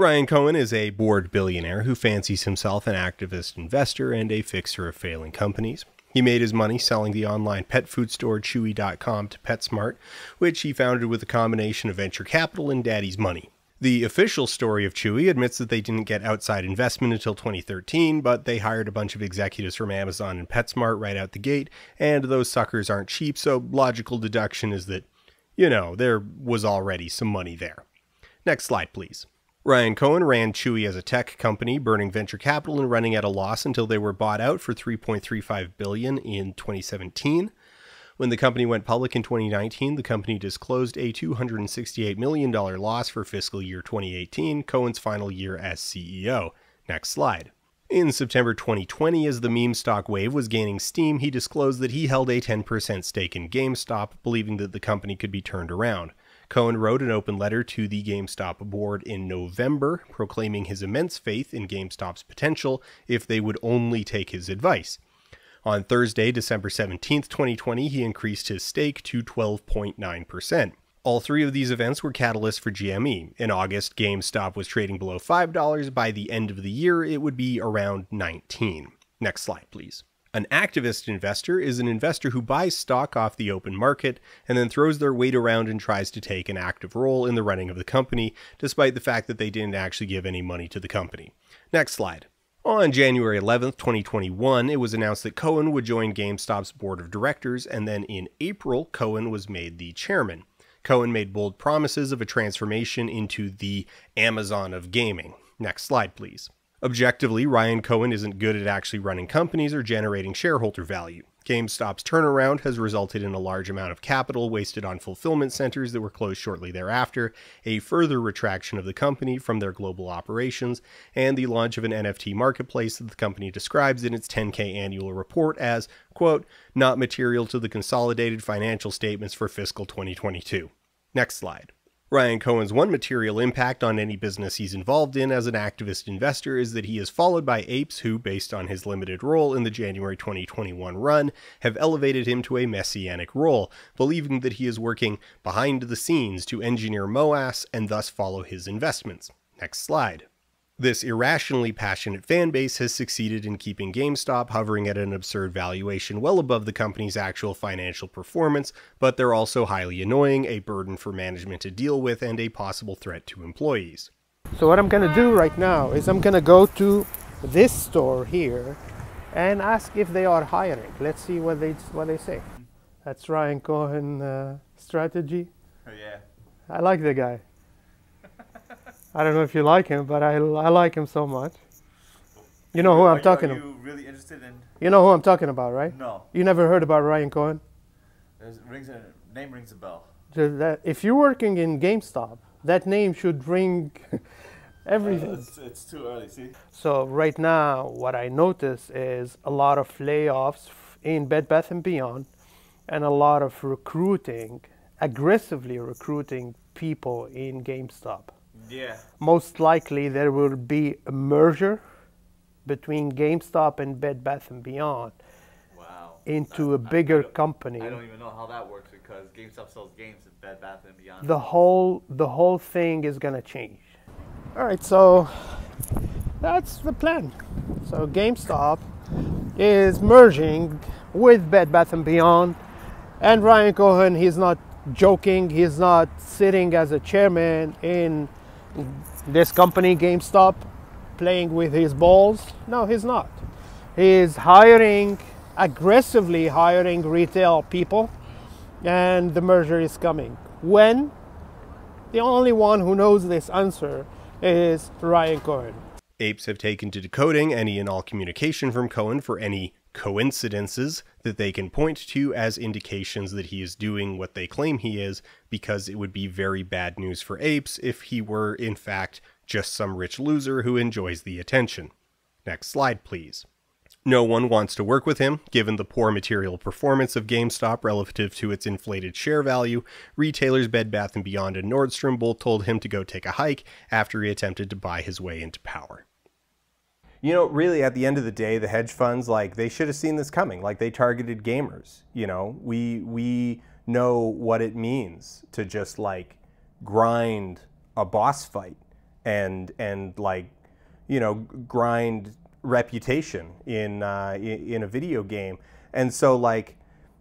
Ryan Cohen is a bored billionaire who fancies himself an activist investor and a fixer of failing companies. He made his money selling the online pet food store Chewy.com to PetSmart, which he founded with a combination of venture capital and daddy's money. The official story of Chewy admits that they didn't get outside investment until 2013, but they hired a bunch of executives from Amazon and PetSmart right out the gate, and those suckers aren't cheap, so logical deduction is that, you know, there was already some money there. Next slide, please. Ryan Cohen ran Chewy as a tech company, burning venture capital and running at a loss until they were bought out for 3.35 billion in 2017. When the company went public in 2019, the company disclosed a $268 million loss for fiscal year 2018, Cohen's final year as CEO. Next slide. In September 2020, as the meme stock wave was gaining steam, he disclosed that he held a 10% stake in GameStop, believing that the company could be turned around. Cohen wrote an open letter to the GameStop board in November, proclaiming his immense faith in GameStop's potential if they would only take his advice. On Thursday, December 17, 2020, he increased his stake to 12.9%. All three of these events were catalysts for GME. In August, GameStop was trading below $5. By the end of the year, it would be around 19. Next slide, please. An activist investor is an investor who buys stock off the open market and then throws their weight around and tries to take an active role in the running of the company, despite the fact that they didn't actually give any money to the company. Next slide. On January 11, 2021, it was announced that Cohen would join GameStop's board of directors, and then in April, Cohen was made the chairman. Cohen made bold promises of a transformation into the Amazon of gaming. Next slide, please. Objectively, Ryan Cohen isn't good at actually running companies or generating shareholder value. GameStop's turnaround has resulted in a large amount of capital wasted on fulfillment centers that were closed shortly thereafter, a further retraction of the company from their global operations, and the launch of an NFT marketplace that the company describes in its 10K annual report as, quote, not material to the consolidated financial statements for fiscal 2022. Next slide. Ryan Cohen's one material impact on any business he's involved in as an activist investor is that he is followed by apes who, based on his limited role in the January 2021 run, have elevated him to a messianic role, believing that he is working behind the scenes to engineer MOAS and thus follow his investments. Next slide. This irrationally passionate fan base has succeeded in keeping GameStop hovering at an absurd valuation well above the company's actual financial performance, but they're also highly annoying, a burden for management to deal with, and a possible threat to employees. So what I'm gonna do right now is I'm gonna go to this store here and ask if they are hiring. Let's see what they what they say. That's Ryan Cohen uh, strategy. Oh yeah. I like the guy. I don't know if you like him, but I, I like him so much. You know who I'm you- talking Are about. you really interested in? You know who I'm talking about, right? No. You never heard about Ryan Cohen? There's, rings a name rings a bell. That if you're working in GameStop, that name should ring everything. Uh, it's, it's too early. See. So right now, what I notice is a lot of layoffs in Bed Bath and Beyond, and a lot of recruiting, aggressively recruiting people in GameStop. Yeah. Most likely, there will be a merger between GameStop and Bed Bath and Beyond Wow. into a bigger company. I don't even know how that works because GameStop sells games at Bed Bath and Beyond. the whole the whole thing is gonna change. All right, so that's the plan. So GameStop is merging with Bed Bath and Beyond, and Ryan Cohen. He's not joking. He's not sitting as a chairman in this company, GameStop, playing with his balls. No, he's not. He's hiring aggressively hiring retail people, and the merger is coming. When? The only one who knows this answer is Ryan Cohen. Apes have taken to decoding any and all communication from Cohen for any coincidences that they can point to as indications that he is doing what they claim he is, because it would be very bad news for apes if he were, in fact, just some rich loser who enjoys the attention. Next slide, please. No one wants to work with him, given the poor material performance of GameStop relative to its inflated share value. Retailers Bed Bath & Beyond and Nordstrom both told him to go take a hike after he attempted to buy his way into power. You know, really, at the end of the day, the hedge funds like they should have seen this coming. Like they targeted gamers. You know, we we know what it means to just like grind a boss fight and and like you know grind reputation in uh, in, a video game. And so like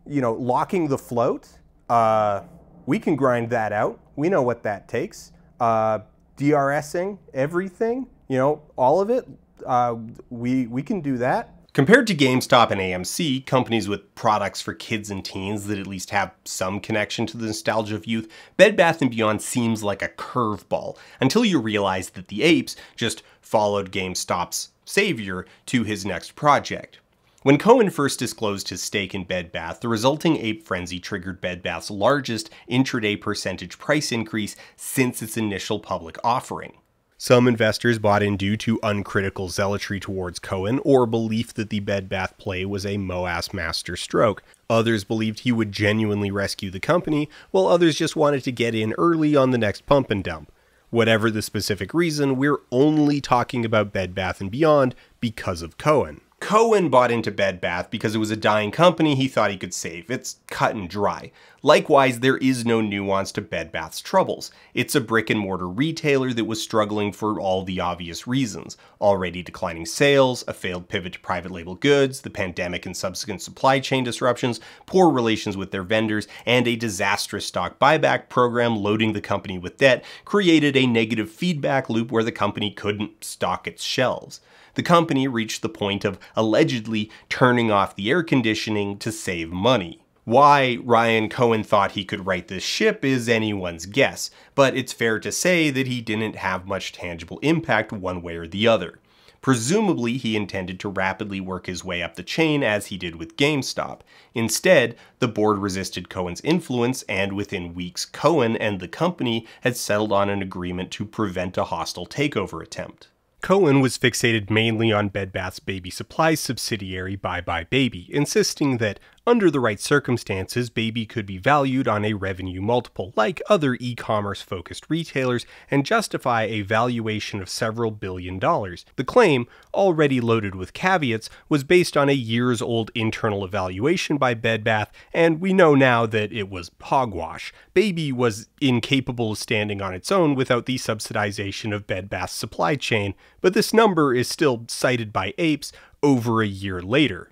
you know locking the float, uh, we can grind that out. We know what that takes. Uh, DRSing everything, you know, all of it. Uh, we we can do that. Compared to GameStop and AMC, companies with products for kids and teens that at least have some connection to the nostalgia of youth, Bed Bath & Beyond seems like a curveball until you realize that the apes just followed GameStop's savior to his next project. When Cohen first disclosed his stake in Bed Bath, the resulting ape frenzy triggered Bed Bath's largest intraday percentage price increase since its initial public offering. Some investors bought in due to uncritical zealotry towards Cohen or belief that the Bed Bath play was a MOASS master stroke. Others believed he would genuinely rescue the company, while others just wanted to get in early on the next pump and dump. Whatever the specific reason, we're only talking about Bed Bath & Beyond because of Cohen. Cohen bought into Bed Bath because it was a dying company he thought he could save. It's cut and dry. Likewise, there is no nuance to Bed Bath's troubles. It's a brick and mortar retailer that was struggling for all the obvious reasons. Already declining sales, a failed pivot to private label goods, the pandemic and subsequent supply chain disruptions, poor relations with their vendors, and a disastrous stock buyback program loading the company with debt created a negative feedback loop where the company couldn't stock its shelves the company reached the point of allegedly turning off the air conditioning to save money. Why Ryan Cohen thought he could right this ship is anyone's guess, but it's fair to say that he didn't have much tangible impact one way or the other. Presumably, he intended to rapidly work his way up the chain as he did with GameStop. Instead, the board resisted Cohen's influence, and within weeks, Cohen and the company had settled on an agreement to prevent a hostile takeover attempt. Cohen was fixated mainly on Bed Bath's baby supplies subsidiary buybuy BABY, insisting that under the right circumstances, Baby could be valued on a revenue multiple like other e-commerce focused retailers and justify a valuation of several billion dollars. The claim, already loaded with caveats, was based on a years old internal evaluation by Bed Bath, and we know now that it was hogwash. Baby was incapable of standing on its own without the subsidization of Bed Bath's supply chain, but this number is still cited by apes over a year later.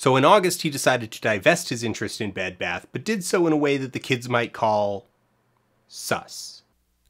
So in August, he decided to divest his interest in Bed Bath, but did so in a way that the kids might call sus.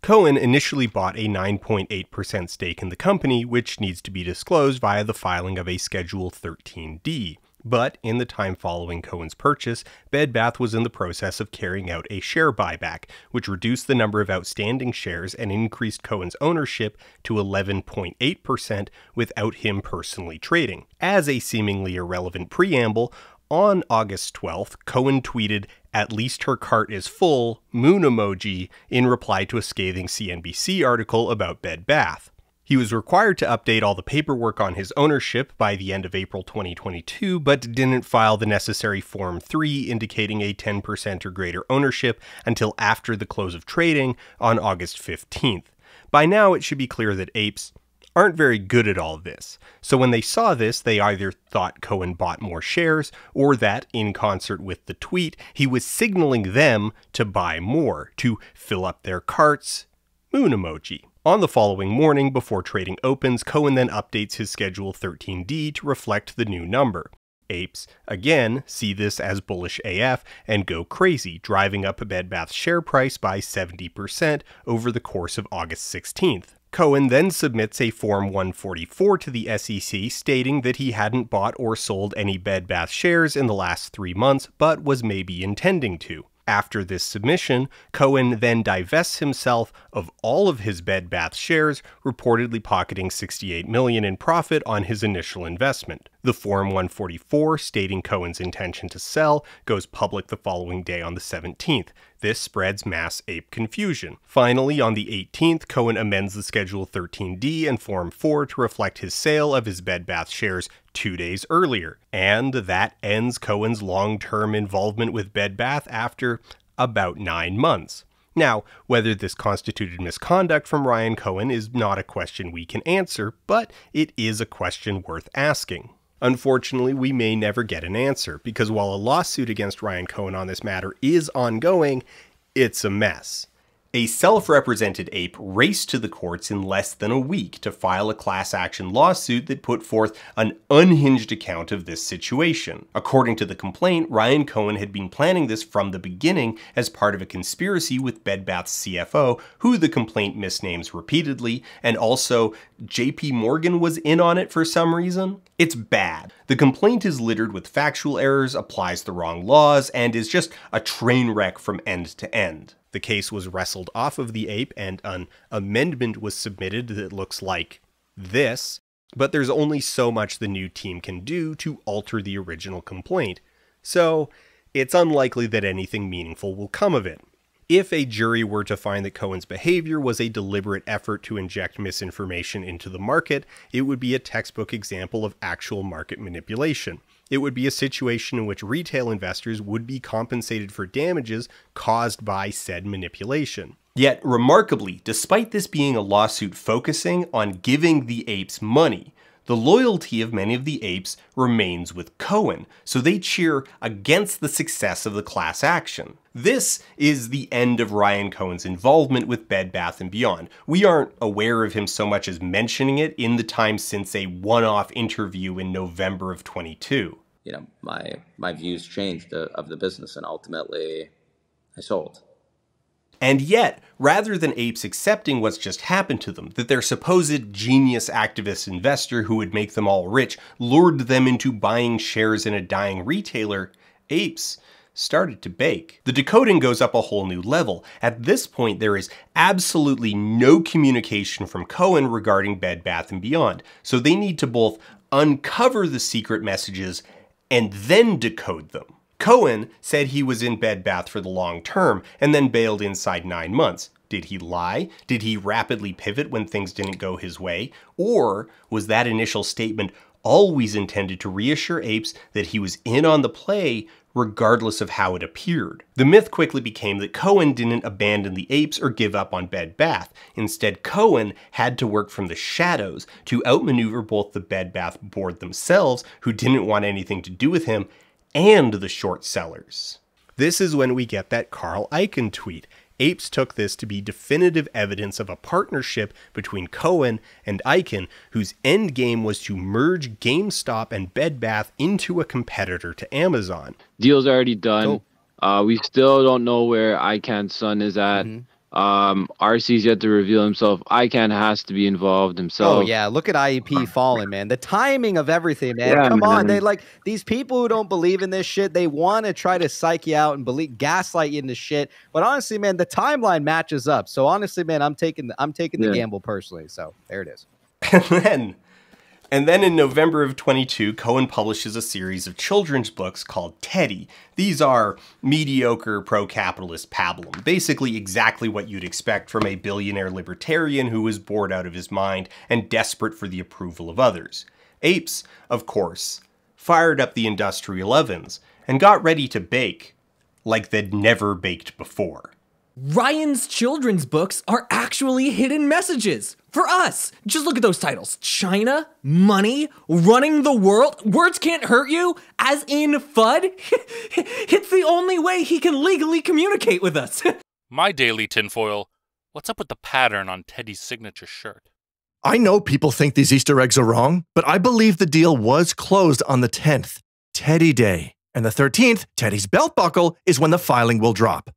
Cohen initially bought a 9.8% stake in the company, which needs to be disclosed via the filing of a Schedule 13D. But in the time following Cohen's purchase, Bed Bath was in the process of carrying out a share buyback, which reduced the number of outstanding shares and increased Cohen's ownership to 11.8% without him personally trading. As a seemingly irrelevant preamble, on August 12th, Cohen tweeted, At least her cart is full, moon emoji, in reply to a scathing CNBC article about Bed Bath. He was required to update all the paperwork on his ownership by the end of April 2022, but didn't file the necessary Form 3 indicating a 10% or greater ownership until after the close of trading on August 15th. By now, it should be clear that apes aren't very good at all this. So when they saw this, they either thought Cohen bought more shares, or that, in concert with the tweet, he was signaling them to buy more, to fill up their carts. Moon emoji. On the following morning, before trading opens, Cohen then updates his Schedule 13D to reflect the new number. Apes, again, see this as bullish AF and go crazy, driving up Bed Bath's share price by 70% over the course of August 16th. Cohen then submits a Form 144 to the SEC stating that he hadn't bought or sold any Bed Bath shares in the last three months, but was maybe intending to. After this submission, Cohen then divests himself of all of his Bed Bath shares, reportedly pocketing 68 million in profit on his initial investment. The Form 144 stating Cohen's intention to sell goes public the following day on the 17th. This spreads mass ape confusion. Finally, on the 18th, Cohen amends the Schedule 13D and Form 4 to reflect his sale of his Bed Bath shares two days earlier. And that ends Cohen's long term involvement with Bed Bath after about nine months. Now, whether this constituted misconduct from Ryan Cohen is not a question we can answer, but it is a question worth asking. Unfortunately, we may never get an answer because while a lawsuit against Ryan Cohen on this matter is ongoing, it's a mess. A self represented ape raced to the courts in less than a week to file a class action lawsuit that put forth an unhinged account of this situation. According to the complaint, Ryan Cohen had been planning this from the beginning as part of a conspiracy with Bed Bath's CFO, who the complaint misnames repeatedly, and also JP Morgan was in on it for some reason. It's bad. The complaint is littered with factual errors, applies the wrong laws, and is just a train wreck from end to end. The case was wrestled off of the ape and an amendment was submitted that looks like this, but there's only so much the new team can do to alter the original complaint. So, it's unlikely that anything meaningful will come of it. If a jury were to find that Cohen's behavior was a deliberate effort to inject misinformation into the market, it would be a textbook example of actual market manipulation. It would be a situation in which retail investors would be compensated for damages caused by said manipulation. Yet, remarkably, despite this being a lawsuit focusing on giving the apes money, the loyalty of many of the apes remains with Cohen, so they cheer against the success of the class action. This is the end of Ryan Cohen's involvement with Bed Bath & Beyond. We aren't aware of him so much as mentioning it in the time since a one-off interview in November of 22. You know, my my views changed uh, of the business, and ultimately, I sold. And yet, rather than apes accepting what's just happened to them, that their supposed genius activist investor who would make them all rich lured them into buying shares in a dying retailer, apes started to bake. The decoding goes up a whole new level. At this point, there is absolutely no communication from Cohen regarding Bed Bath & Beyond, so they need to both uncover the secret messages and then decode them. Cohen said he was in Bed Bath for the long term and then bailed inside nine months. Did he lie? Did he rapidly pivot when things didn't go his way? Or was that initial statement always intended to reassure apes that he was in on the play regardless of how it appeared. The myth quickly became that Cohen didn't abandon the apes or give up on Bed Bath. Instead, Cohen had to work from the shadows to outmaneuver both the Bed Bath board themselves, who didn't want anything to do with him, and the short sellers. This is when we get that Carl Icahn tweet. Apes took this to be definitive evidence of a partnership between Cohen and Icahn, whose end game was to merge GameStop and Bed Bath into a competitor to Amazon. Deal's already done. Uh, we still don't know where Icahn's son is at. Um, RC's yet to reveal himself. Icahn has to be involved himself. Oh yeah, look at IEP falling, man. The timing of everything, man. Yeah, Come on, they like these people who don't believe in this shit. They want to try to psych you out and believe gaslight you into shit. But honestly, man, the timeline matches up. So honestly, man, I'm taking the, I'm taking the Yeah. gamble personally. So there it is. And then, and then in November of 22, Cohen publishes a series of children's books called Teddy. These are mediocre pro-capitalist pablum, basically exactly what you'd expect from a billionaire libertarian who is bored out of his mind and desperate for the approval of others. Apes, of course, fired up the industrial ovens and got ready to bake like they'd never baked before. Ryan's children's books are actually hidden messages for us. Just look at those titles China, money, running the world. Words can't hurt you, as in FUD. it's the only way he can legally communicate with us. My daily tinfoil. What's up with the pattern on Teddy's signature shirt? I know people think these Easter eggs are wrong, but I believe the deal was closed on the 10th, Teddy Day. And the 13th, Teddy's belt buckle, is when the filing will drop.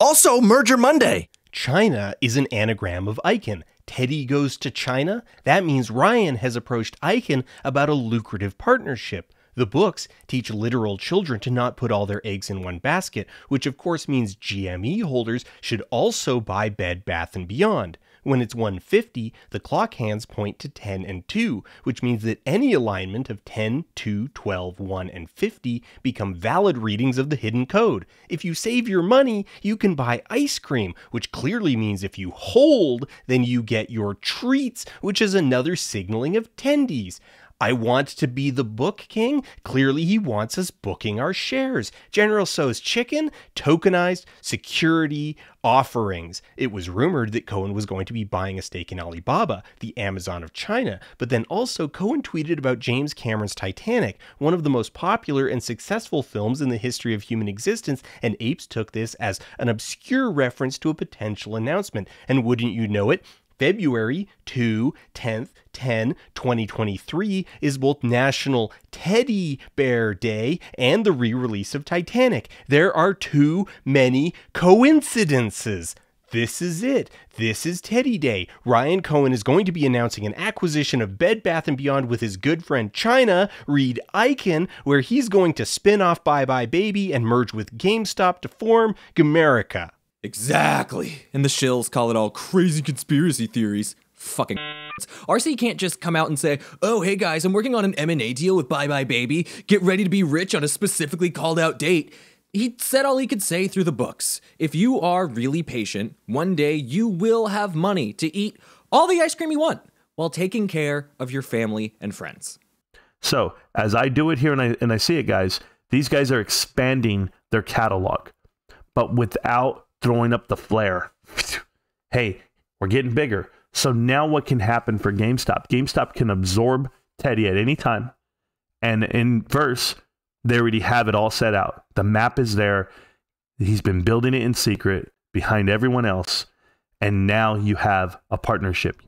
Also, Merger Monday. China is an anagram of Icahn. Teddy goes to China. That means Ryan has approached Icahn about a lucrative partnership. The books teach literal children to not put all their eggs in one basket, which of course means GME holders should also buy Bed Bath & Beyond. When it's 150, the clock hands point to 10 and 2, which means that any alignment of 10, 2, 12, 1, and 50 become valid readings of the hidden code. If you save your money, you can buy ice cream, which clearly means if you hold, then you get your treats, which is another signaling of tendies. I want to be the book king. Clearly, he wants us booking our shares. General Tso's chicken, tokenized security offerings. It was rumored that Cohen was going to be buying a stake in Alibaba, the Amazon of China. But then also, Cohen tweeted about James Cameron's Titanic, one of the most popular and successful films in the history of human existence, and Apes took this as an obscure reference to a potential announcement. And wouldn't you know it? February 2, 10th, 10, 2023 is both National Teddy Bear Day and the re release of Titanic. There are too many coincidences. This is it. This is Teddy Day. Ryan Cohen is going to be announcing an acquisition of Bed Bath & Beyond with his good friend China, Reed Icahn, where he's going to spin off buybuy BABY and merge with GameStop to form Gamerica. Exactly. And the shills call it all crazy conspiracy theories. Fucking RC can't just come out and say, "Oh, hey guys, I'm working on an M&A deal with buybuy BABY. Get ready to be rich on a specifically called out date." He said all he could say through the books. If you are really patient, one day you will have money to eat all the ice cream you want while taking care of your family and friends. So as I do it here and I and I see it, guys, these guys are expanding their catalog, but without throwing up the flare. hey, we're getting bigger. So now what can happen for GameStop? GameStop can absorb Teddy at any time. And in verse, they already have it all set out. The map is there. He's been building it in secret behind everyone else. And now you have a partnership.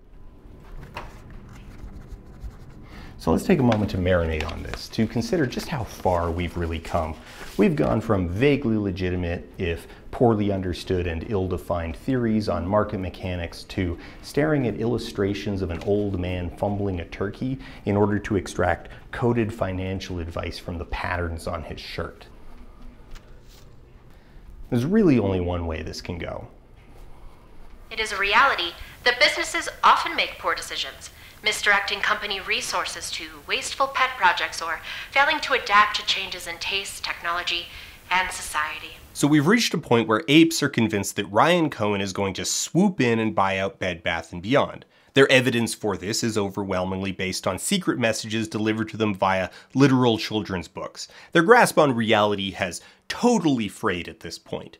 So let's take a moment to marinate on this, to consider just how far we've really come. We've gone from vaguely legitimate, if poorly understood and ill-defined theories on market mechanics to staring at illustrations of an old man fumbling a turkey in order to extract coded financial advice from the patterns on his shirt. There's really only one way this can go. It is a reality that businesses often make poor decisions, misdirecting company resources to wasteful pet projects or failing to adapt to changes in taste, technology, and society. So we've reached a point where apes are convinced that Ryan Cohen is going to swoop in and buy out Bed Bath & Beyond. Their evidence for this is overwhelmingly based on secret messages delivered to them via literal children's books. Their grasp on reality has totally frayed at this point.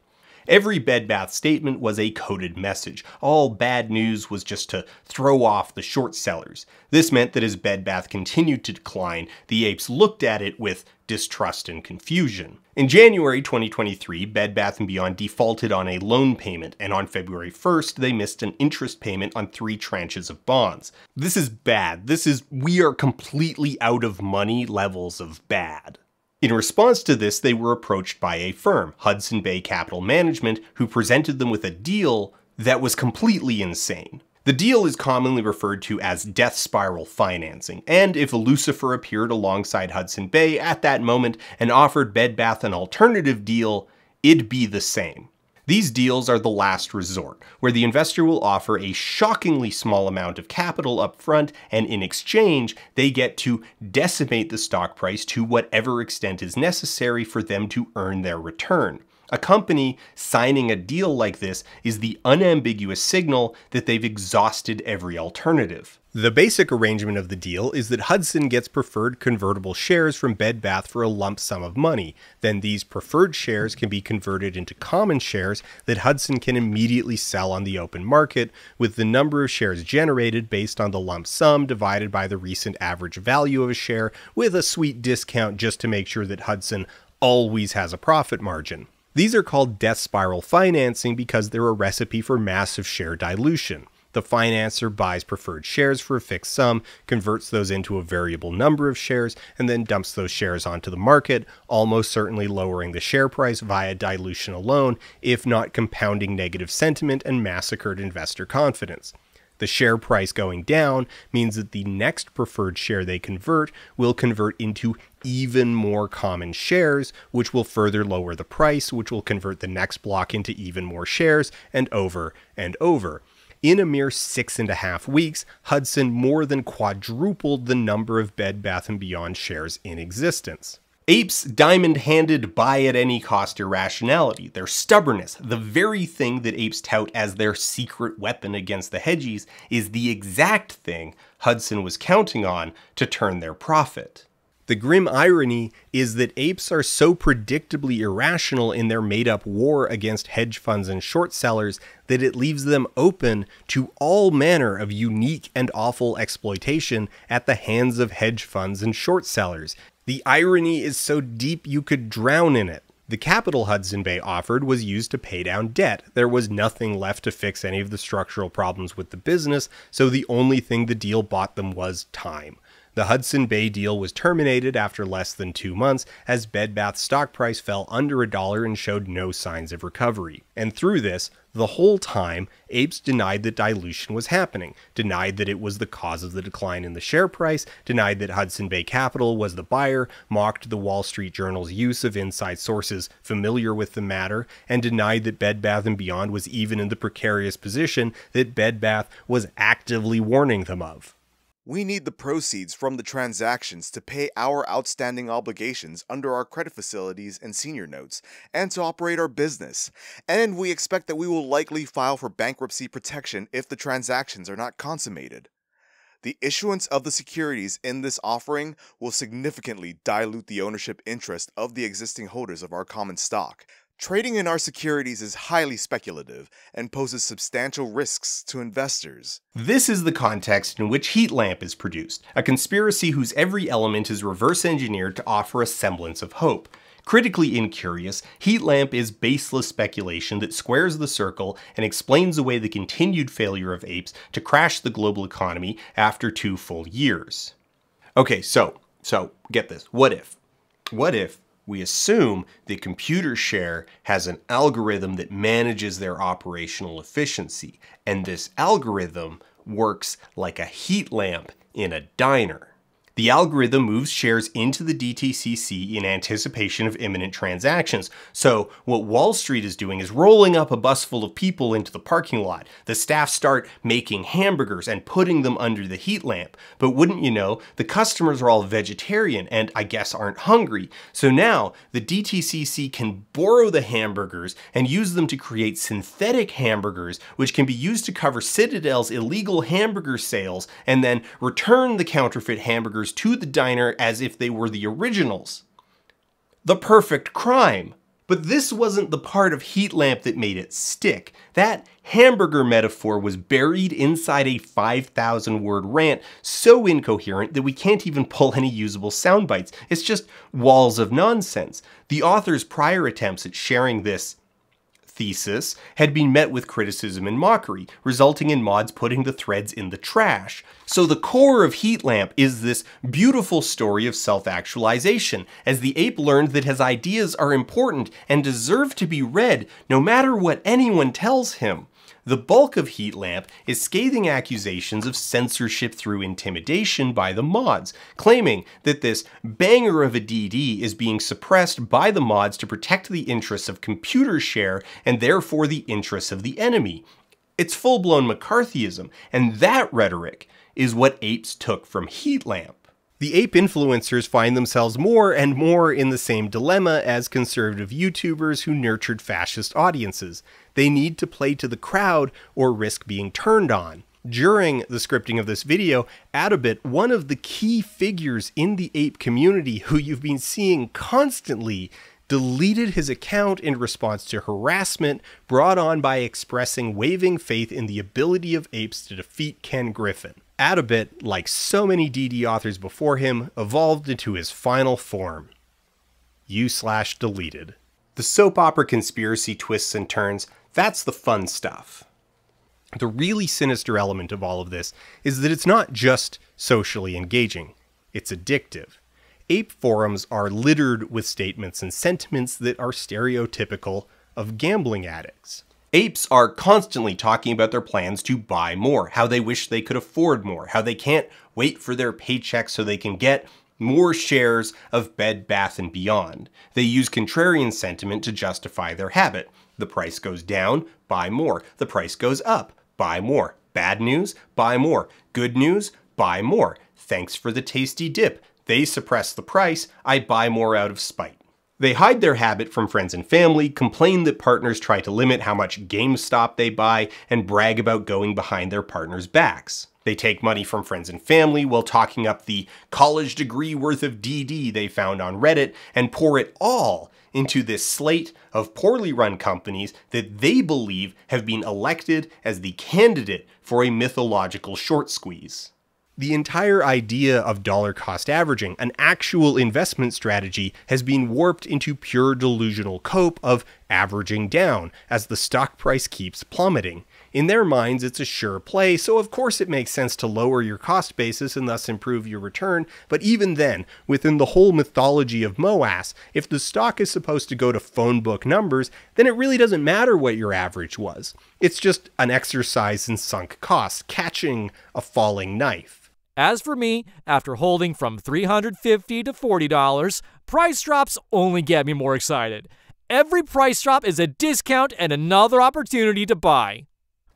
Every Bed Bath statement was a coded message. All bad news was just to throw off the short sellers. This meant that as Bed Bath continued to decline, the apes looked at it with distrust and confusion. In January 2023, Bed Bath & Beyond defaulted on a loan payment, and on February 1st, they missed an interest payment on three tranches of bonds. This is bad. This is we are completely out of money levels of bad. In response to this, they were approached by a firm, Hudson Bay Capital Management, who presented them with a deal that was completely insane. The deal is commonly referred to as death spiral financing, and if Lucifer appeared alongside Hudson Bay at that moment and offered Bed Bath an alternative deal, it'd be the same. These deals are the last resort, where the investor will offer a shockingly small amount of capital up front, and in exchange, they get to decimate the stock price to whatever extent is necessary for them to earn their return. A company signing a deal like this is the unambiguous signal that they've exhausted every alternative. The basic arrangement of the deal is that Hudson gets preferred convertible shares from Bed Bath for a lump sum of money. Then these preferred shares can be converted into common shares that Hudson can immediately sell on the open market, with the number of shares generated based on the lump sum divided by the recent average value of a share, with a sweet discount just to make sure that Hudson always has a profit margin. These are called death spiral financing because they're a recipe for massive share dilution. The financer buys preferred shares for a fixed sum, converts those into a variable number of shares, and then dumps those shares onto the market, almost certainly lowering the share price via dilution alone, if not compounding negative sentiment and massacred investor confidence. The share price going down means that the next preferred share they convert will convert into even more common shares, which will further lower the price, which will convert the next block into even more shares, and over and over. In a mere six and a half weeks, Hudson more than quadrupled the number of Bed Bath & Beyond shares in existence. Apes diamond-handed buy at any cost irrationality, their stubbornness, the very thing that apes tout as their secret weapon against the hedgies, is the exact thing Hudson was counting on to turn their profit. The grim irony is that apes are so predictably irrational in their made up war against hedge funds and short sellers that it leaves them open to all manner of unique and awful exploitation at the hands of hedge funds and short sellers. The irony is so deep you could drown in it. The capital Hudson Bay offered was used to pay down debt. There was nothing left to fix any of the structural problems with the business, so the only thing the deal bought them was time. The Hudson Bay deal was terminated after less than two months as Bed Bath's stock price fell under a dollar and showed no signs of recovery. And through this, the whole time, Apes denied that dilution was happening, denied that it was the cause of the decline in the share price, denied that Hudson Bay Capital was the buyer, mocked the Wall Street Journal's use of inside sources familiar with the matter, and denied that Bed Bath & Beyond was even in the precarious position that Bed Bath was actively warning them of. We need the proceeds from the transactions to pay our outstanding obligations under our credit facilities and senior notes, and to operate our business. And we expect that we will likely file for bankruptcy protection if the transactions are not consummated. The issuance of the securities in this offering will significantly dilute the ownership interest of the existing holders of our common stock, Trading in our securities is highly speculative and poses substantial risks to investors. This is the context in which Heat Lamp is produced, a conspiracy whose every element is reverse engineered to offer a semblance of hope. Critically incurious, Heat Lamp is baseless speculation that squares the circle and explains away the continued failure of apes to crash the global economy after two full years. Okay, so, so, get this. What if? What if we assume the Computershare has an algorithm that manages their operational efficiency, and this algorithm works like a heat lamp in a diner. The algorithm moves shares into the DTCC in anticipation of imminent transactions. So, what Wall Street is doing is rolling up a bus full of people into the parking lot. The staff start making hamburgers and putting them under the heat lamp. But wouldn't you know, the customers are all vegetarian and I guess aren't hungry. So now the DTCC can borrow the hamburgers and use them to create synthetic hamburgers, which can be used to cover Citadel's illegal hamburger sales and then return the counterfeit hamburgers to the diner as if they were the originals. The perfect crime. But this wasn't the part of Heat Lamp that made it stick. That hamburger metaphor was buried inside a 5,000 word rant so incoherent that we can't even pull any usable sound bites. It's just walls of nonsense. The author's prior attempts at sharing this thesis had been met with criticism and mockery, resulting in mods putting the threads in the trash. So the core of Heat Lamp is this beautiful story of self-actualization, as the ape learned that his ideas are important and deserve to be read no matter what anyone tells him. The bulk of Heat Lamp is scathing accusations of censorship through intimidation by the mods, claiming that this banger of a DD is being suppressed by the mods to protect the interests of Computershare and therefore the interests of the enemy. It's full-blown McCarthyism, and that rhetoric is what apes took from Heat Lamp. The ape influencers find themselves more and more in the same dilemma as conservative YouTubers who nurtured fascist audiences. They need to play to the crowd or risk being turned on. During the scripting of this video, Atobitt, one of the key figures in the ape community who you've been seeing constantly, deleted his account in response to harassment brought on by expressing waving faith in the ability of apes to defeat Ken Griffin. Atobitt, like so many DD authors before him, evolved into his final form. U slash deleted. The soap opera conspiracy twists and turns, that's the fun stuff. The really sinister element of all of this is that it's not just socially engaging, it's addictive. Ape forums are littered with statements and sentiments that are stereotypical of gambling addicts. Apes are constantly talking about their plans to buy more, how they wish they could afford more, how they can't wait for their paycheck so they can get more shares of Bed Bath & Beyond. They use contrarian sentiment to justify their habit. The price goes down, buy more. The price goes up, buy more. Bad news, buy more. Good news, buy more. Thanks for the tasty dip. They suppress the price, I buy more out of spite. They hide their habit from friends and family, complain that partners try to limit how much GameStop they buy, and brag about going behind their partners' backs. They take money from friends and family while talking up the college degree worth of DD they found on Reddit and pour it all into this slate of poorly run companies that they believe have been elected as the candidate for a mythological short squeeze the entire idea of dollar cost averaging, an actual investment strategy, has been warped into pure delusional cope of averaging down as the stock price keeps plummeting. In their minds, it's a sure play, so of course it makes sense to lower your cost basis and thus improve your return. But even then, within the whole mythology of MOASS, if the stock is supposed to go to phone book numbers, then it really doesn't matter what your average was. It's just an exercise in sunk costs, catching a falling knife. As for me, after holding from 350 to $40, price drops only get me more excited. Every price drop is a discount and another opportunity to buy.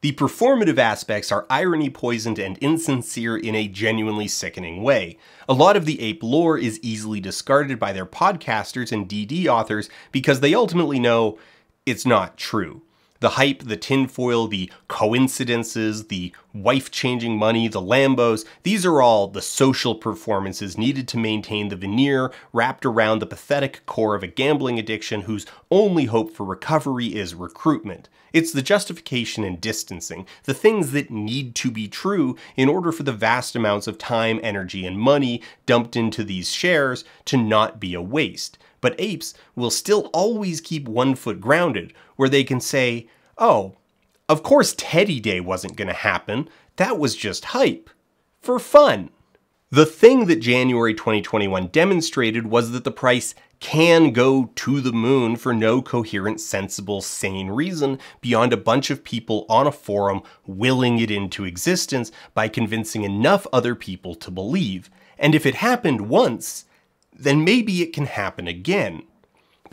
The performative aspects are irony poisoned and insincere in a genuinely sickening way. A lot of the ape lore is easily discarded by their podcasters and DD authors because they ultimately know it's not true the hype, the tinfoil, the coincidences, the wife changing money, the Lambos, these are all the social performances needed to maintain the veneer wrapped around the pathetic core of a gambling addiction whose only hope for recovery is recruitment. It's the justification and distancing, the things that need to be true in order for the vast amounts of time, energy, and money dumped into these shares to not be a waste but apes will still always keep one foot grounded, where they can say, oh, of course Teddy Day wasn't going to happen, that was just hype. For fun. The thing that January 2021 demonstrated was that the price can go to the moon for no coherent, sensible, sane reason beyond a bunch of people on a forum willing it into existence by convincing enough other people to believe. And if it happened once, then maybe it can happen again.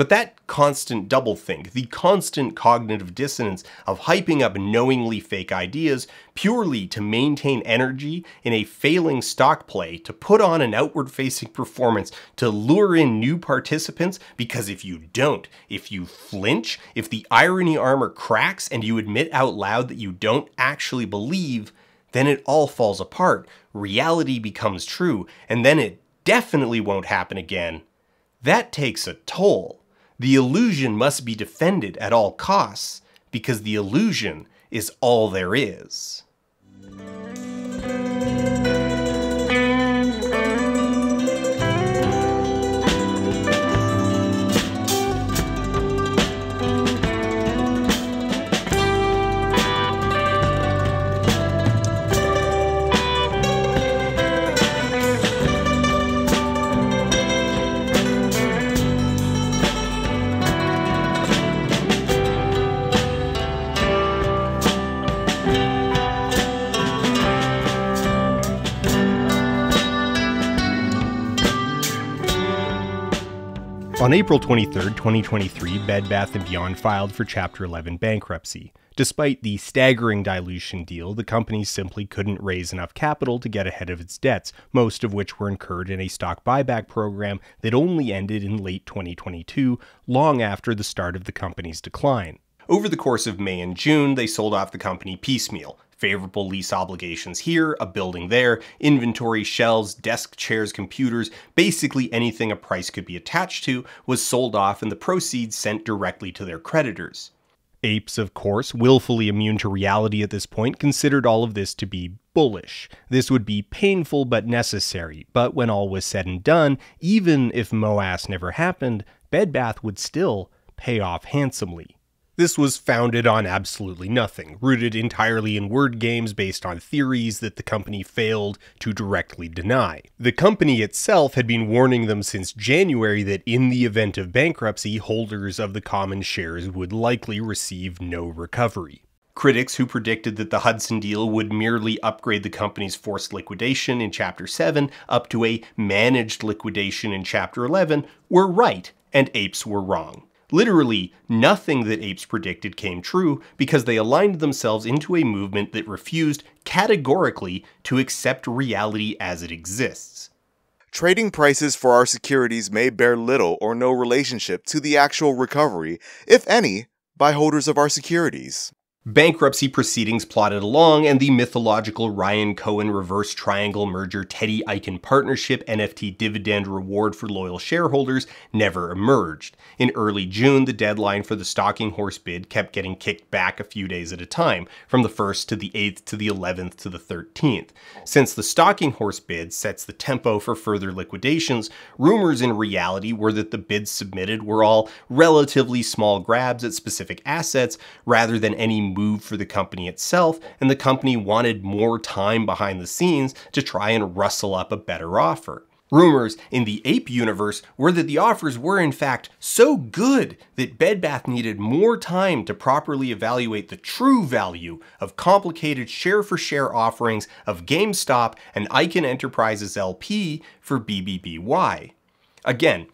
But that constant doublethink, the constant cognitive dissonance of hyping up knowingly fake ideas purely to maintain energy in a failing stock play, to put on an outward facing performance, to lure in new participants, because if you don't, if you flinch, if the irony armor cracks and you admit out loud that you don't actually believe, then it all falls apart. Reality becomes true, and then it definitely won't happen again. That takes a toll. The illusion must be defended at all costs, because the illusion is all there is. On April 23, 2023, Bed Bath & Beyond filed for Chapter 11 bankruptcy. Despite the staggering dilution deal, the company simply couldn't raise enough capital to get ahead of its debts, most of which were incurred in a stock buyback program that only ended in late 2022, long after the start of the company's decline. Over the course of May and June, they sold off the company piecemeal, favorable lease obligations here, a building there, inventory, shelves, desk chairs, computers, basically anything a price could be attached to was sold off and the proceeds sent directly to their creditors. Apes, of course, willfully immune to reality at this point, considered all of this to be bullish. This would be painful but necessary, but when all was said and done, even if MOASS never happened, Bed Bath would still pay off handsomely. This was founded on absolutely nothing, rooted entirely in word games based on theories that the company failed to directly deny. The company itself had been warning them since January that in the event of bankruptcy, holders of the common shares would likely receive no recovery. Critics who predicted that the Hudson deal would merely upgrade the company's forced liquidation in Chapter 7 up to a managed liquidation in Chapter 11 were right, and apes were wrong. Literally, nothing that apes predicted came true because they aligned themselves into a movement that refused categorically to accept reality as it exists. Trading prices for our securities may bear little or no relationship to the actual recovery, if any, by holders of our securities. Bankruptcy proceedings plodded along, and the mythological Ryan Cohen reverse triangle merger Teddy Icahn partnership NFT dividend reward for loyal shareholders never emerged. In early June, the deadline for the stalking horse bid kept getting kicked back a few days at a time, from the 1st to the 8th to the 11th to the 13th. Since the stalking horse bid sets the tempo for further liquidations, rumors in reality were that the bids submitted were all relatively small grabs at specific assets rather than any move for the company itself, and the company wanted more time behind the scenes to try and rustle up a better offer. Rumors in the ape universe were that the offers were in fact so good that Bed Bath needed more time to properly evaluate the true value of complicated share for share offerings of GameStop and Icahn Enterprises LP for BBBY. Again,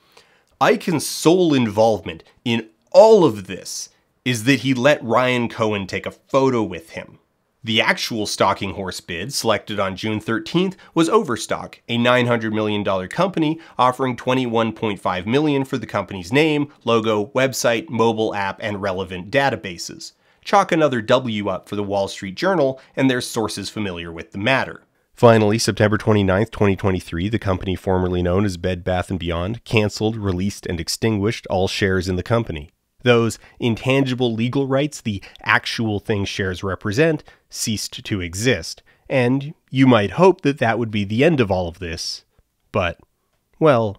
Icahn sole involvement in all of this is that he let Ryan Cohen take a photo with him. The actual stalking horse bid, selected on June 13th, was Overstock, a $900 million company offering 21.5 million for the company's name, logo, website, mobile app, and relevant databases. Chalk another W up for the Wall Street Journal and their sources familiar with the matter. Finally, September 29, 2023, the company formerly known as Bed Bath & Beyond canceled, released, and extinguished all shares in the company. Those intangible legal rights, the actual thing shares represent, ceased to exist. And you might hope that that would be the end of all of this. But, well,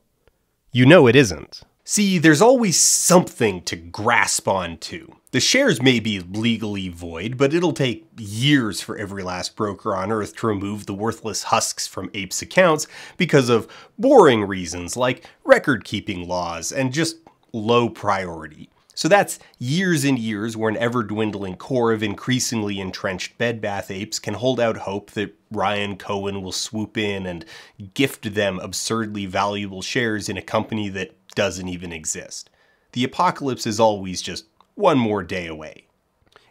you know it isn't. See, there's always something to grasp onto. The shares may be legally void, but it'll take years for every last broker on Earth to remove the worthless husks from apes' accounts because of boring reasons like record keeping laws and just low priority. So that's years and years where an ever dwindling core of increasingly entrenched Bed Bath apes can hold out hope that Ryan Cohen will swoop in and gift them absurdly valuable shares in a company that doesn't even exist. The apocalypse is always just one more day away.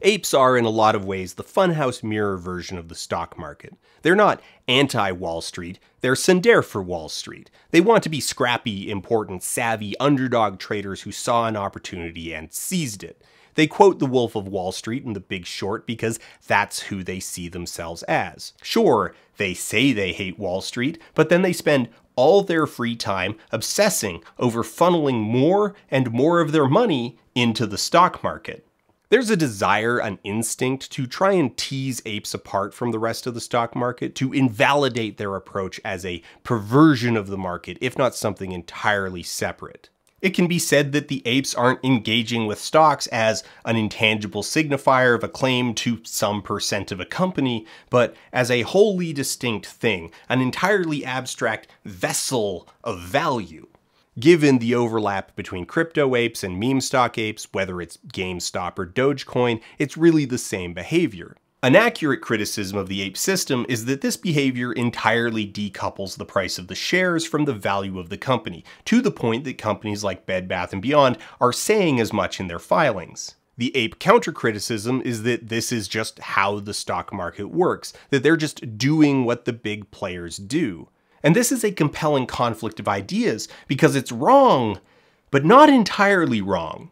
Apes are, in a lot of ways, the funhouse mirror version of the stock market. They're not anti Wall Street, they're Sundar for Wall Street. They want to be scrappy, important, savvy, underdog traders who saw an opportunity and seized it. They quote the Wolf of Wall Street in The Big Short because that's who they see themselves as. Sure, they say they hate Wall Street, but then they spend all their free time obsessing over funneling more and more of their money into the stock market. There's a desire, an instinct to try and tease apes apart from the rest of the stock market, to invalidate their approach as a perversion of the market, if not something entirely separate. It can be said that the apes aren't engaging with stocks as an intangible signifier of a claim to some percent of a company, but as a wholly distinct thing, an entirely abstract vessel of value given the overlap between crypto apes and meme stock apes, whether it's GameStop or Dogecoin, it's really the same behavior. An accurate criticism of the ape system is that this behavior entirely decouples the price of the shares from the value of the company, to the point that companies like Bed Bath & Beyond are saying as much in their filings. The ape counter criticism is that this is just how the stock market works, that they're just doing what the big players do. And this is a compelling conflict of ideas because it's wrong, but not entirely wrong.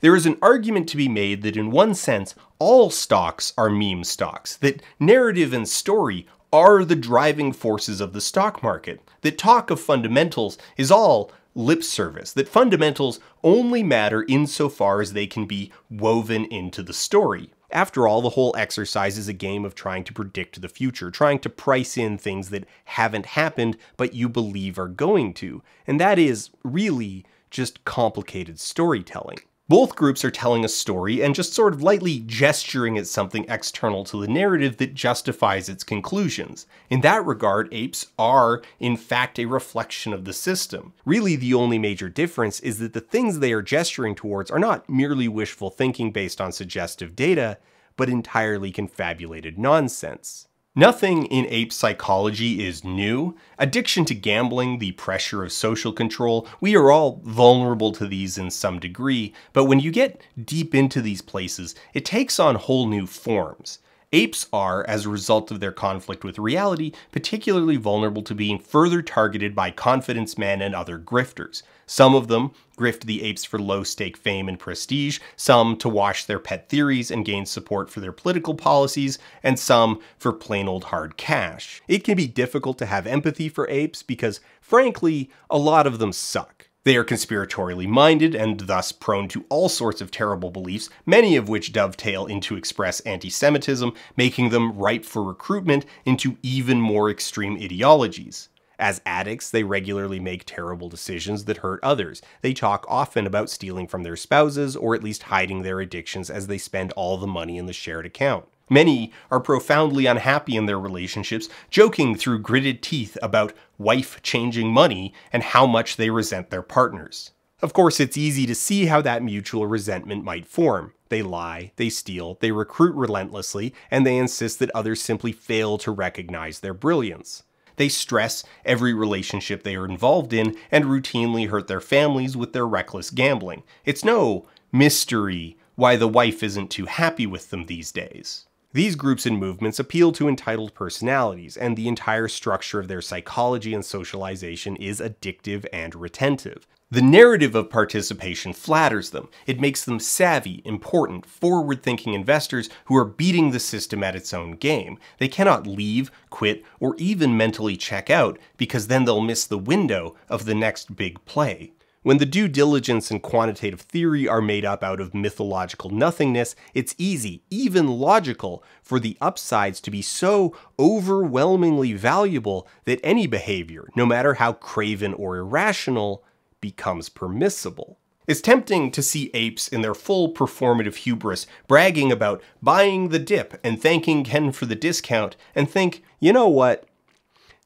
There is an argument to be made that in one sense, all stocks are meme stocks, that narrative and story are the driving forces of the stock market, that talk of fundamentals is all lip service, that fundamentals only matter insofar as they can be woven into the story. After all, the whole exercise is a game of trying to predict the future, trying to price in things that haven't happened but you believe are going to. And that is really just complicated storytelling. Both groups are telling a story and just sort of lightly gesturing at something external to the narrative that justifies its conclusions. In that regard, apes are, in fact, a reflection of the system. Really, the only major difference is that the things they are gesturing towards are not merely wishful thinking based on suggestive data, but entirely confabulated nonsense. Nothing in ape psychology is new. Addiction to gambling, the pressure of social control, we are all vulnerable to these in some degree, but when you get deep into these places, it takes on whole new forms. Apes are, as a result of their conflict with reality, particularly vulnerable to being further targeted by confidence men and other grifters. Some of them grift the apes for low stake fame and prestige, some to wash their pet theories and gain support for their political policies, and some for plain old hard cash. It can be difficult to have empathy for apes because, frankly, a lot of them suck. They are conspiratorially minded and thus prone to all sorts of terrible beliefs, many of which dovetail into express anti Semitism, making them ripe for recruitment into even more extreme ideologies. As addicts, they regularly make terrible decisions that hurt others. They talk often about stealing from their spouses or at least hiding their addictions as they spend all the money in the shared account. Many are profoundly unhappy in their relationships, joking through gritted teeth about wife changing money and how much they resent their partners. Of course, it's easy to see how that mutual resentment might form. They lie, they steal, they recruit relentlessly, and they insist that others simply fail to recognize their brilliance. They stress every relationship they are involved in and routinely hurt their families with their reckless gambling. It's no mystery why the wife isn't too happy with them these days. These groups and movements appeal to entitled personalities, and the entire structure of their psychology and socialization is addictive and retentive. The narrative of participation flatters them. It makes them savvy, important, forward thinking investors who are beating the system at its own game. They cannot leave, quit, or even mentally check out because then they'll miss the window of the next big play. When the due diligence and quantitative theory are made up out of mythological nothingness, it's easy, even logical, for the upsides to be so overwhelmingly valuable that any behavior, no matter how craven or irrational, becomes permissible. It's tempting to see apes in their full performative hubris bragging about buying the dip and thanking Ken for the discount and think, you know what?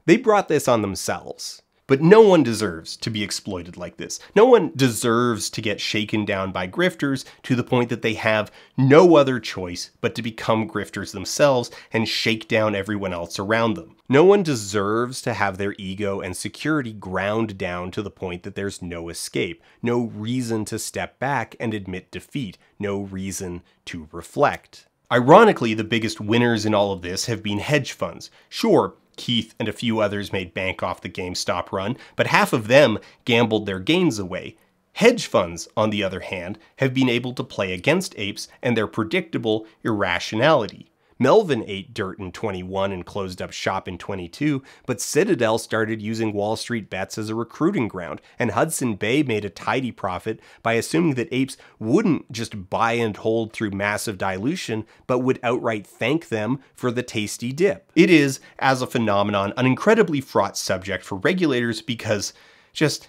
They brought this on themselves. But no one deserves to be exploited like this. No one deserves to get shaken down by grifters to the point that they have no other choice but to become grifters themselves and shake down everyone else around them. No one deserves to have their ego and security ground down to the point that there's no escape, no reason to step back and admit defeat, no reason to reflect. Ironically, the biggest winners in all of this have been hedge funds. Sure, Keith and a few others made bank off the GameStop run, but half of them gambled their gains away. Hedge funds, on the other hand, have been able to play against apes and their predictable irrationality. Melvin ate dirt in 21 and closed up shop in 22, but Citadel started using Wall Street bets as a recruiting ground, and Hudson Bay made a tidy profit by assuming that apes wouldn't just buy and hold through massive dilution, but would outright thank them for the tasty dip. It is, as a phenomenon, an incredibly fraught subject for regulators because just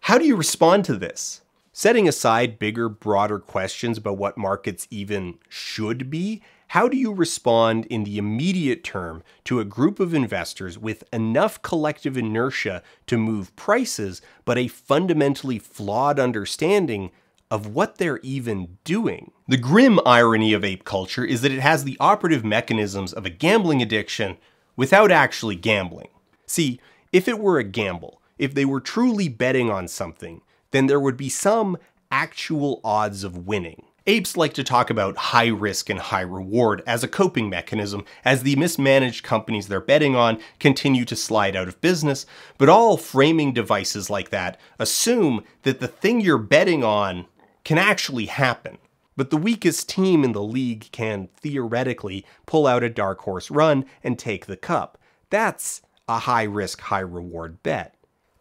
how do you respond to this? Setting aside bigger, broader questions about what markets even should be, how do you respond in the immediate term to a group of investors with enough collective inertia to move prices, but a fundamentally flawed understanding of what they're even doing? The grim irony of ape culture is that it has the operative mechanisms of a gambling addiction without actually gambling. See, if it were a gamble, if they were truly betting on something, then there would be some actual odds of winning. Apes like to talk about high risk and high reward as a coping mechanism as the mismanaged companies they're betting on continue to slide out of business, but all framing devices like that assume that the thing you're betting on can actually happen. But the weakest team in the league can theoretically pull out a dark horse run and take the cup. That's a high risk, high reward bet.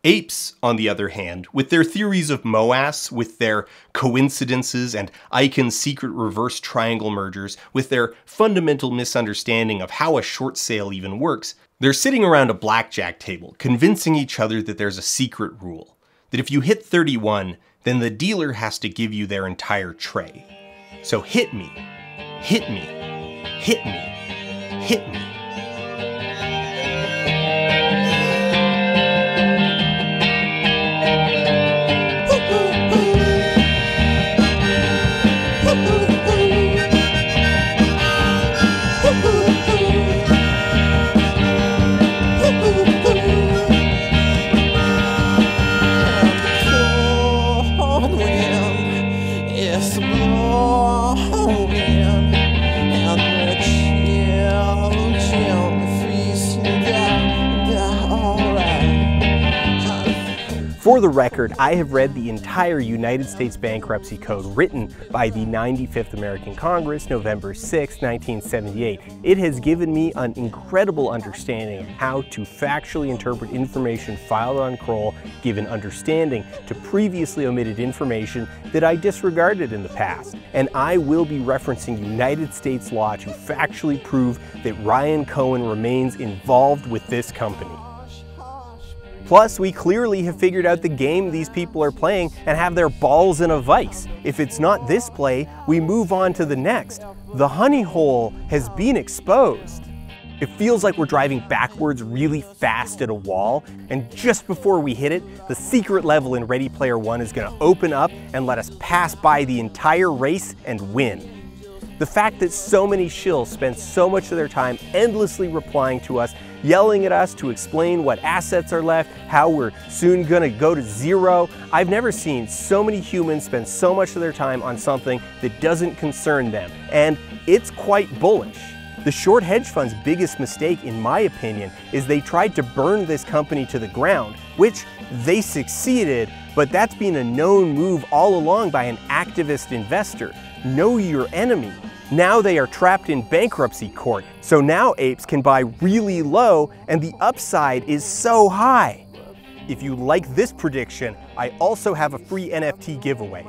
Apes, on the other hand, with their theories of MOASS, with their coincidences and Icahn secret reverse triangle mergers, with their fundamental misunderstanding of how a short sale even works, they're sitting around a blackjack table, convincing each other that there's a secret rule. That if you hit 31, then the dealer has to give you their entire tray. So hit me, hit me, hit me, hit me. For the record, I have read the entire United States Bankruptcy Code written by the 95th American Congress, November 6, 1978. It has given me an incredible understanding of how to factually interpret information filed on Kroll, given understanding to previously omitted information that I disregarded in the past. And I will be referencing United States law to factually prove that Ryan Cohen remains involved with this company. Plus, we clearly have figured out the game these people are playing and have their balls in a vice. If it's not this play, we move on to the next. The honey hole has been exposed. It feels like we're driving backwards really fast at a wall, and just before we hit it, the secret level in Ready Player One is gonna open up and let us pass by the entire race and win. The fact that so many shills spend so much of their time endlessly replying to us, yelling at us to explain what assets are left, how we're soon gonna go to zero. I've never seen so many humans spend so much of their time on something that doesn't concern them, and it's quite bullish. The short hedge fund's biggest mistake, in my opinion, is they tried to burn this company to the ground, which they succeeded, but that's been a known move all along by an activist investor. Know your enemy. Now they are trapped in bankruptcy court, so now apes can buy really low and the upside is so high. If you like this prediction, I also have a free NFT giveaway.